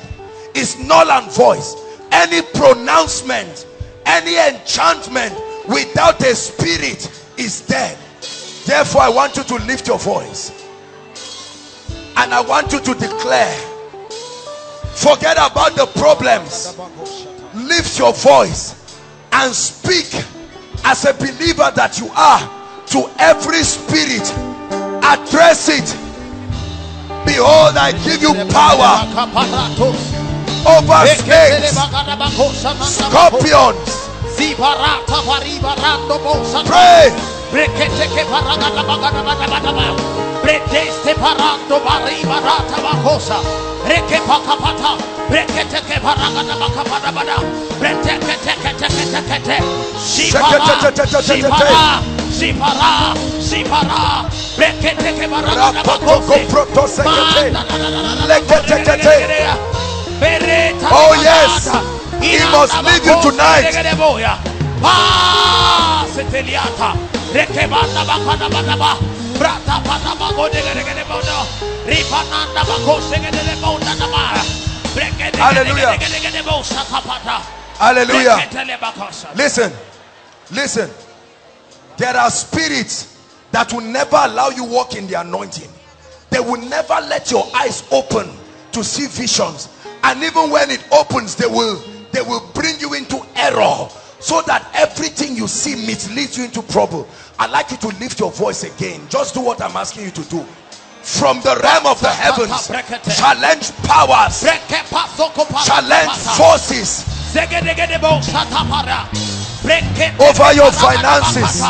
Speaker 2: Is null and voice. Any pronouncement, any enchantment without a spirit is dead. Therefore, I want you to lift your voice. And I want you to declare. Forget about the problems. Lift your voice and speak as a believer that you are to every spirit. Address it. Behold, I give you power over snakes, scorpions. Pray.
Speaker 7: Reke teke teke teke teke.
Speaker 2: Oh yes. He must leave you tonight.
Speaker 7: Seteliata. Reke. Brata godegere bono. Ripananda bakosegere bonda. Brekede
Speaker 2: Hallelujah.
Speaker 7: gedegede bosa kapata.
Speaker 2: Hallelujah.
Speaker 7: Reketele.
Speaker 2: Listen, listen. There are spirits that will never allow you walk in the anointing. They will never let your eyes open to see visions. And even when it opens, they will they will bring you into error so that everything you see misleads you into trouble. I'd like you to lift your voice again. Just do what I'm asking you to do. From the realm of the heavens, challenge powers,
Speaker 7: Breke pasoko pasoko
Speaker 2: challenge forces
Speaker 7: Zegedegede bosa tapara. Breke
Speaker 2: Over your finances.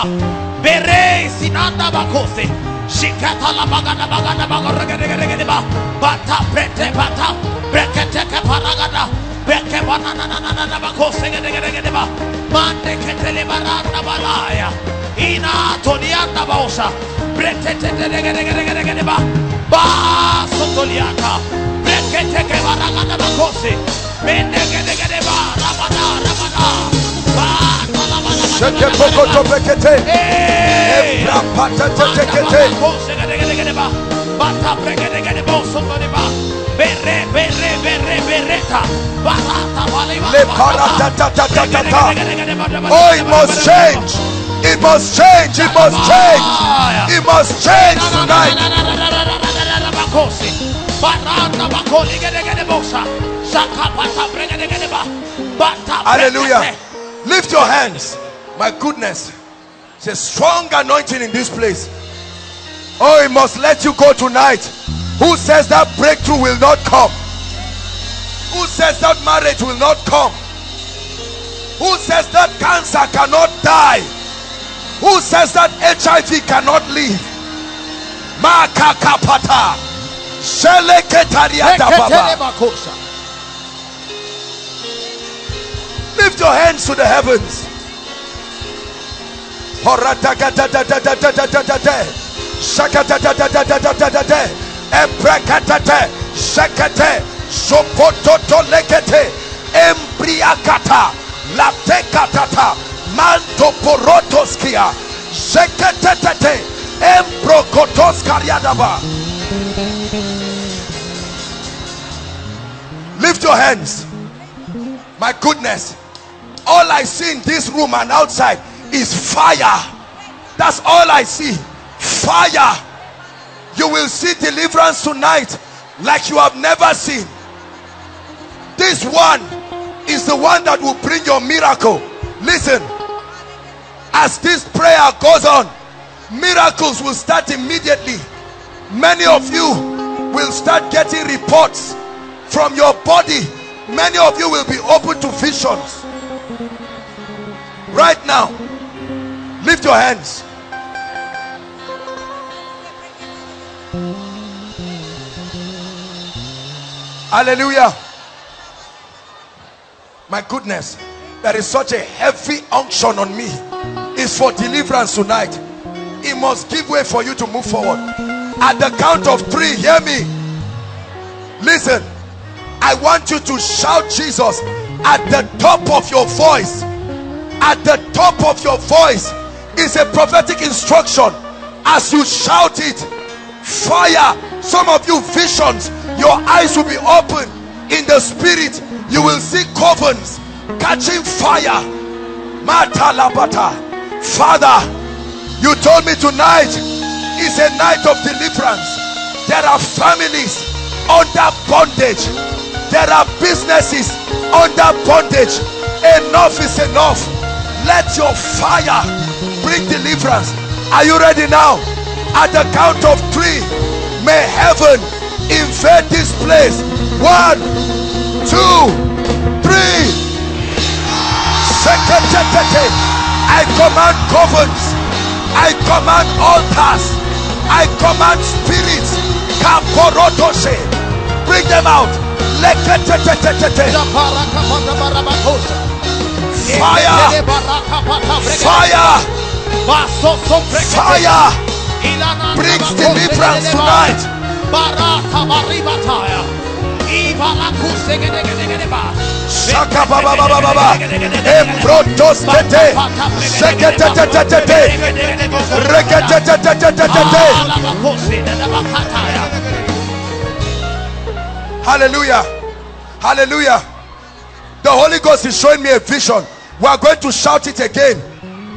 Speaker 7: Beke banana bakose gedegedegedeba. Mande ketele baranda balaya. Ina tolianda baosa. Bretete gedegedegedegedeba. Ba sotoliata. Brekete ke baragada bakose. Mende gedegedeba. Rabada rabada. Ba talabada.
Speaker 2: Sheke poko to
Speaker 7: bekete.
Speaker 2: Ebra patete tekete.
Speaker 7: Bakose gedegedegedeba. Bata pregede gede bo somebody ba. Bere bere bere bereta. Barata baliba.
Speaker 2: Le parata ta ta ta ta ta. Oh, it must change. It must change. It must change. It must change tonight.
Speaker 7: Barata bakoli gede gede bosa. Saka bata pregede gede ba. Bata.
Speaker 2: Hallelujah. Lift your hands. My goodness. It's a strong anointing in this place. Oh, he must let you go tonight. Who says that breakthrough will not come? Who says that marriage will not come? Who says that cancer cannot die? Who says that HIV cannot live? Makakapata. Lift your hands to the heavens. Shakatatatatatatatatate. Embrakatate. Shakate. Sopototolekete. Embriakata. Latekatata. Mantoporotoskia. Shakatate. Embrokotoskariadaba. Lift your hands. My goodness. All I see in this room and outside is fire. That's all I see. Fire. You will see deliverance tonight like you have never seen. This one is the one that will bring your miracle. Listen, as this prayer goes on, miracles will start immediately. Many of you will start getting reports from your body Many of you will be open to visions. Right now, lift your hands. Hallelujah. My goodness, there is such a heavy unction on me. It's for deliverance tonight. It must give way for you to move forward. At the count of three, hear me. Listen, I want you to shout Jesus at the top of your voice. At the top of your voice is a prophetic instruction. As you shout it, fire. Some of you visions, your eyes will be open in the spirit. You will see covens catching fire. Father, you told me tonight is a night of deliverance. There are families under bondage. There are businesses under bondage. Enough is enough. Let your fire bring deliverance. Are you ready now? At the count of three, may heaven invade this place. One, two, three. I command covens. I command altars. I command spirits. Kaporotoshe. Bring them out. Fire. Fire. Fire. Brings deliverance tonight. Shaka baba baba baba. Ebrotos tete. Seketetetetete. Reketetetetetete. Hallelujah. Hallelujah. The Holy Ghost is showing me a vision. We are going to shout it again.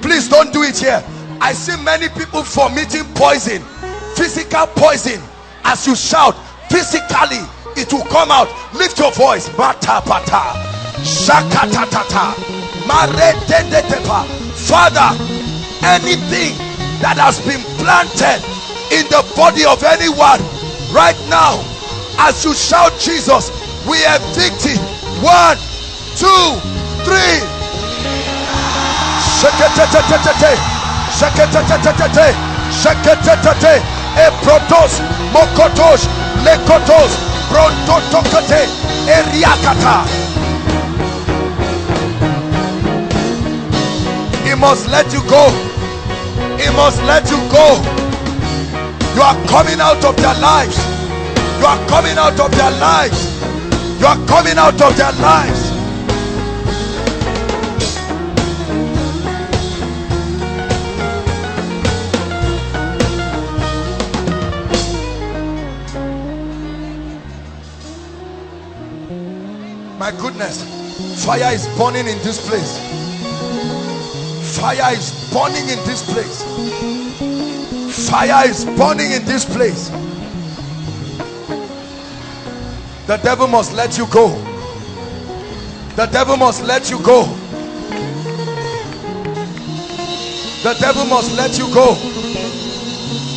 Speaker 2: Please don't do it here. I see many people vomiting poison, physical poison. As you shout, physically it will come out. Lift your voice. Mata pata. Shakatatata. Maretendetepa. Father, anything that has been planted in the body of anyone right now, as you shout Jesus, we evict it. One, two, three. Shakatatata. Shakatatata. Shakatatata. Eprotos, Mokotos, Lekotos, Eriakata. He must let you go. He must let you go. You are coming out of their lives. You are coming out of their lives. You are coming out of their lives. My goodness, fire is burning in this place. Fire is burning in this place. Fire is burning in this place. The devil must let you go. The devil must let you go. The devil must let you go.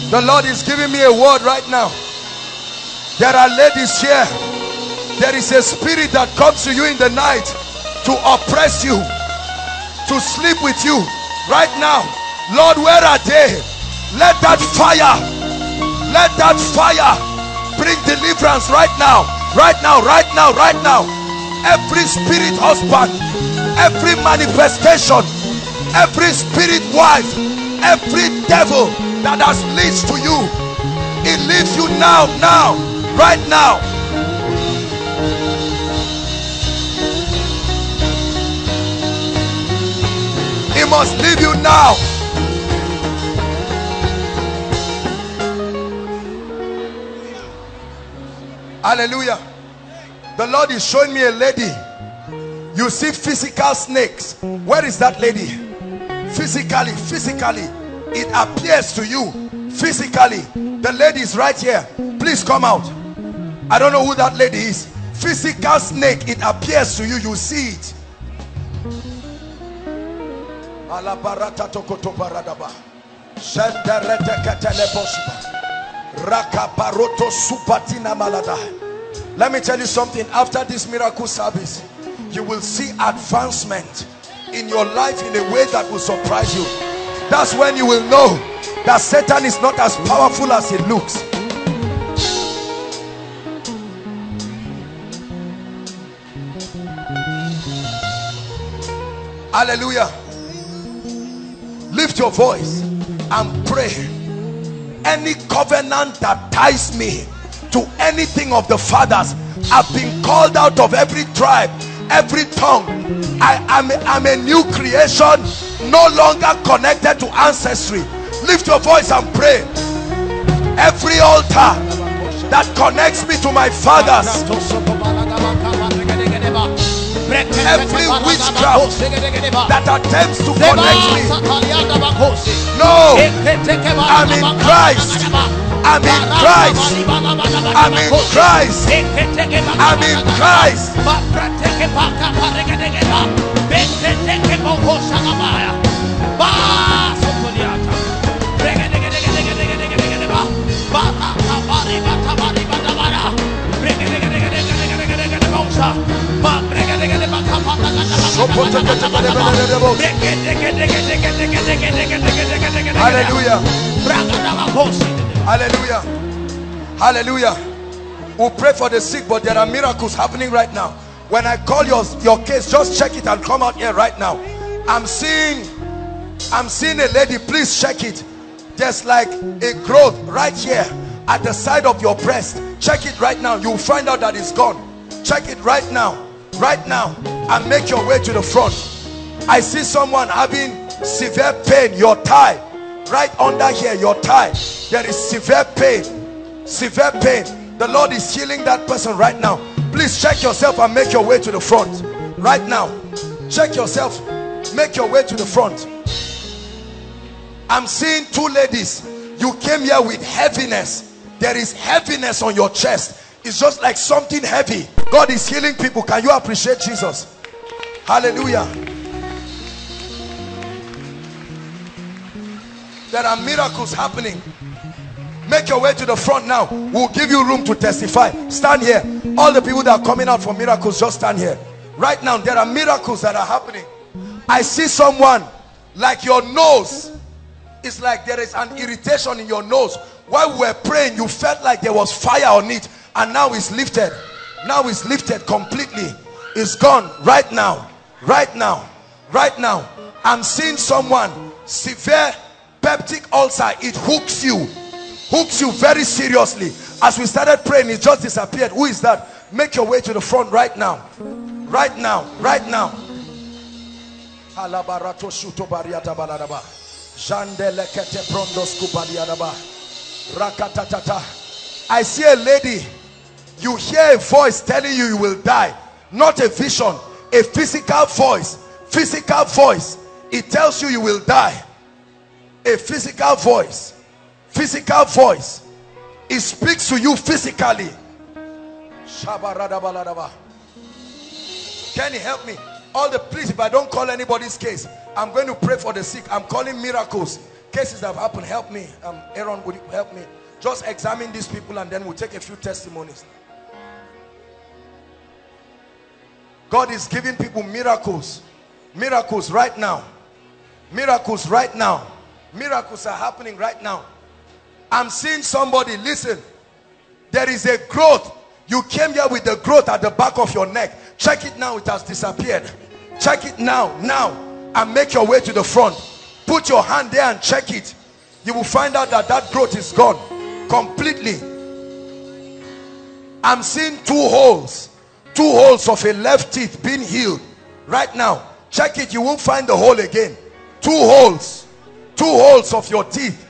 Speaker 2: The Lord is giving me a word right now. There are ladies here. There is a spirit that comes to you in the night to oppress you, to sleep with you. Right now, Lord, where are they? Let that fire, let that fire bring deliverance right now, right now, right now, right now. Every spirit husband, every manifestation, every spirit wife, every devil that has leads to you, it leaves you now, now, right now. He must leave you now. Hallelujah. The Lord is showing me a lady. You see physical snakes. Where is that lady? Physically, physically, it appears to you physically. The lady is right here. Please come out. I don't know who that lady is. Physical snake, it appears to you. You see it. Alabarata. Rakaparoto supatina malada. Let me tell you something. After this miracle service, you will see advancement in your life in a way that will surprise you. That's when you will know that Satan is not as powerful as it looks. Hallelujah. Lift your voice and pray. Any covenant that ties me to anything of the fathers, I've been called out of every tribe, every tongue. I am I'm a new creation, no longer connected to ancestry. Lift your voice and pray. Every altar that connects me to my fathers, every witchcraft that attempts to connect me. No, I'm in Christ. I'm in Christ. I'm in Christ. I'm in Christ. Hallelujah. Hallelujah. Hallelujah. We'll pray for the sick, but there are miracles happening right now. When I call your, your case, just check it and come out here right now. I'm seeing I'm seeing a lady, please check it. There's like a growth right here at the side of your breast. Check it right now. You'll find out that it's gone. Check it right now. Right now. And make your way to the front. I see someone having severe pain. Your thigh. Right under here, your thigh. There is severe pain. Severe pain. The Lord is healing that person right now. Please check yourself and make your way to the front. Right now. Check yourself. Make your way to the front. I'm seeing two ladies. You came here with heaviness. There is heaviness on your chest. It's just like something heavy. God is healing people. Can you appreciate Jesus? Hallelujah. There are miracles happening. Make your way to the front now. We'll give you room to testify. Stand here. All the people that are coming out for miracles, just stand here. Right now, there are miracles that are happening. I see someone like your nose it's like there is an irritation in your nose while we were praying you felt like there was fire on it and now it's lifted. Now it's lifted completely. It's gone right now. Right now. Right now. I'm seeing someone severe peptic ulcer. It hooks you. Hooks you very seriously. As we started praying it just disappeared. Who is that? Make your way to the front right now. Right now. Right now. I see a lady. You hear a voice telling you you will die. Not a vision. A physical voice. Physical voice. It tells you you will die. A physical voice. Physical voice. It speaks to you physically. Can you help me? All the please, if I don't call anybody's case, I'm going to pray for the sick. I'm calling miracles. Cases that have happened, help me. Um, Aaron, would you help me? Just examine these people and then we'll take a few testimonies. God is giving people miracles. Miracles right now. Miracles right now. Miracles are happening right now. I'm seeing somebody, listen. There is a growth. You came here with the growth at the back of your neck. Check it now, it has disappeared. Check it now, now, and make your way to the front. Put your hand there and check it. You will find out that that growth is gone completely. I'm seeing two holes, two holes of a left teeth being healed right now. Check it, you won't find the hole again. Two holes, two holes of your teeth.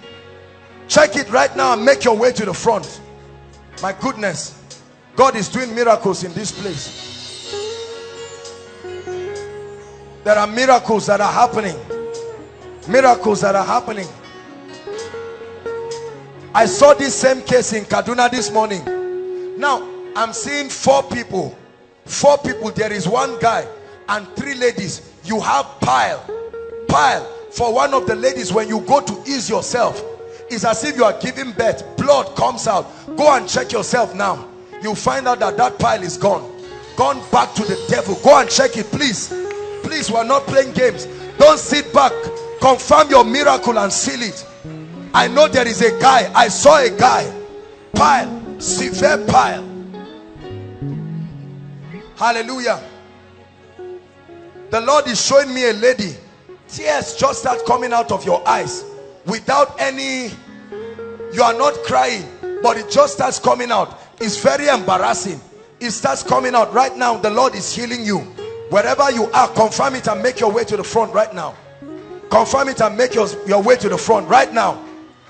Speaker 2: Check it right now and make your way to the front. My goodness, God is doing miracles in this place. There are miracles that are happening. Miracles that are happening. I saw this same case in Kaduna this morning. Now, I'm seeing four people. Four people. There is one guy and three ladies. You have pile. Pile. For one of the ladies, when you go to ease yourself, it's as if you are giving birth. Blood comes out. Go and check yourself now. you find out that that pile is gone gone back to the devil go and check it please please we're not playing games don't sit back confirm your miracle and seal it i know there is a guy i saw a guy pile severe pile hallelujah. The lord is showing me a lady. Tears just start coming out of your eyes without any you are not crying but it just starts coming out. It's very embarrassing. It starts coming out right now. The lord is healing you. Wherever you are confirm it and make your way to the front right now. Confirm it and make your, your way to the front right now.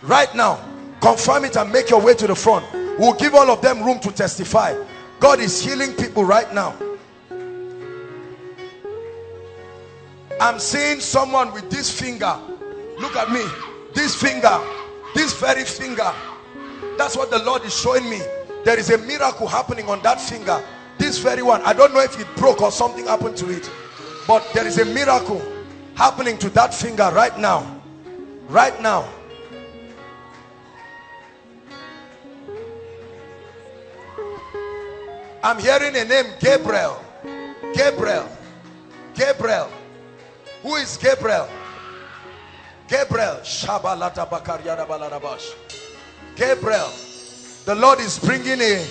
Speaker 2: Right now. Confirm it and make your way to the front. We'll give all of them room to testify god is healing people right now. I'm seeing someone with this finger. Look at me. This finger. This very finger. That's what the lord is showing me. There is a miracle happening on that finger. This very one. I don't know if it broke or something happened to it but there is a miracle happening to that finger right now. Right now i'm hearing a name gabriel. Gabriel. Gabriel. Who is gabriel? Gabriel. Gabriel. The lord is bringing a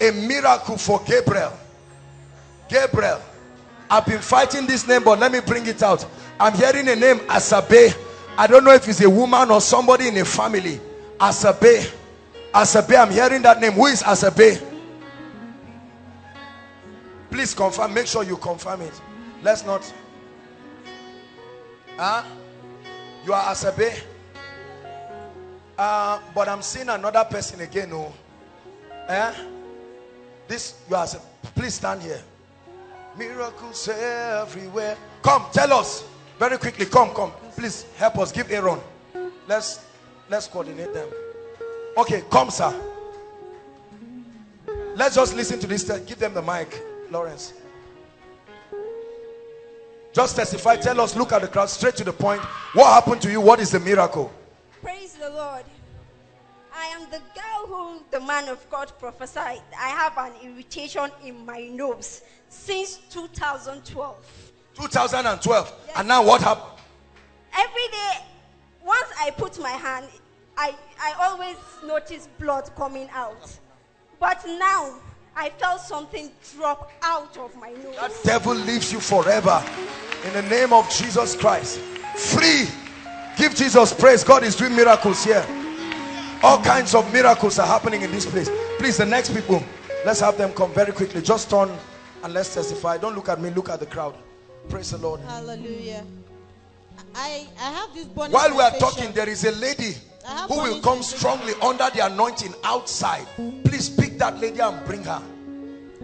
Speaker 2: a miracle for gabriel. Gabriel. I've been fighting this name but let me bring it out. I'm hearing a name asabe. I don't know if it's a woman or somebody in a family. Asabe. Asabe i'm hearing that name. Who is asabe please confirm make sure you confirm it. Let's not. Huh? You are asabe uh, but i'm seeing another person again oh. Eh? This you are please stand here. Miracles everywhere. Come tell us. Very quickly come come. Please help us. Give aaron. Let's let's coordinate them. Okay come sir. Let's just listen to this give them the mic lawrence just testify tell us look at the crowd straight to the point what happened to you what is the miracle
Speaker 8: Praise the Lord. I am the girl who the man of God prophesied. I have an irritation in my nose since 2012.
Speaker 2: 2012 and now what happened
Speaker 8: Every day, once I put my hand, I, I always notice blood coming out. But now, I felt something drop out of my nose.
Speaker 2: that devil leaves you forever. In the name of jesus christ. Free. Give jesus praise. God is doing miracles here. All kinds of miracles are happening in this place. Please the next people let's have them come very quickly. Just turn and let's testify. Don't look at me look at the crowd. Praise the lord.
Speaker 9: Hallelujah. I I have this burning
Speaker 2: while we are talking there is a lady who will come strongly under the anointing outside. Please that lady and bring her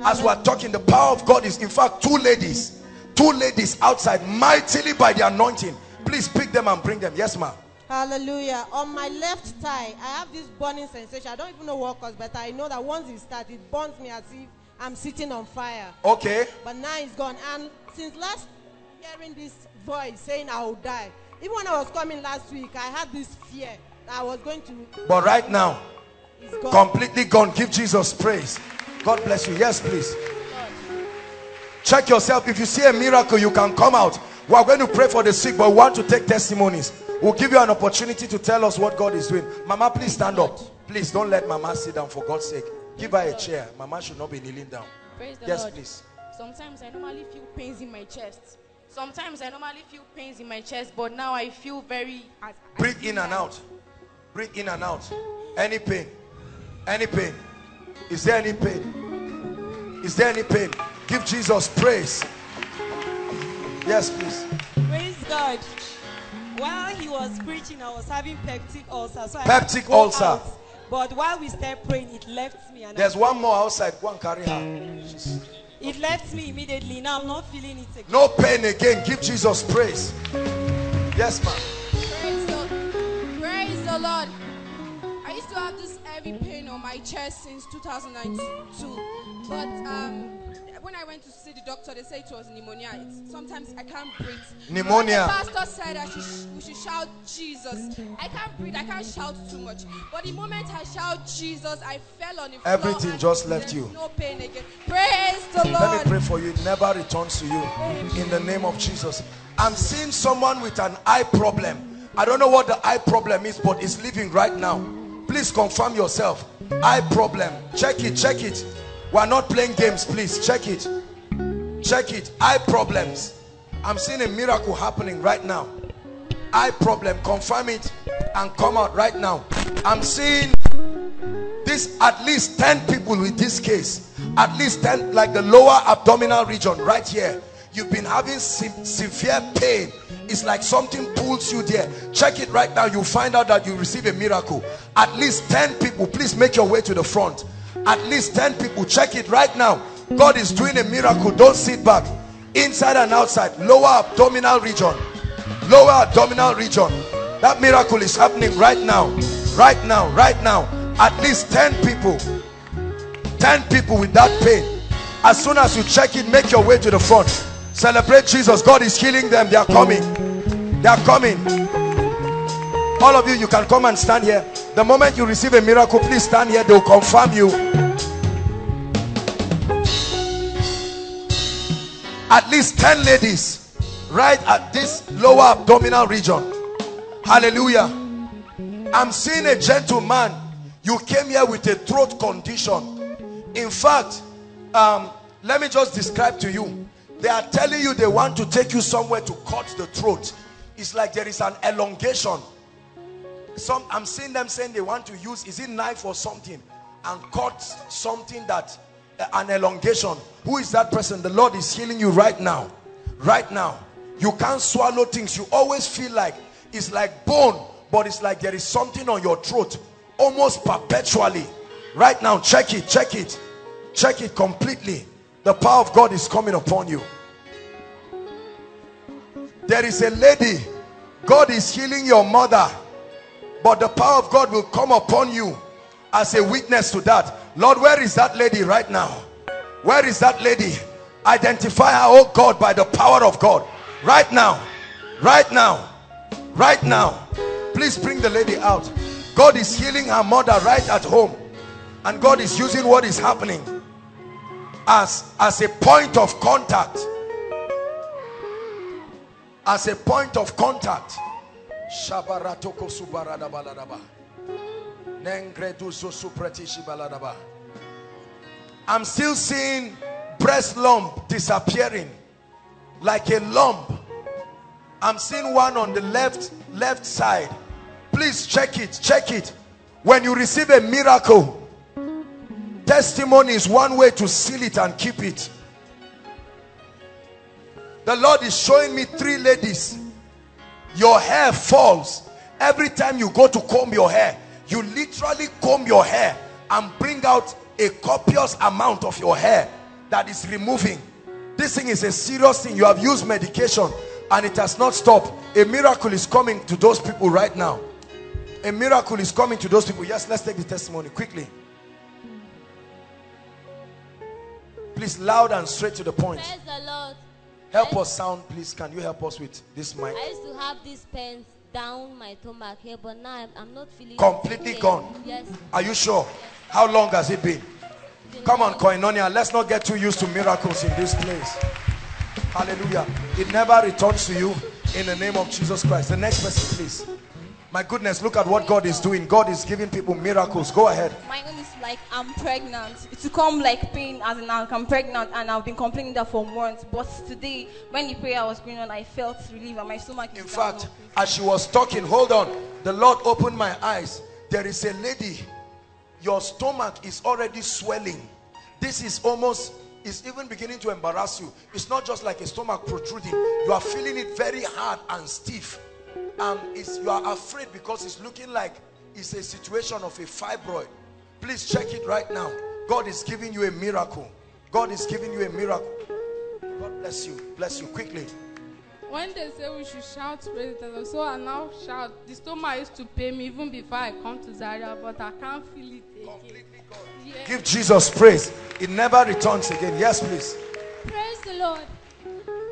Speaker 2: as we are talking the power of god is in fact two ladies two ladies outside mightily by the anointing please pick them and bring them yes ma'am
Speaker 9: Hallelujah. On my left thigh, I have this burning sensation. I don't even know what cause, but I know that once it starts, it burns me as if I'm sitting on fire.
Speaker 2: okay
Speaker 9: But now it's gone. And since last hearing this voice saying I will die, even when I was coming last week, I had this fear that I was going to.
Speaker 2: but right now
Speaker 9: gone.
Speaker 2: completely gone. Give jesus praise. God bless you. Yes please. Check yourself. If you see a miracle you can come out. We are going to pray for the sick but we want to take testimonies. We'll give you an opportunity to tell us what god is doing. Mama please stand up. Please don't let mama sit down for god's sake. Give her a chair. Mama should not be kneeling down. Yes
Speaker 10: Lord.
Speaker 2: please.
Speaker 10: Sometimes I normally feel pains in my chest. Sometimes I normally feel pains in my chest, but now I feel very.
Speaker 2: Breathe in and out. Breathe in and out. Any pain any pain is there any pain is there any pain give jesus praise yes please
Speaker 11: Praise God. While he was preaching, I was having peptic ulcer. So
Speaker 2: Peptic ulcer.
Speaker 11: out. But while we started praying, it left me. And
Speaker 2: there's
Speaker 11: I,
Speaker 2: one more outside go and carry her She's-
Speaker 11: It left me immediately. Now I'm not feeling it again.
Speaker 2: no pain again give jesus praise yes ma'am
Speaker 12: Praise the, praise the Lord. I to have this
Speaker 3: heavy pain on my chest since 2002. But um, when I went to see the doctor, they said it was pneumonia. It's, sometimes I can't breathe.
Speaker 2: Pneumonia.
Speaker 3: But the pastor said I should, we should shout Jesus. I can't breathe. I can't shout too much. But the moment I shout Jesus, I fell on the floor.
Speaker 2: Everything just left you.
Speaker 3: No pain again. Praise the
Speaker 2: Let
Speaker 3: Lord.
Speaker 2: me pray for you. It never returns to you. In the name of Jesus. I'm seeing someone with an eye problem. I don't know what the eye problem is, but it's living right now. Please confirm yourself. Eye problem. Check it, check it. We're not playing games, please. Check it. Check it. Eye problems. I'm seeing a miracle happening right now. Eye problem. Confirm it and come out right now. I'm seeing this at least 10 people with this case at least 10 like the lower abdominal region right here you've been having se severe pain. It's like something pulls you there. Check it right now. You find out that you receive a miracle. At least 10 people please make your way to the front. At least 10 people check it right now. God is doing a miracle. Don't sit back. Inside and outside. Lower abdominal region. Lower abdominal region. That miracle is happening right now. Right now. Right now. At least 10 people. 10 people with that pain. As soon as you check it make your way to the front celebrate jesus. God is healing them. They are coming. They are coming. All of you you can come and stand here. The moment you receive a miracle please stand here. They'll confirm you. At least 10 ladies right at this lower abdominal region. Hallelujah. I'm seeing a gentleman. You came here with a throat condition. In fact um, let me just describe to you they are telling you they want to take you somewhere to cut the throat. It's like there is an elongation. Some i'm seeing them saying they want to use is it knife or something? And cut something that uh, an elongation. Who is that person? The lord is healing you right now. Right now. You can't swallow things. You always feel like it's like bone but it's like there is something on your throat. Almost perpetually. Right now check it check it. Check it completely the power of god is coming upon you. There is a lady. God is healing your mother but the power of god will come upon you as a witness to that. Lord where is that lady right now? Where is that lady? Identify her oh god by the power of god. Right now. Right now. Right now. Please bring the lady out. God is healing her mother right at home. And god is using what is happening as as a point of contact as a point of contact Shabaratoko subaradabaladaba. Nengreduzo supretishibaladaba. I'm still seeing breast lump disappearing like a lump. I'm seeing one on the left left side. Please check it, check it. When you receive a miracle, testimony is one way to seal it and keep it. The Lord is showing me three ladies. Your hair falls. Every time you go to comb your hair you literally comb your hair and bring out a copious amount of your hair that is removing. This thing is a serious thing. You have used medication and it has not stopped. A miracle is coming to those people right now. A miracle is coming to those people. Yes let's take the testimony quickly please loud and straight to the point.
Speaker 12: Praise the Lord.
Speaker 2: help us sound please. Can you help us with this mic?
Speaker 12: I used to have these pains down my stomach here, but now I'm, I'm not feeling
Speaker 2: completely
Speaker 12: okay.
Speaker 2: gone.
Speaker 12: Yes.
Speaker 2: are you sure? How long has it been? Come on koinonia let's not get too used to miracles in this place. Hallelujah. It never returns to you in the name of jesus christ. The next person please my goodness look at what god is doing. God is giving people miracles. Go ahead.
Speaker 13: My own is like I'm pregnant. It will come like pain as in like I'm pregnant and I've been complaining that for months. But today, when the prayer was going on, I felt relief and my stomach is
Speaker 2: in fact as she was talking hold on. The lord opened my eyes. There is a lady. Your stomach is already swelling. This is almost it's even beginning to embarrass you. It's not just like a stomach protruding. You are feeling it very hard and stiff um it's you are afraid because it's looking like it's a situation of a fibroid please check it right now god is giving you a miracle god is giving you a miracle god bless you bless you quickly
Speaker 3: when they say we should shout praise the Lord, so I now shout. The stomach used to pain me even before I come to Zaria, but I can't feel it again. Yeah.
Speaker 2: Give Jesus praise. It never returns again. Yes, please.
Speaker 14: Praise the Lord.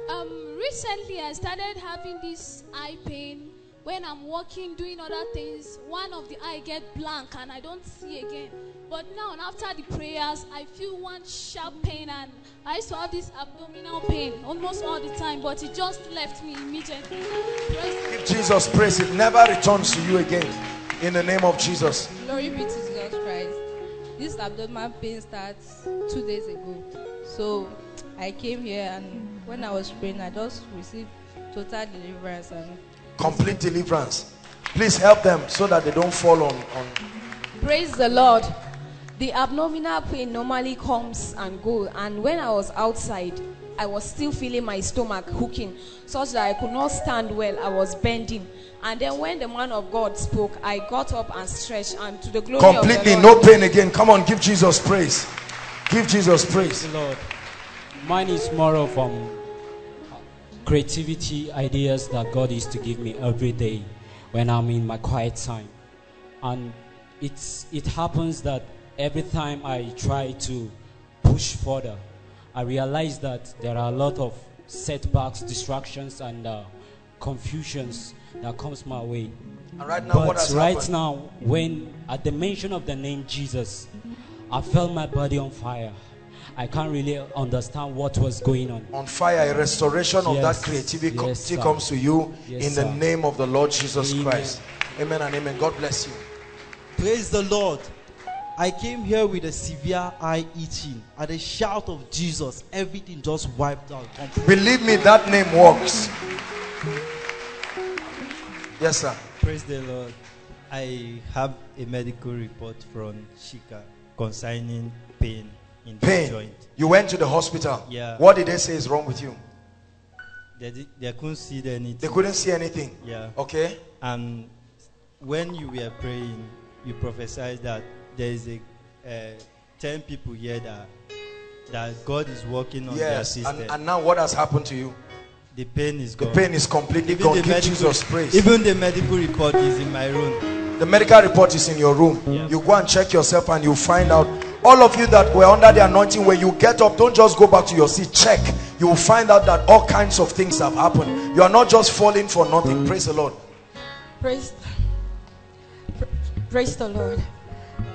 Speaker 14: Um, recently I started having this eye pain when I'm walking, doing other things. One of the eye get blank and I don't see again. But now, after the prayers, I feel one sharp pain and I used to have this abdominal pain almost all the time, but it just left me immediately. Praise
Speaker 2: Give Jesus praise. It never returns to you again. In the name of Jesus.
Speaker 15: Glory be to Jesus Christ. This abdominal pain starts two days ago. So I came here and when I was praying, I just received total deliverance and
Speaker 2: Complete deliverance. Please help them so that they don't fall on. on.
Speaker 16: Praise the Lord. The abdominal pain normally comes and goes, and when I was outside, I was still feeling my stomach hooking, such that I could not stand well. I was bending, and then when the man of God spoke, I got up and stretched, and to the glory
Speaker 2: Completely,
Speaker 16: of the Lord,
Speaker 2: no pain again. Come on, give Jesus praise. Give Jesus praise.
Speaker 17: Lord. Mine is more of um, creativity ideas that God is to give me every day when I'm in my quiet time. And it's, it happens that every time I try to push further, I realize that there are a lot of setbacks, distractions, and uh, confusions that comes my way.
Speaker 2: And right now,
Speaker 17: but right
Speaker 2: happened?
Speaker 17: now, when at the mention of the name Jesus, I felt my body on fire. I can't really understand what was going on.
Speaker 2: On fire, a restoration of that creativity
Speaker 17: yes, sir.
Speaker 2: comes to you
Speaker 17: Yes,
Speaker 2: in the
Speaker 17: sir.
Speaker 2: name of the Lord Jesus
Speaker 18: Amen.
Speaker 2: Christ. Amen and amen. God bless you.
Speaker 18: Praise the Lord. I came here with a severe eye itching. At the shout of Jesus, everything just wiped out. completely.
Speaker 2: Believe me, that name works. Yes, sir.
Speaker 19: Praise the Lord. I have a medical report from Shika concerning pain in
Speaker 2: Pain.
Speaker 19: joint.
Speaker 2: You went to the hospital.
Speaker 19: Yeah.
Speaker 2: What did they say is wrong with you?
Speaker 19: They, they couldn't see anything.
Speaker 2: They couldn't see anything.
Speaker 19: Yeah.
Speaker 2: Okay.
Speaker 19: And when you were praying, you prophesied that there is a uh, ten people here that that God is working on their
Speaker 2: Yes.
Speaker 19: system.
Speaker 2: And, and now what has happened to you?
Speaker 19: the pain is gone.
Speaker 2: The pain is completely
Speaker 19: Even
Speaker 2: gone. Give
Speaker 19: medical-
Speaker 2: Jesus praise.
Speaker 19: Even the medical report is in my room.
Speaker 2: The medical report is in your room. You go and check yourself and you find out. All of you that were under the anointing, when you get up, don't just go back to your seat. Check. You will find out that all kinds of things have happened. You are not just falling for nothing. Praise the Lord.
Speaker 20: Praise, praise the Lord.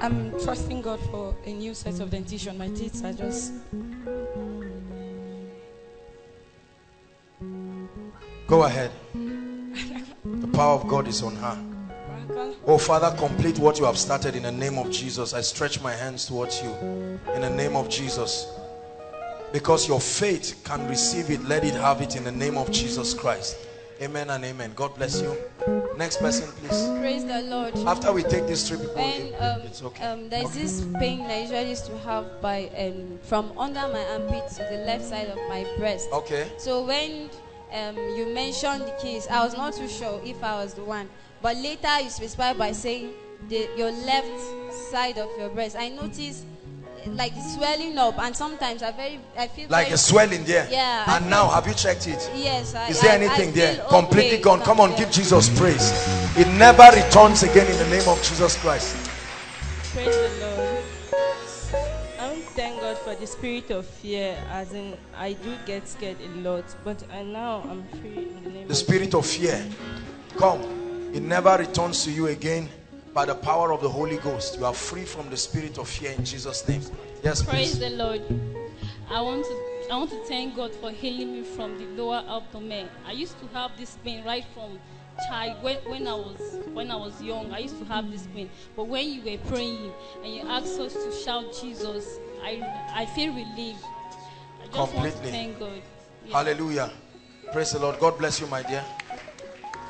Speaker 20: I'm trusting God for a new set of dentition. My teeth are just.
Speaker 2: Go ahead. The power of God is on her. Oh, Father, complete what you have started in the name of Jesus. I stretch my hands towards you in the name of Jesus. Because your faith can receive it, let it have it in the name of Jesus Christ. Amen and amen. God bless you. Next person, please.
Speaker 13: Praise the Lord.
Speaker 2: After we take these three people,
Speaker 13: When um,
Speaker 2: it's okay.
Speaker 13: um, there's this pain I usually used to have by um, from under my armpit to the left side of my breast.
Speaker 2: Okay.
Speaker 13: So when um, you mentioned the keys, I was not too sure if I was the one. But later you specify by saying the, your left side of your breast. I noticed eh, like swelling up, and sometimes I very I feel
Speaker 2: Like
Speaker 13: very-
Speaker 2: a swelling there.
Speaker 13: Yeah. I
Speaker 2: And
Speaker 13: feel-
Speaker 2: now, have you checked it?
Speaker 13: Yes. I,
Speaker 2: Is there
Speaker 13: I-
Speaker 2: anything
Speaker 13: I
Speaker 2: there?
Speaker 13: feel
Speaker 2: Completely gone. Come on,
Speaker 13: from
Speaker 2: give. Jesus praise. It never returns again in the name of Jesus Christ.
Speaker 11: Praise the Lord. I want to thank God for the spirit of fear, as in I do get scared a lot, but I now I'm free in the name
Speaker 2: The
Speaker 11: of
Speaker 2: spirit of fear. Come. It never returns to you again by the power of the Holy Ghost. You are free from the spirit of fear in Jesus' name. Yes,
Speaker 21: Praise
Speaker 2: please.
Speaker 21: the Lord. I want to I want to thank God for healing me from the lower abdomen. I used to have this pain right from child when, when I was when I was young. I used to have this pain. But when you were praying and you asked us to shout Jesus, I I feel relieved. I just want to
Speaker 2: Completely.
Speaker 21: thank God.
Speaker 2: Hallelujah. Praise the Lord. God bless you, my dear.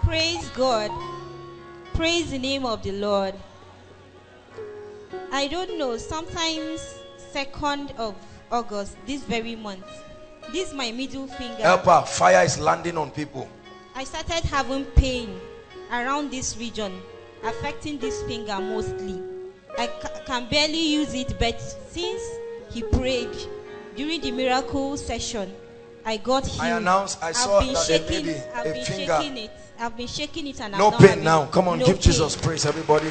Speaker 22: Praise God. Praise the name of the Lord. I don't know, sometimes 2nd of August, this very month, this my middle finger.
Speaker 2: Help her. Fire is landing on people.
Speaker 22: I started having pain around this region, affecting this finger mostly. I ca- can barely use it, but since he prayed during the miracle session, I got healed.
Speaker 2: I announced- I saw
Speaker 22: I've been
Speaker 2: that a
Speaker 22: shaking,
Speaker 2: baby,
Speaker 22: I've
Speaker 2: a finger.
Speaker 22: I've been shaking it and I'm
Speaker 2: No
Speaker 22: not
Speaker 2: pain now. Come on,
Speaker 22: no
Speaker 2: give
Speaker 22: pain.
Speaker 2: Jesus praise, everybody.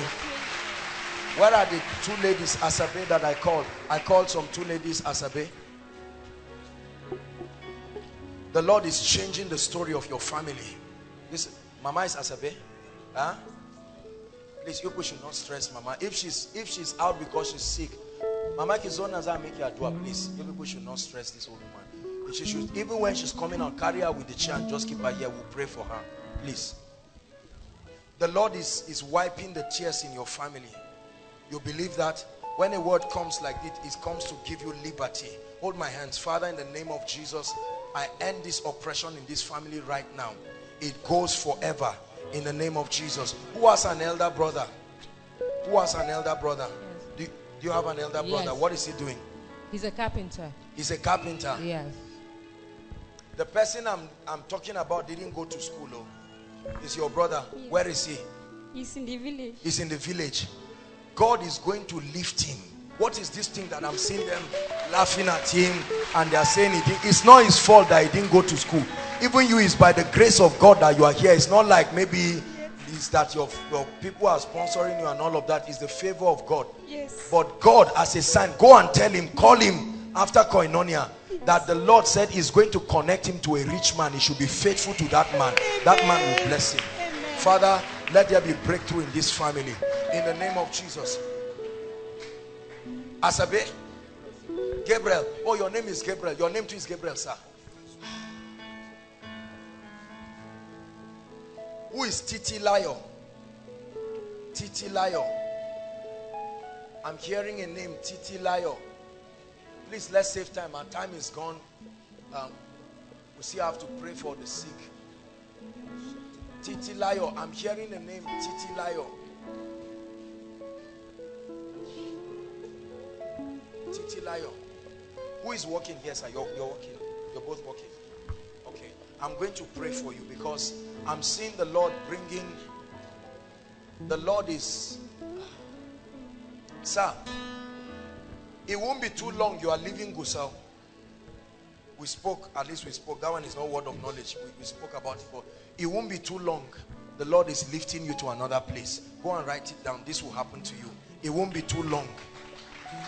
Speaker 2: Where are the two ladies, Asabe, that I called? I called some two ladies, Asabe. The Lord is changing the story of your family. This Mama is Asabe. Huh? Please, you people should not stress Mama. If she's if she's out because she's sick, Mama Kizonaza make your dua, please. You people should not stress this old woman. She should, even when she's coming out, carry her with the chair and just keep her here. We'll pray for her. Please. The Lord is, is wiping the tears in your family. You believe that? When a word comes like this, it comes to give you liberty. Hold my hands. Father, in the name of Jesus, I end this oppression in this family right now. It goes forever in the name of Jesus. Who has an elder brother? Who has an elder brother? Do, do you have an elder brother?
Speaker 23: Yes.
Speaker 2: What is he doing?
Speaker 23: He's a carpenter.
Speaker 2: He's a carpenter.
Speaker 23: Yes.
Speaker 2: The person I'm, I'm talking about didn't go to school. Oh. Is your brother. Where is he?
Speaker 23: He's in the village.
Speaker 2: He's in the village. God is going to lift him. What is this thing that I'm seeing them laughing at him and they are saying it? It's not his fault that he didn't go to school. Even you, is by the grace of God that you are here. It's not like maybe it's that your, your people are sponsoring you and all of that. It's the favor of God.
Speaker 23: Yes.
Speaker 2: But God, as a sign, go and tell him, call him after koinonia that the Lord said is going to connect him to a rich man. He should be faithful to that man. That man will bless him. Father, let there be breakthrough in this family. In the name of Jesus. Asabe, Gabriel. Oh, your name is Gabriel. Your name too is Gabriel, sir. Who is Titilayo? Titi Layo. I'm hearing a name, Titilayo. Please, let's save time. Our time is gone. Um, we still have to pray for the sick. Titilayo. I'm hearing the name Titilayo. Titi Layo. Who is working here, sir? You're, you're working. You're both working. Okay. I'm going to pray for you because I'm seeing the Lord bringing. The Lord is. Sir, it won't be too long. You are leaving Gusau. We spoke, at least we spoke. That one is not word of knowledge. We, we spoke about it, but it won't be too long. The Lord is lifting you to another place. Go and write it down. This will happen to you. It won't be too long.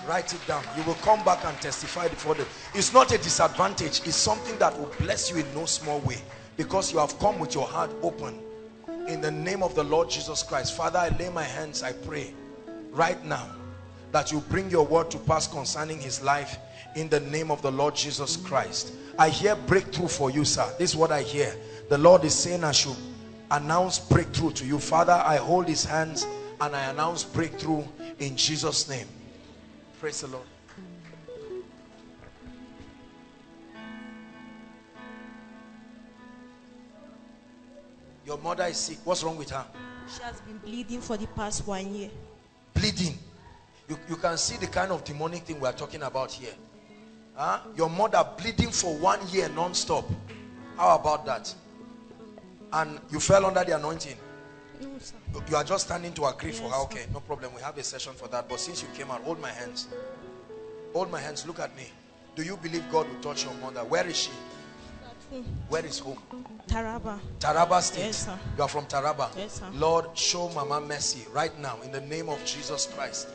Speaker 2: Write it down. You will come back and testify before them. It's not a disadvantage. It's something that will bless you in no small way. Because you have come with your heart open. In the name of the Lord Jesus Christ. Father, I lay my hands, I pray right now that you bring your word to pass concerning his life in the name of the Lord Jesus Christ. I hear breakthrough for you, sir. This is what I hear. The Lord is saying I should announce breakthrough to you. Father, I hold his hands and I announce breakthrough in Jesus' name. Praise the Lord. Your mother is sick. What's wrong with her?
Speaker 22: She has been bleeding for the past one year.
Speaker 2: Bleeding. You, you can see the kind of demonic thing we are talking about here. Huh? Your mother bleeding for one year non-stop. How about that? And you fell under the anointing.
Speaker 22: No, sir.
Speaker 2: You are just standing to agree for
Speaker 22: Yes,
Speaker 2: her.
Speaker 22: sir.
Speaker 2: Okay, no problem. We have a session for that. But since you came out, hold my hands. Hold my hands. Look at me. Do you believe God will touch your mother? Where is she? Where is home?
Speaker 22: Taraba.
Speaker 2: Taraba State.
Speaker 22: Yes, sir.
Speaker 2: You are from Taraba.
Speaker 22: Yes, sir.
Speaker 2: Lord, show Mama mercy right now in the name of Jesus Christ.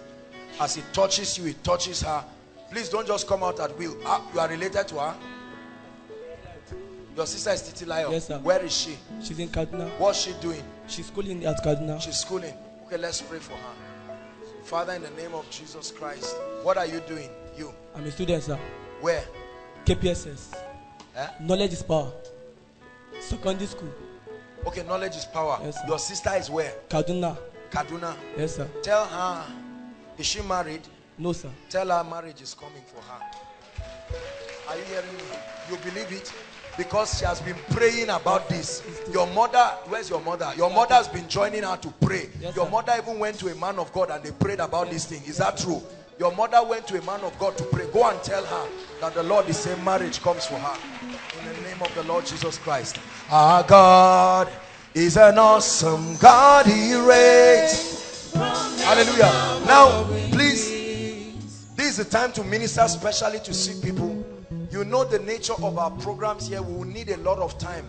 Speaker 2: As it touches you, it touches her. Please don't just come out at will. Ah, you are related to her? Your sister is Titilayo.
Speaker 24: Yes, sir.
Speaker 2: Where is she?
Speaker 24: She's in Kaduna.
Speaker 2: What's she doing?
Speaker 24: She's schooling at Kaduna.
Speaker 2: She's schooling. Okay, let's pray for her. Father, in the name of Jesus Christ, what are you doing? You.
Speaker 24: I'm a student, sir.
Speaker 2: Where?
Speaker 24: KPSS.
Speaker 2: Eh?
Speaker 24: Knowledge is power. Secondary school.
Speaker 2: Okay, knowledge is power.
Speaker 24: Yes.
Speaker 2: Your sister is where?
Speaker 24: Kaduna.
Speaker 2: Kaduna.
Speaker 24: Yes, sir.
Speaker 2: Tell her, is she married?
Speaker 24: No, sir.
Speaker 2: Tell her marriage is coming for her. Are you hearing me? You believe it? Because she has been praying about this. Your mother, where's your mother? Your mother has been joining her to pray.
Speaker 24: Yes,
Speaker 2: your
Speaker 24: sir.
Speaker 2: mother even went to a man of God and they prayed about this thing. Is that true? Your mother went to a man of God to pray. Go and tell her that the Lord is saying marriage comes for her. In the name of the Lord Jesus Christ. Our God is an awesome God. He reigns. Hallelujah. Now, please, this is the time to minister specially to sick people. You you know the nature of our programs here, we will need a lot of time.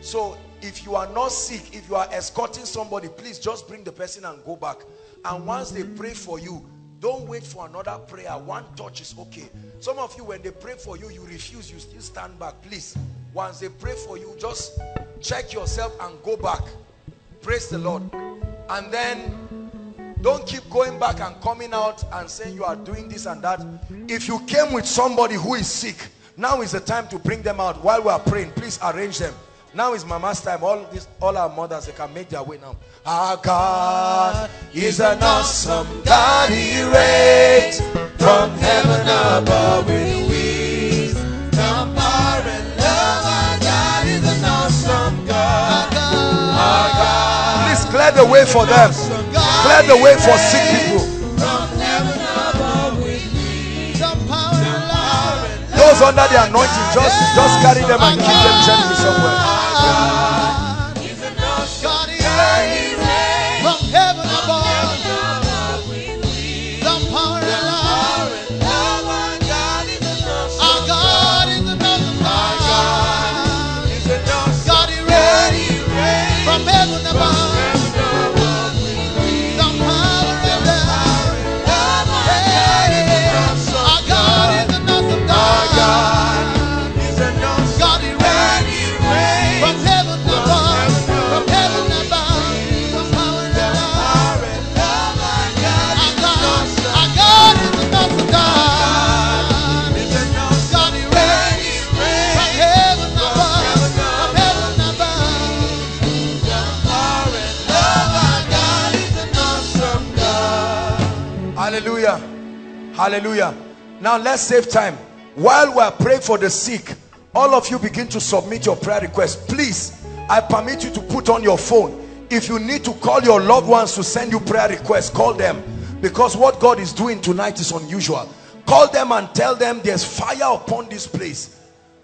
Speaker 2: So if you are not sick, if you are escorting somebody, please just bring the person and go back. And once they pray for you, don't wait for another prayer. One touch is okay. Some of you, when they pray for you, you refuse, you still stand back. Please, once they pray for you, just check yourself and go back. Praise the Lord. And then don't keep going back and coming out and saying you are doing this and that. If you came with somebody who is sick, now is the time to bring them out while we are praying. Please arrange them. Now is mama's time. All this, all our mothers, they can make their way now. Our God is an awesome God. He reigns from heaven above with wisdom, power, and love. Our God is an awesome God. Our God. Please clear the way for them. Clear the way for sick people. Those under the anointing, just just carry them and keep them gently somewhere. Hallelujah. Now let's save time. While we're praying for the sick, all of you begin to submit your prayer requests. Please, I permit you to put on your phone. If you need to call your loved ones to send you prayer requests, call them. Because what God is doing tonight is unusual. Call them and tell them there's fire upon this place.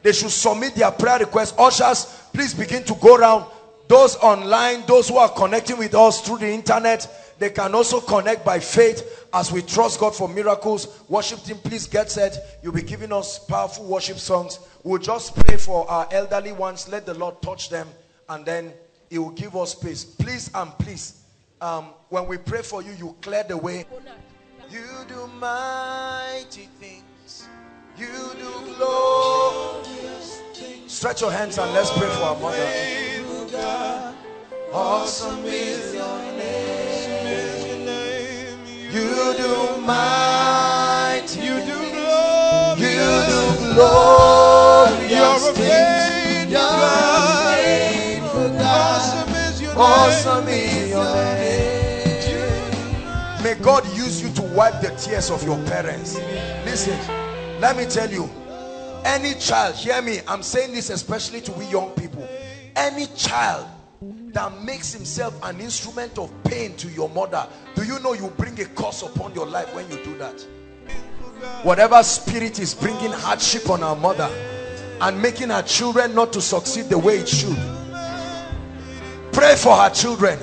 Speaker 2: They should submit their prayer requests. Ushers, please begin to go around. Those online, those who are connecting with us through the internet, they can also connect by faith as we trust God for miracles. Worship team, please get set. You'll be giving us powerful worship songs. We'll just pray for our elderly ones. Let the Lord touch them and then he will give us peace. Please and please, um, when we pray for you, you clear the way. You do mighty things. You do glorious things. Stretch your hands and let's pray for our mother. Awesome is your name. You do mighty. You do glorious. You do glorious things. You're faithful God. Awesome is your name. May God use you to wipe the tears of your parents. Listen, let me tell you, any child, hear me, I'm saying this especially to we young people. Any child that makes himself an instrument of pain to your mother, do you know you bring a curse upon your life when you do that? Whatever spirit is bringing hardship on our mother and making her children not to succeed the way it should. Pray for her children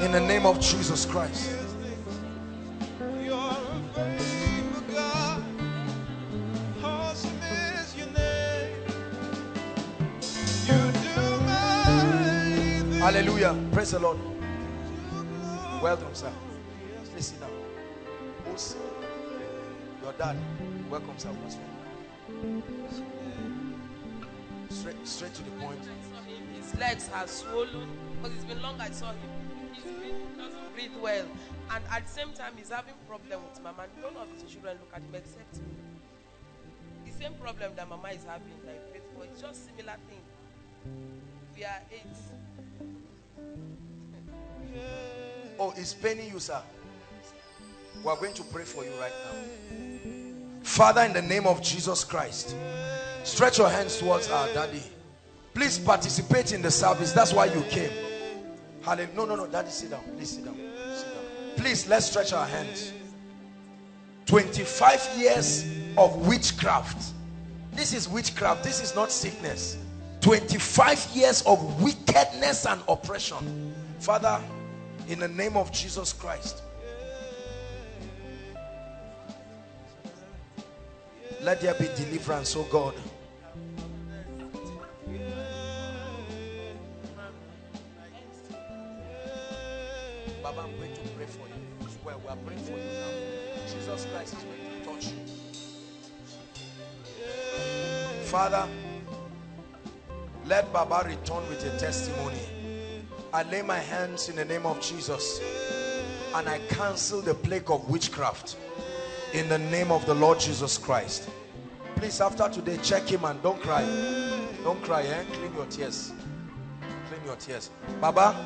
Speaker 2: in the name of Jesus Christ. Hallelujah. Praise the Lord. Welcome, sir. Please sit down. Who's your dad? Welcome, sir. Who's Straight, straight to the point.
Speaker 25: His legs are swollen because it's been long I saw him. He doesn't breathe well. And at the same time, he's having problem with mama. None of his children look at him except me. The same problem that mama is having, prays for. It's just similar thing. We are eight.
Speaker 2: Oh, it's paining you, sir. We are going to pray for you right now. Father, in the name of Jesus Christ, stretch your hands towards our daddy. Please participate in the service. That's why you came. Hallelujah. No, no, no. Daddy, sit down. Please sit down. Sit down. Please, let's stretch our hands. 25 years of witchcraft. This is witchcraft. This is not sickness. 25 years of wickedness and oppression. Father, in the name of Jesus Christ, Let there be deliverance, oh God. Baba, I'm going to pray for you. Well, we are praying for you now. Jesus Christ is going to touch you. Father, let Baba return with a testimony. I lay my hands in the name of Jesus and I cancel the plague of witchcraft in the name of the Lord Jesus Christ. Please, after today, check him and don't cry. Don't cry, eh? Clean your tears. Clean your tears. Baba,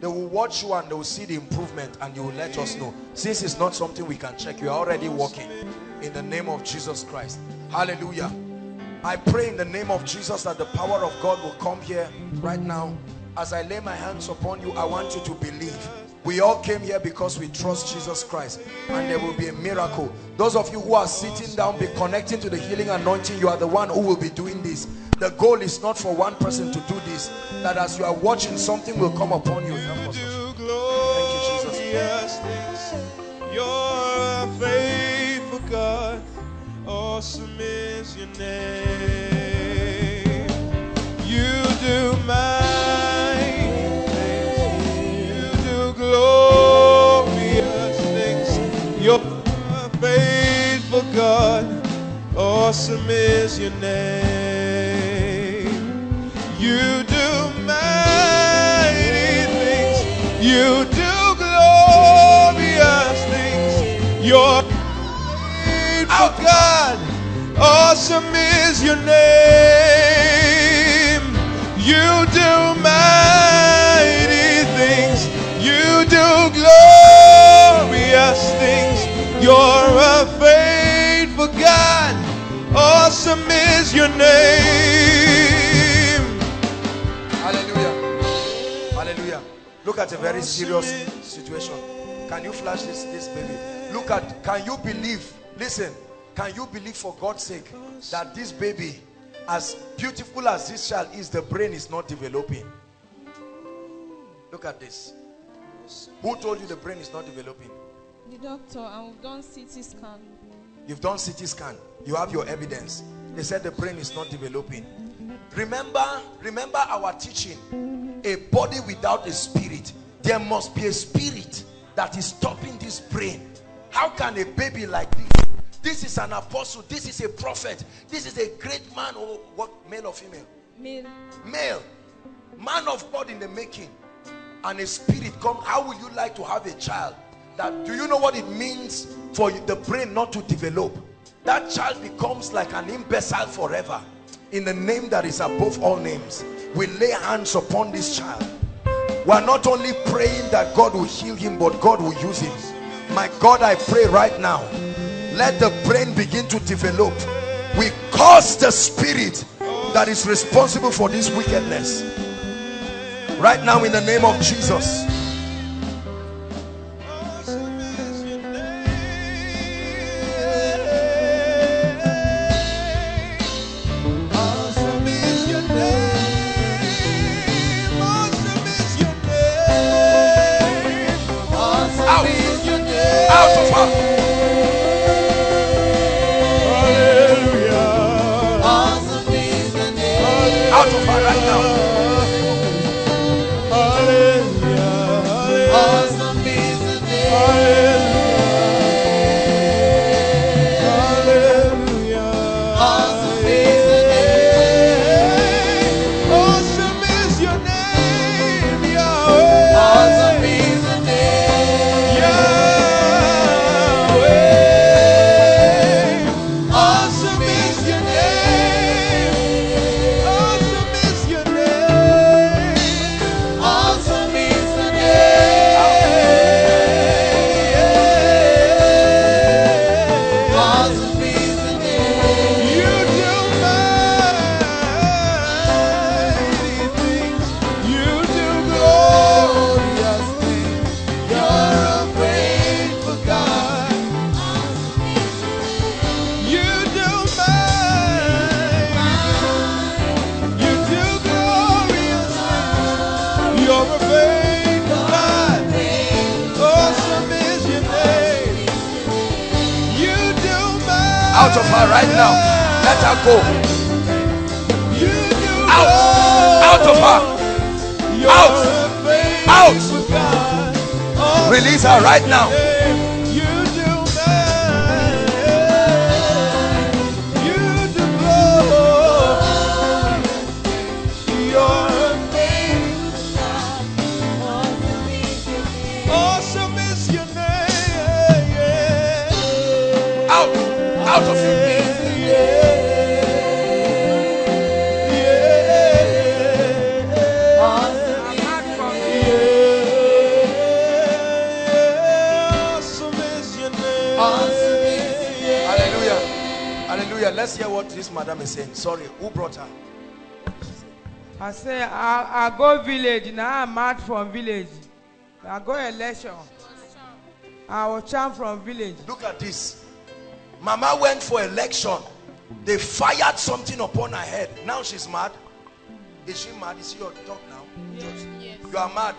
Speaker 2: they will watch you and they will see the improvement and you will let us know. Since it's not something we can check, you are already working in the name of Jesus Christ. Hallelujah. I pray in the name of Jesus that the power of God will come here right now. As I lay my hands upon you, I want you to believe. We all came here because we trust Jesus Christ and there will be a miracle. Those of you who are sitting down, be connecting to the healing anointing. You are the one who will be doing this. The goal is not for one person to do this. That as you are watching, something will come upon you. Help us. Thank you, Jesus.
Speaker 6: You're a faithful God. Awesome is your name. You do mighty God. Awesome is your name. You do mighty things. You do glorious things. You're faithful God. Awesome is your name. You do mighty things. You do glorious things. You're a God. Awesome is your name.
Speaker 2: Hallelujah. Hallelujah. Look at a very serious situation. Can you flash this, this baby? Look at, can you believe, listen, can you believe for God's sake that this baby, as beautiful as this child is, the brain is not developing? Look at this. Who told you the brain is not developing?
Speaker 11: The doctor, and we've done CT scan.
Speaker 2: You've done CT scan. You have your evidence. They said the brain is not developing. Remember, remember our teaching. A body without a spirit. There must be a spirit that is stopping this brain. How can a baby like this? This is an apostle. This is a prophet. This is a great man. Or what, male or female?
Speaker 11: Male.
Speaker 2: Male. Man of God in the making. And a spirit come. How would you like to have a child? That do you know what it means for the brain not to develop? That child becomes like an imbecile forever. In the name that is above all names, we lay hands upon this child. We are not only praying that God will heal him, but God will use him. My God, I pray right now, let the brain begin to develop. We curse the spirit that is responsible for this wickedness. Right now, in the name of Jesus. Go. Out. Out of her. Out. Out. Release her right now. What this madam saying. Sorry, who brought her?
Speaker 26: I say I, I go village now I'm out from village. I go election. I was charm from village.
Speaker 2: Look at this. Mama went for election. They fired something upon her head. Now she's mad. Is she mad? Is she your talk now? Just- You are mad.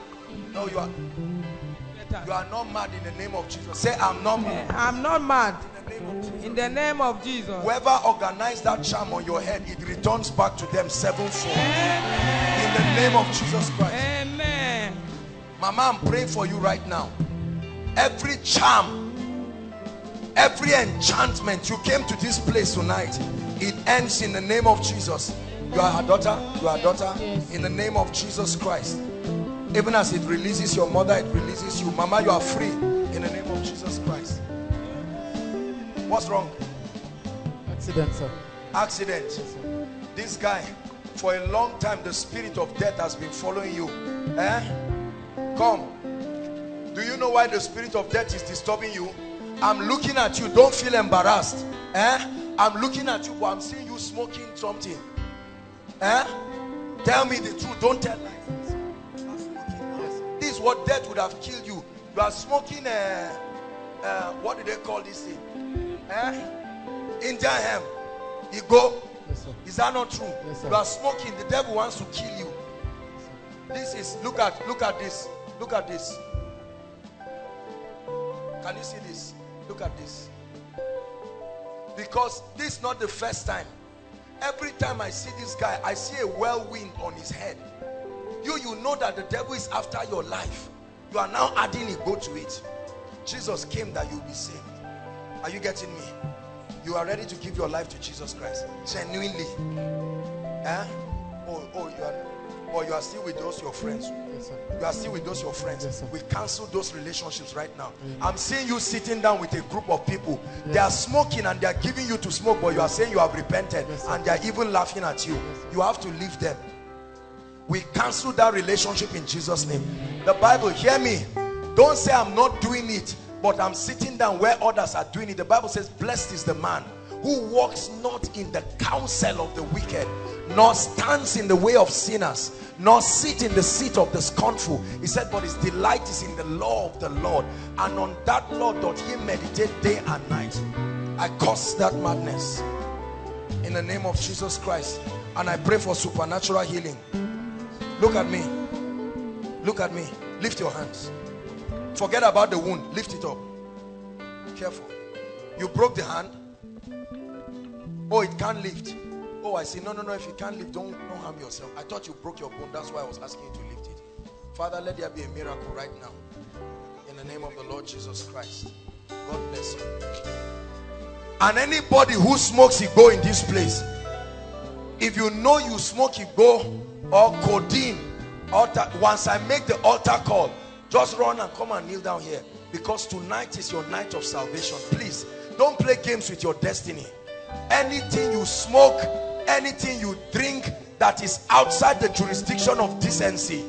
Speaker 2: No, you are. You are not mad in the name of Jesus. Say, I'm not mad.
Speaker 26: Eh, I'm not mad. In the name of Jesus.
Speaker 2: Whoever organized that charm on your head, it returns back to them sevenfold. In the name of Jesus Christ.
Speaker 26: Amen.
Speaker 2: Mama, I'm praying for you right now. Every charm, every enchantment, you came to this place tonight. It ends in the name of Jesus. You are her daughter. You are her daughter. In the name of Jesus Christ. Even as it releases your mother, it releases you. Mama, you are free. In the name of Jesus Christ. What's wrong?
Speaker 27: Accident, sir.
Speaker 2: accident. This guy for a long time the spirit of death has been following you. Eh? Come. Do you know why the spirit of death is disturbing you? I'm looking at you. Don't feel embarrassed. Eh? I'm looking at you but i'm seeing you smoking something. Eh? Tell me the truth. Don't tell lies. This is what death would have killed you. You are smoking uh, uh, what do they call this thing eh? Indian hemp you go. Is that not true? You are smoking. The devil wants to kill you. This is look at look at this. Look at this. Can you see this? Look at this. Because this is not the first time. Every time i see this guy i see a whirlwind on his head. You you know that the devil is after your life. You are now adding a go to it. Jesus came that you be saved are you getting me? You are ready to give your life to jesus christ. Genuinely. Eh? oh oh you are or you are still with those your friends. You are still with those your friends. We cancel those relationships right now. I'm seeing you sitting down with a group of people. They are smoking and they are giving you to smoke but you are saying you have repented and they are even laughing at you. You have to leave them. We cancel that relationship in jesus name. The bible hear me. Don't say i'm not doing it but i'm sitting down where others are doing it. The bible says blessed is the man who walks not in the counsel of the wicked nor stands in the way of sinners nor sit in the seat of the scornful. He said but his delight is in the law of the lord and on that law doth he meditate day and night. I curse that madness in the name of jesus christ and i pray for supernatural healing. Look at me. Look at me. Lift your hands forget about the wound. Lift it up. Careful. You broke the hand. Oh it can't lift. Oh i see. No no no. If you can't lift don't don't harm yourself. I thought you broke your bone. That's why i was asking you to lift it. Father let there be a miracle right now. In the name of the lord jesus christ. God bless you. And anybody who smokes igbo in this place if you know you smoke igbo or codeine altar once i make the altar call just run and come and kneel down here. Because tonight is your night of salvation. Please don't play games with your destiny. Anything you smoke anything you drink that is outside the jurisdiction of decency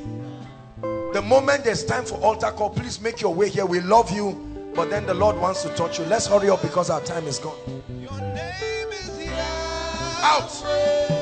Speaker 2: the moment there's time for altar call please make your way here. We love you but then the lord wants to touch you. Let's hurry up because our time is gone. Out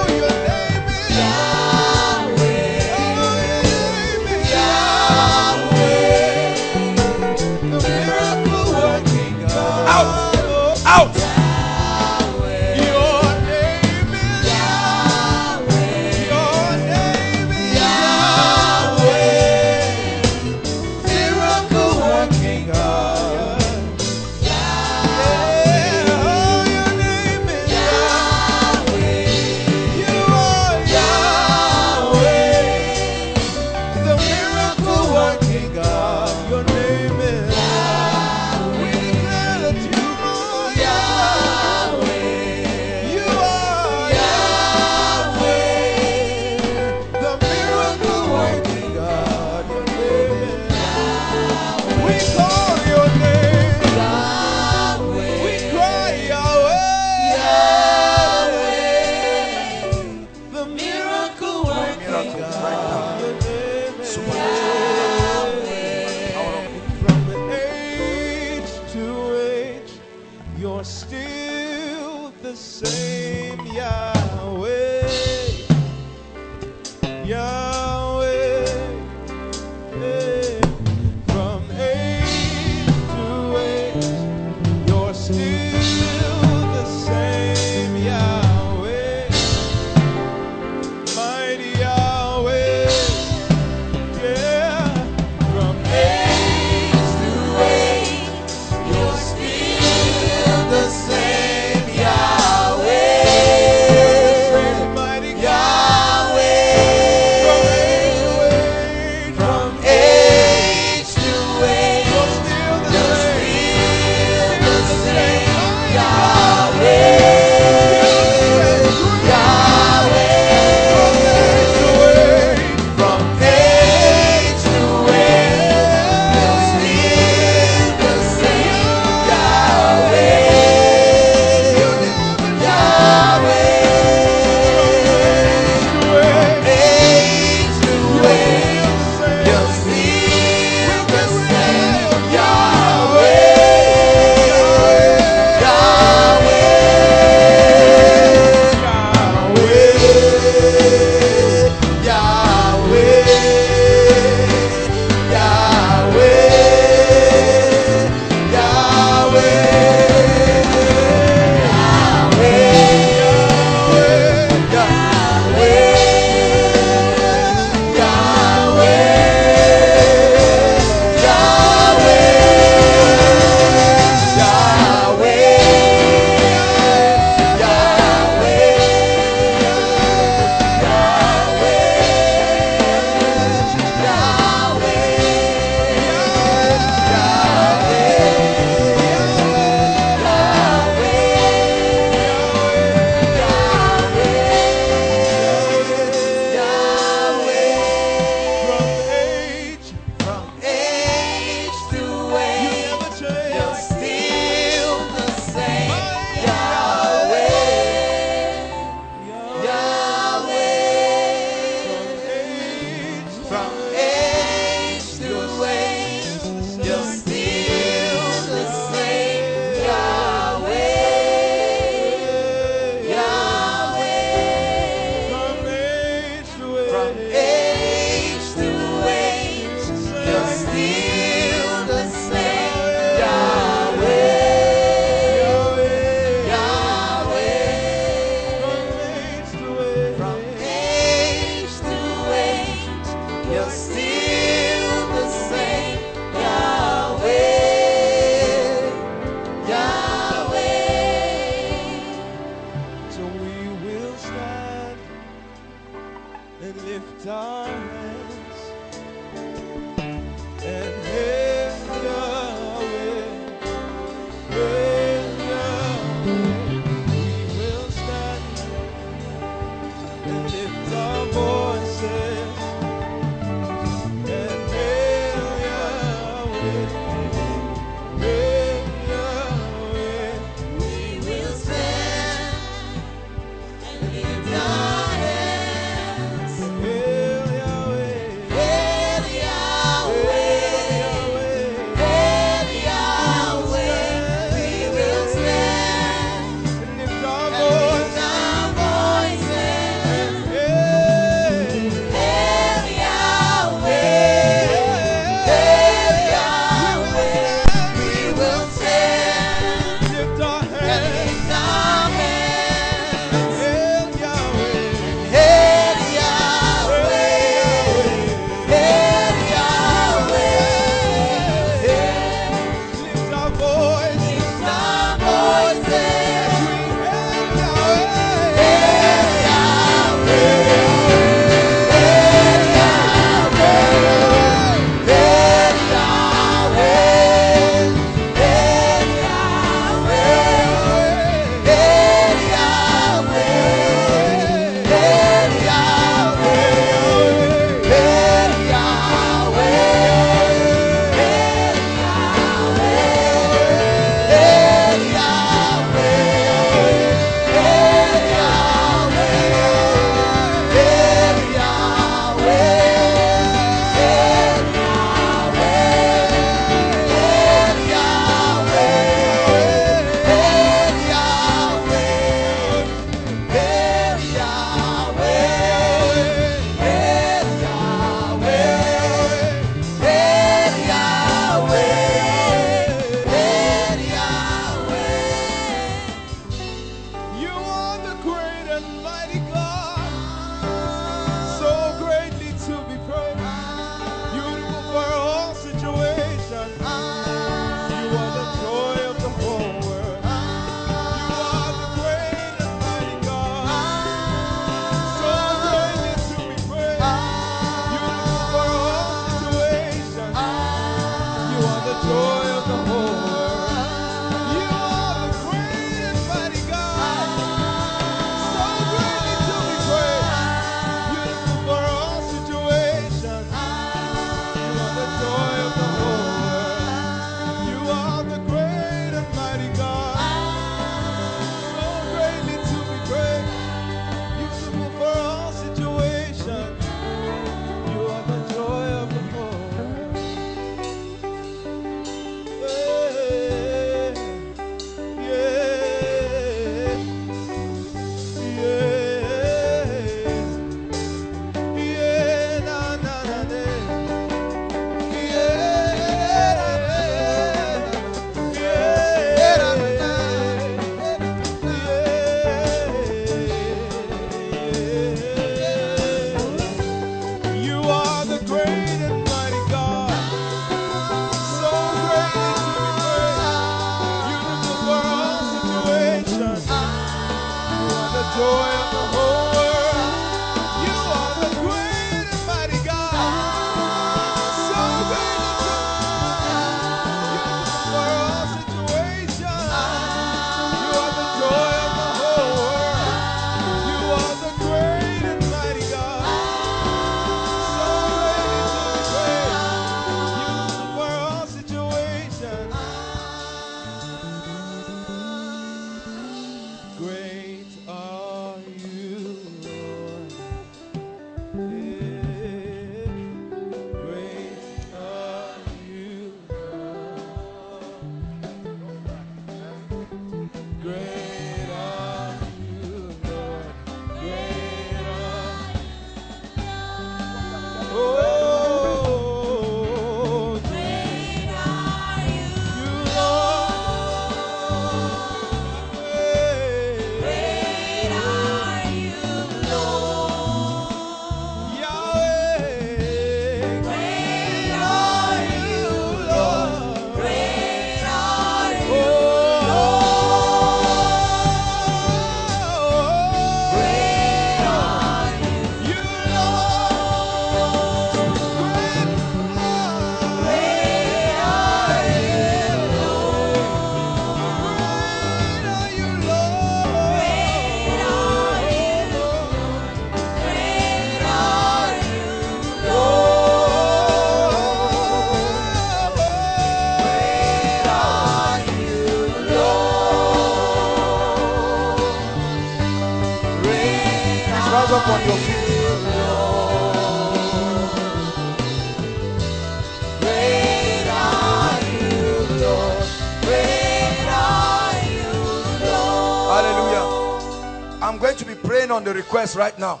Speaker 2: request right now.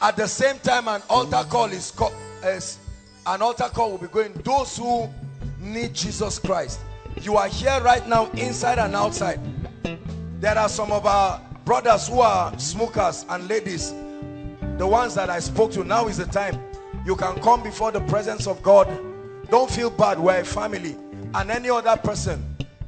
Speaker 2: At the same time, an altar call is, co- is an altar call will be going. Those who need Jesus Christ, you are here right now, inside and outside. There are some of our brothers who are smokers and ladies, the ones that I spoke to. Now is the time. You can come before the presence of God. Don't feel bad. We're a family. And any other person.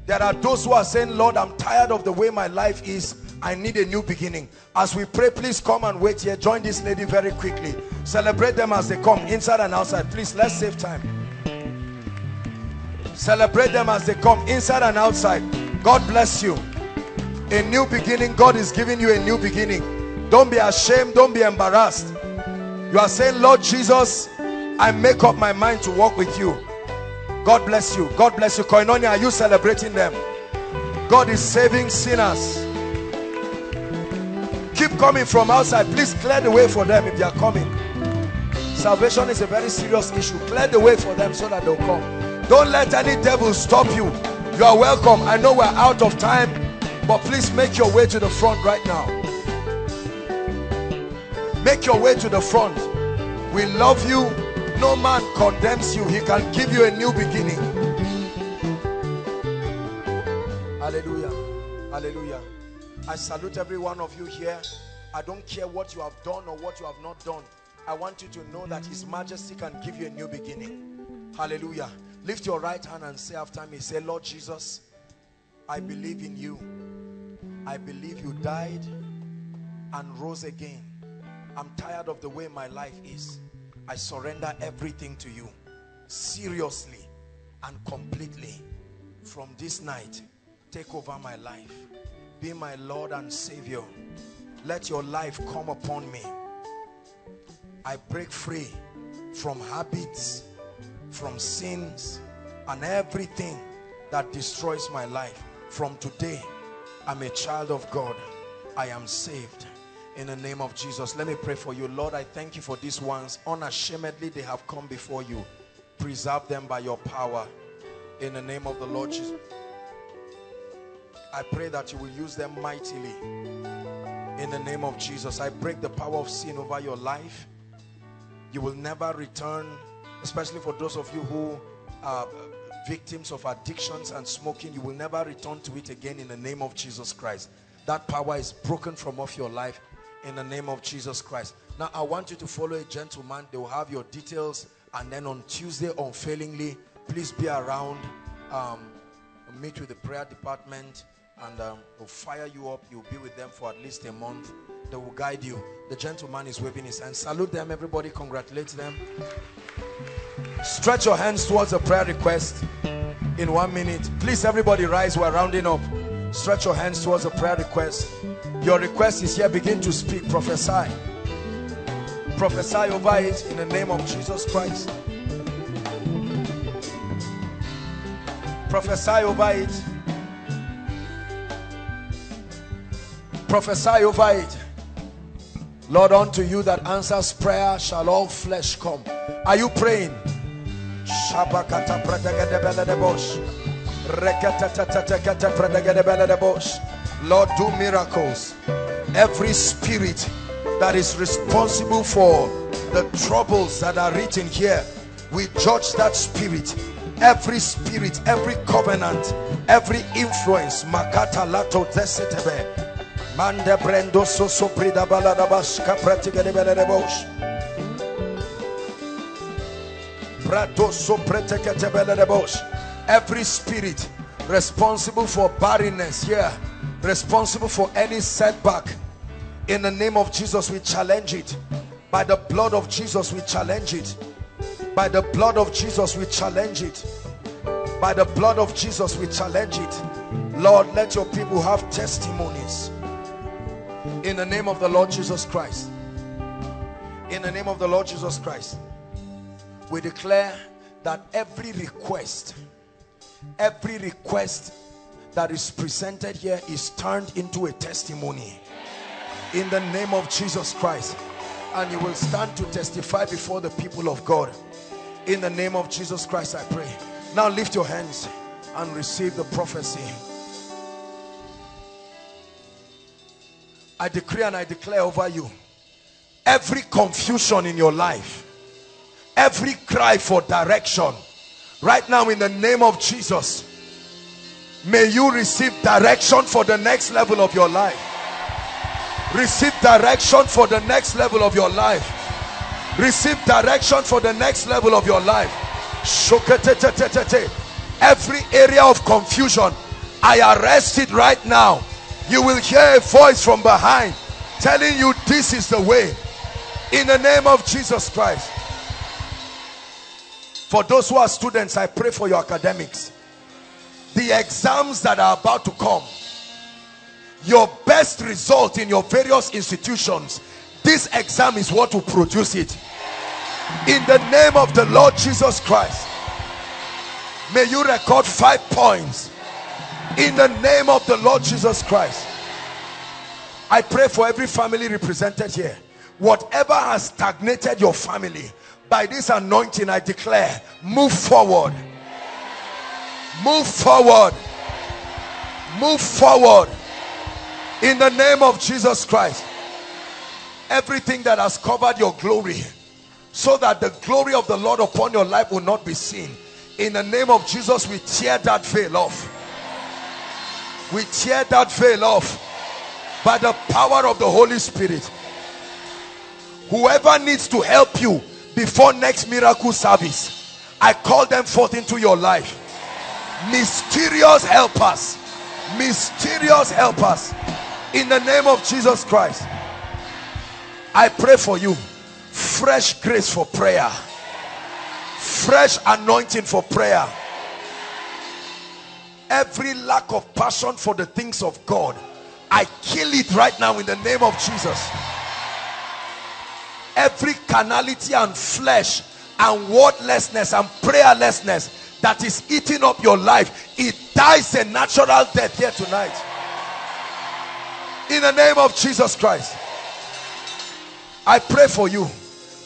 Speaker 2: There are those who are saying, Lord, I'm tired of the way my life is. I need a new beginning. As we pray, please come and wait here. Join this lady very quickly. Celebrate them as they come, inside and outside. Please, let's save time. Celebrate them as they come, inside and outside. God bless you. A new beginning. God is giving you a new beginning. Don't be ashamed. Don't be embarrassed. You are saying, Lord Jesus, I make up my mind to walk with you. God bless you. God bless you. Koinonia, are you celebrating them? God is saving sinners. Keep coming from outside. Please clear the way for them if they are coming. Salvation is a very serious issue. Clear the way for them so that they'll come. Don't let any devil stop you. You are welcome. I know we're out of time, but please make your way to the front right now. Make your way to the front. We love you. No man condemns you. He can give you a new beginning. Hallelujah. Hallelujah. I salute every one of you here. I don't care what you have done or what you have not done. I want you to know that His Majesty can give you a new beginning. Hallelujah. Lift your right hand and say after me, say, Lord Jesus, I believe in you. I believe you died and rose again. I'm tired of the way my life is. I surrender everything to you. Seriously and completely. From this night, take over my life. Be my Lord and Savior. Let your life come upon me. I break free from habits, from sins, and everything that destroys my life. From today, I'm a child of God. I am saved. In the name of Jesus, let me pray for you. Lord, I thank you for these ones. Unashamedly, they have come before you. Preserve them by your power. In the name of the Lord Jesus. I pray that you will use them mightily. In the name of Jesus, I break the power of sin over your life. You will never return, especially for those of you who are victims of addictions and smoking. You will never return to it again in the name of Jesus Christ. That power is broken from off your life in the name of Jesus Christ. Now, I want you to follow a gentleman. They will have your details. And then on Tuesday, unfailingly, please be around. Um, meet with the prayer department and um, will fire you up. You'll be with them for at least a month. They will guide you. The gentleman is waving his hand. Salute them, everybody. Congratulate them. Stretch your hands towards a prayer request in one minute. Please, everybody, rise. We're rounding up. Stretch your hands towards a prayer request. Your request is here. Begin to speak. Prophesy. Prophesy over it in the name of Jesus Christ. Prophesy over it. Prophesy over it. Lord, unto you that answers prayer shall all flesh come. Are you praying? Lord, do miracles. Every spirit that is responsible for the troubles that are written here, we judge that spirit. Every spirit, every covenant, every influence, makata lato desetebe, mande brendo so soprida baladabash kapratiga de beledebosh. Brato so. Every spirit responsible for barrenness here, responsible for any setback, in the name of Jesus, we challenge it. By the blood of Jesus, we challenge it. By the blood of Jesus, we challenge it. By the blood of Jesus, we challenge it. Lord, let your people have testimonies. In the name of the Lord Jesus Christ. In the name of the Lord Jesus Christ. We declare that every request, every request that is presented here is turned into a testimony in the name of Jesus Christ and you will stand to testify before the people of God. In the name of Jesus Christ, I pray. Now lift your hands and receive the prophecy. I decree and I declare over you every confusion in your life, every cry for direction, right now in the name of Jesus, may you receive direction for the next level of your life. Receive direction for the next level of your life. Receive direction for the next level of your life. Every area of confusion, I arrest it right now. You will hear a voice from behind telling you this is the way. In the name of Jesus Christ. For those who are students, I pray for your academics. The exams that are about to come, your best result in your various institutions, this exam is what will produce it. In the name of the Lord Jesus Christ, may you record five points. In the name of the Lord Jesus Christ, I pray for every family represented here. Whatever has stagnated your family, by this anointing I declare, move forward. Move forward. Move forward. In the name of Jesus Christ. Everything that has covered your glory, so that the glory of the Lord upon your life will not be seen. In the name of Jesus, we tear that veil off. We tear that veil off by the power of the Holy Spirit. Whoever needs to help you before next miracle service, I call them forth into your life. Mysterious helpers. Mysterious helpers. In the name of Jesus Christ. I pray for you. Fresh grace for prayer. Fresh anointing for prayer. Every lack of passion for the things of God. I kill it right now in the name of Jesus. Every carnality and flesh and wordlessness and prayerlessness that is eating up your life it dies a natural death here tonight. In the name of Jesus Christ I pray for you.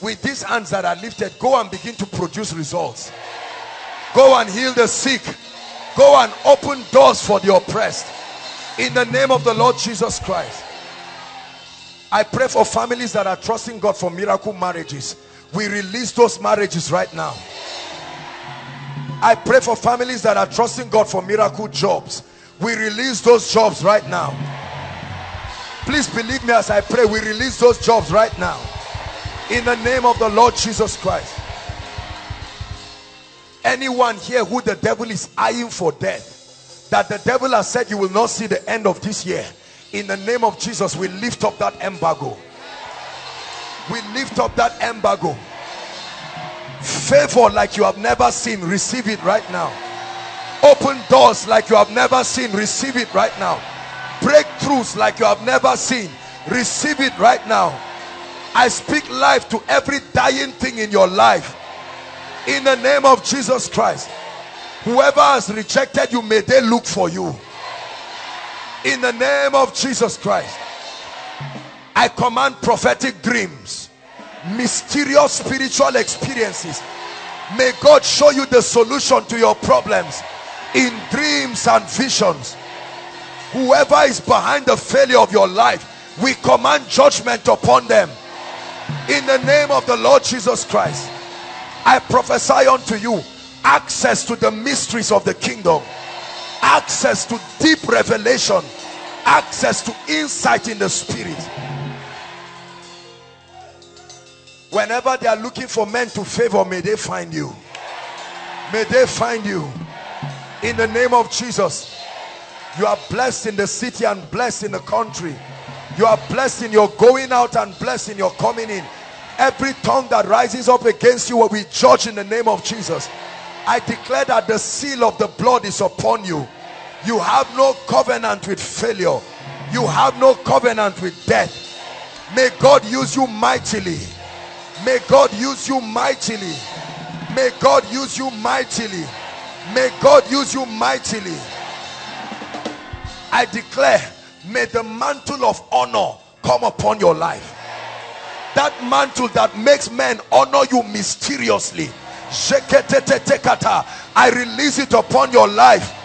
Speaker 2: With these hands that are lifted go and begin to produce results. Go and heal the sick go and open doors for the oppressed in the name of the Lord Jesus Christ I pray for families that are trusting God for miracle marriages. We release those marriages right now. I pray for families that are trusting God for miracle jobs. We release those jobs right now. Please believe me as I pray. We release those jobs right now. In the name of the Lord Jesus Christ. Anyone here who the devil is eyeing for death, that the devil has said you will not see the end of this year in the name of Jesus we lift up that embargo. We lift up that embargo. Favor like you have never seen receive it right now. Open doors like you have never seen receive it right now. Breakthroughs like you have never seen receive it right now. I speak life to every dying thing in your life in the name of Jesus Christ whoever has rejected you may they look for you. In the name of Jesus Christ I command prophetic dreams mysterious spiritual experiences. May God show you the solution to your problems in dreams and visions. Whoever is behind the failure of your life we command judgment upon them. In the name of the Lord Jesus Christ I prophesy unto you access to the mysteries of the kingdom access to deep revelation access to insight in the spirit. Whenever they are looking for men to favor may they find you. May they find you. In the name of Jesus you are blessed in the city and blessed in the country. You are blessed in your going out and blessed in your coming in every tongue that rises up against you will be judged in the name of Jesus. I declare that the seal of the blood is upon you. You have no covenant with failure. You have no covenant with death. May God use you mightily. May God use you mightily. May God use you mightily. May God use you mightily. I declare may the mantle of honor come upon your life That mantle that makes men honor you mysteriously. I release it upon your life.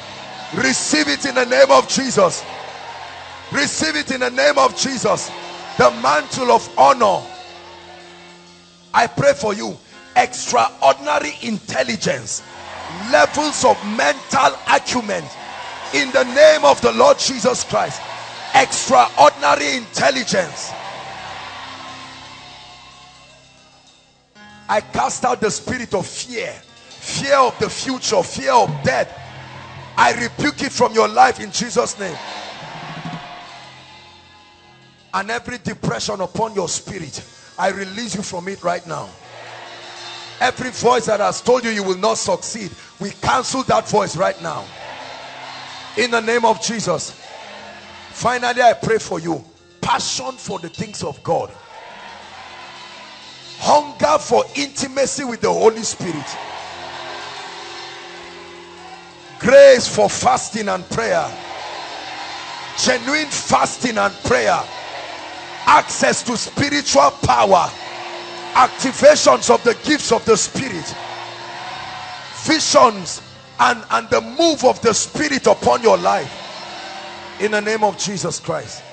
Speaker 2: Receive it in the name of Jesus. Receive it in the name of Jesus. The mantle of honor. I pray for you. Extraordinary intelligence. Levels of mental acumen. In the name of the Lord Jesus Christ. Extraordinary intelligence. I cast out the spirit of fear. Fear of the future. Fear of death. I rebuke it from your life in Jesus' name. And every depression upon your spirit, I release you from it right now. Every voice that has told you you will not succeed, we cancel that voice right now. In the name of Jesus. Finally, I pray for you. Passion for the things of God. Hunger for intimacy with the Holy Spirit. Grace for fasting and prayer. Genuine fasting and prayer. Access to spiritual power. Activations of the gifts of the Spirit. Visions and, and the move of the Spirit upon your life. In the name of Jesus Christ.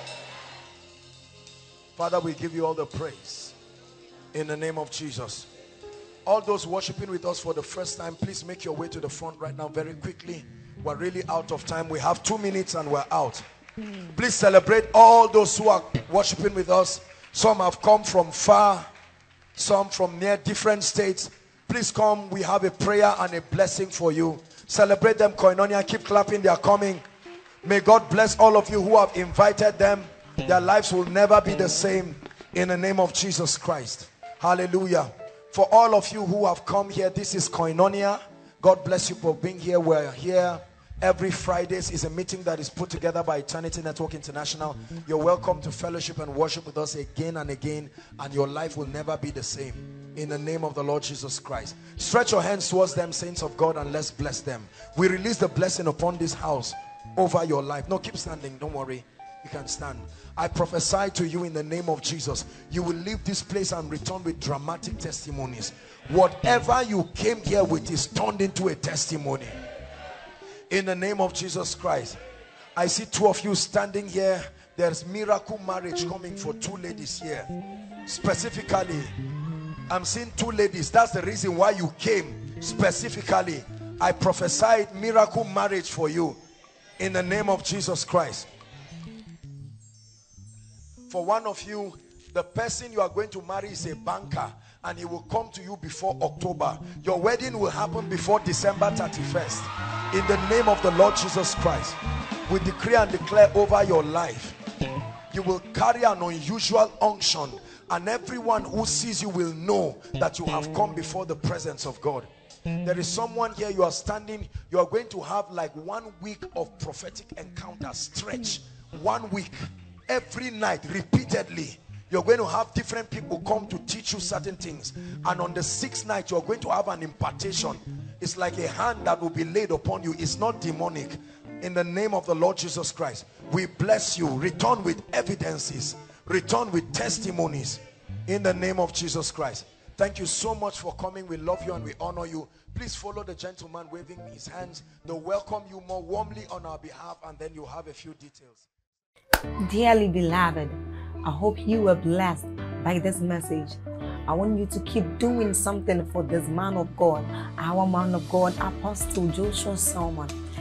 Speaker 2: Father, we give you all the praise. In the name of Jesus. All those worshiping with us for the first time, please make your way to the front right now very quickly. We're really out of time. We have two minutes and we're out. Please celebrate all those who are worshiping with us. Some have come from far, some from near different states. Please come. We have a prayer and a blessing for you. Celebrate them, Koinonia. Keep clapping. They are coming. May God bless all of you who have invited them. Their lives will never be the same in the name of Jesus Christ. Hallelujah. For all of you who have come here, this is Koinonia. God bless you for being here. We're here every Fridays is a meeting that is put together by Eternity Network International. You're welcome to fellowship and worship with us again and again, and your life will never be the same. In the name of the Lord Jesus Christ. Stretch your hands towards them, saints of God, and let's bless them. We release the blessing upon this house over your life. No, keep standing. Don't worry. You can stand. I prophesy to you in the name of Jesus. You will leave this place and return with dramatic testimonies. Whatever you came here with is turned into a testimony. In the name of Jesus Christ. I see two of you standing here. There's miracle marriage coming for two ladies here. Specifically, I'm seeing two ladies. That's the reason why you came. Specifically, I prophesied miracle marriage for you. In the name of Jesus Christ. For one of you, the person you are going to marry is a banker and he will come to you before October. Your wedding will happen before December 31st. In the name of the Lord Jesus Christ, we decree and declare over your life. You will carry an unusual unction and everyone who sees you will know that you have come before the presence of God. There is someone here, you are standing, you are going to have like one week of prophetic encounter stretch. One week every night repeatedly. You're going to have different people come to teach you certain things. And on the sixth night you're going to have an impartation. It's like a hand that will be laid upon you. It's not demonic. In the name of the Lord Jesus Christ we bless you. Return with evidences. Return with testimonies. In the name of Jesus Christ. Thank you so much for coming. We love you and we honor you. Please follow the gentleman waving his hands. They'll welcome you more warmly on our behalf and then you'll have a few details
Speaker 1: Dearly beloved, I hope you were blessed by this message. I want you to keep doing something for this man of God, our man of God, Apostle Joshua Selman.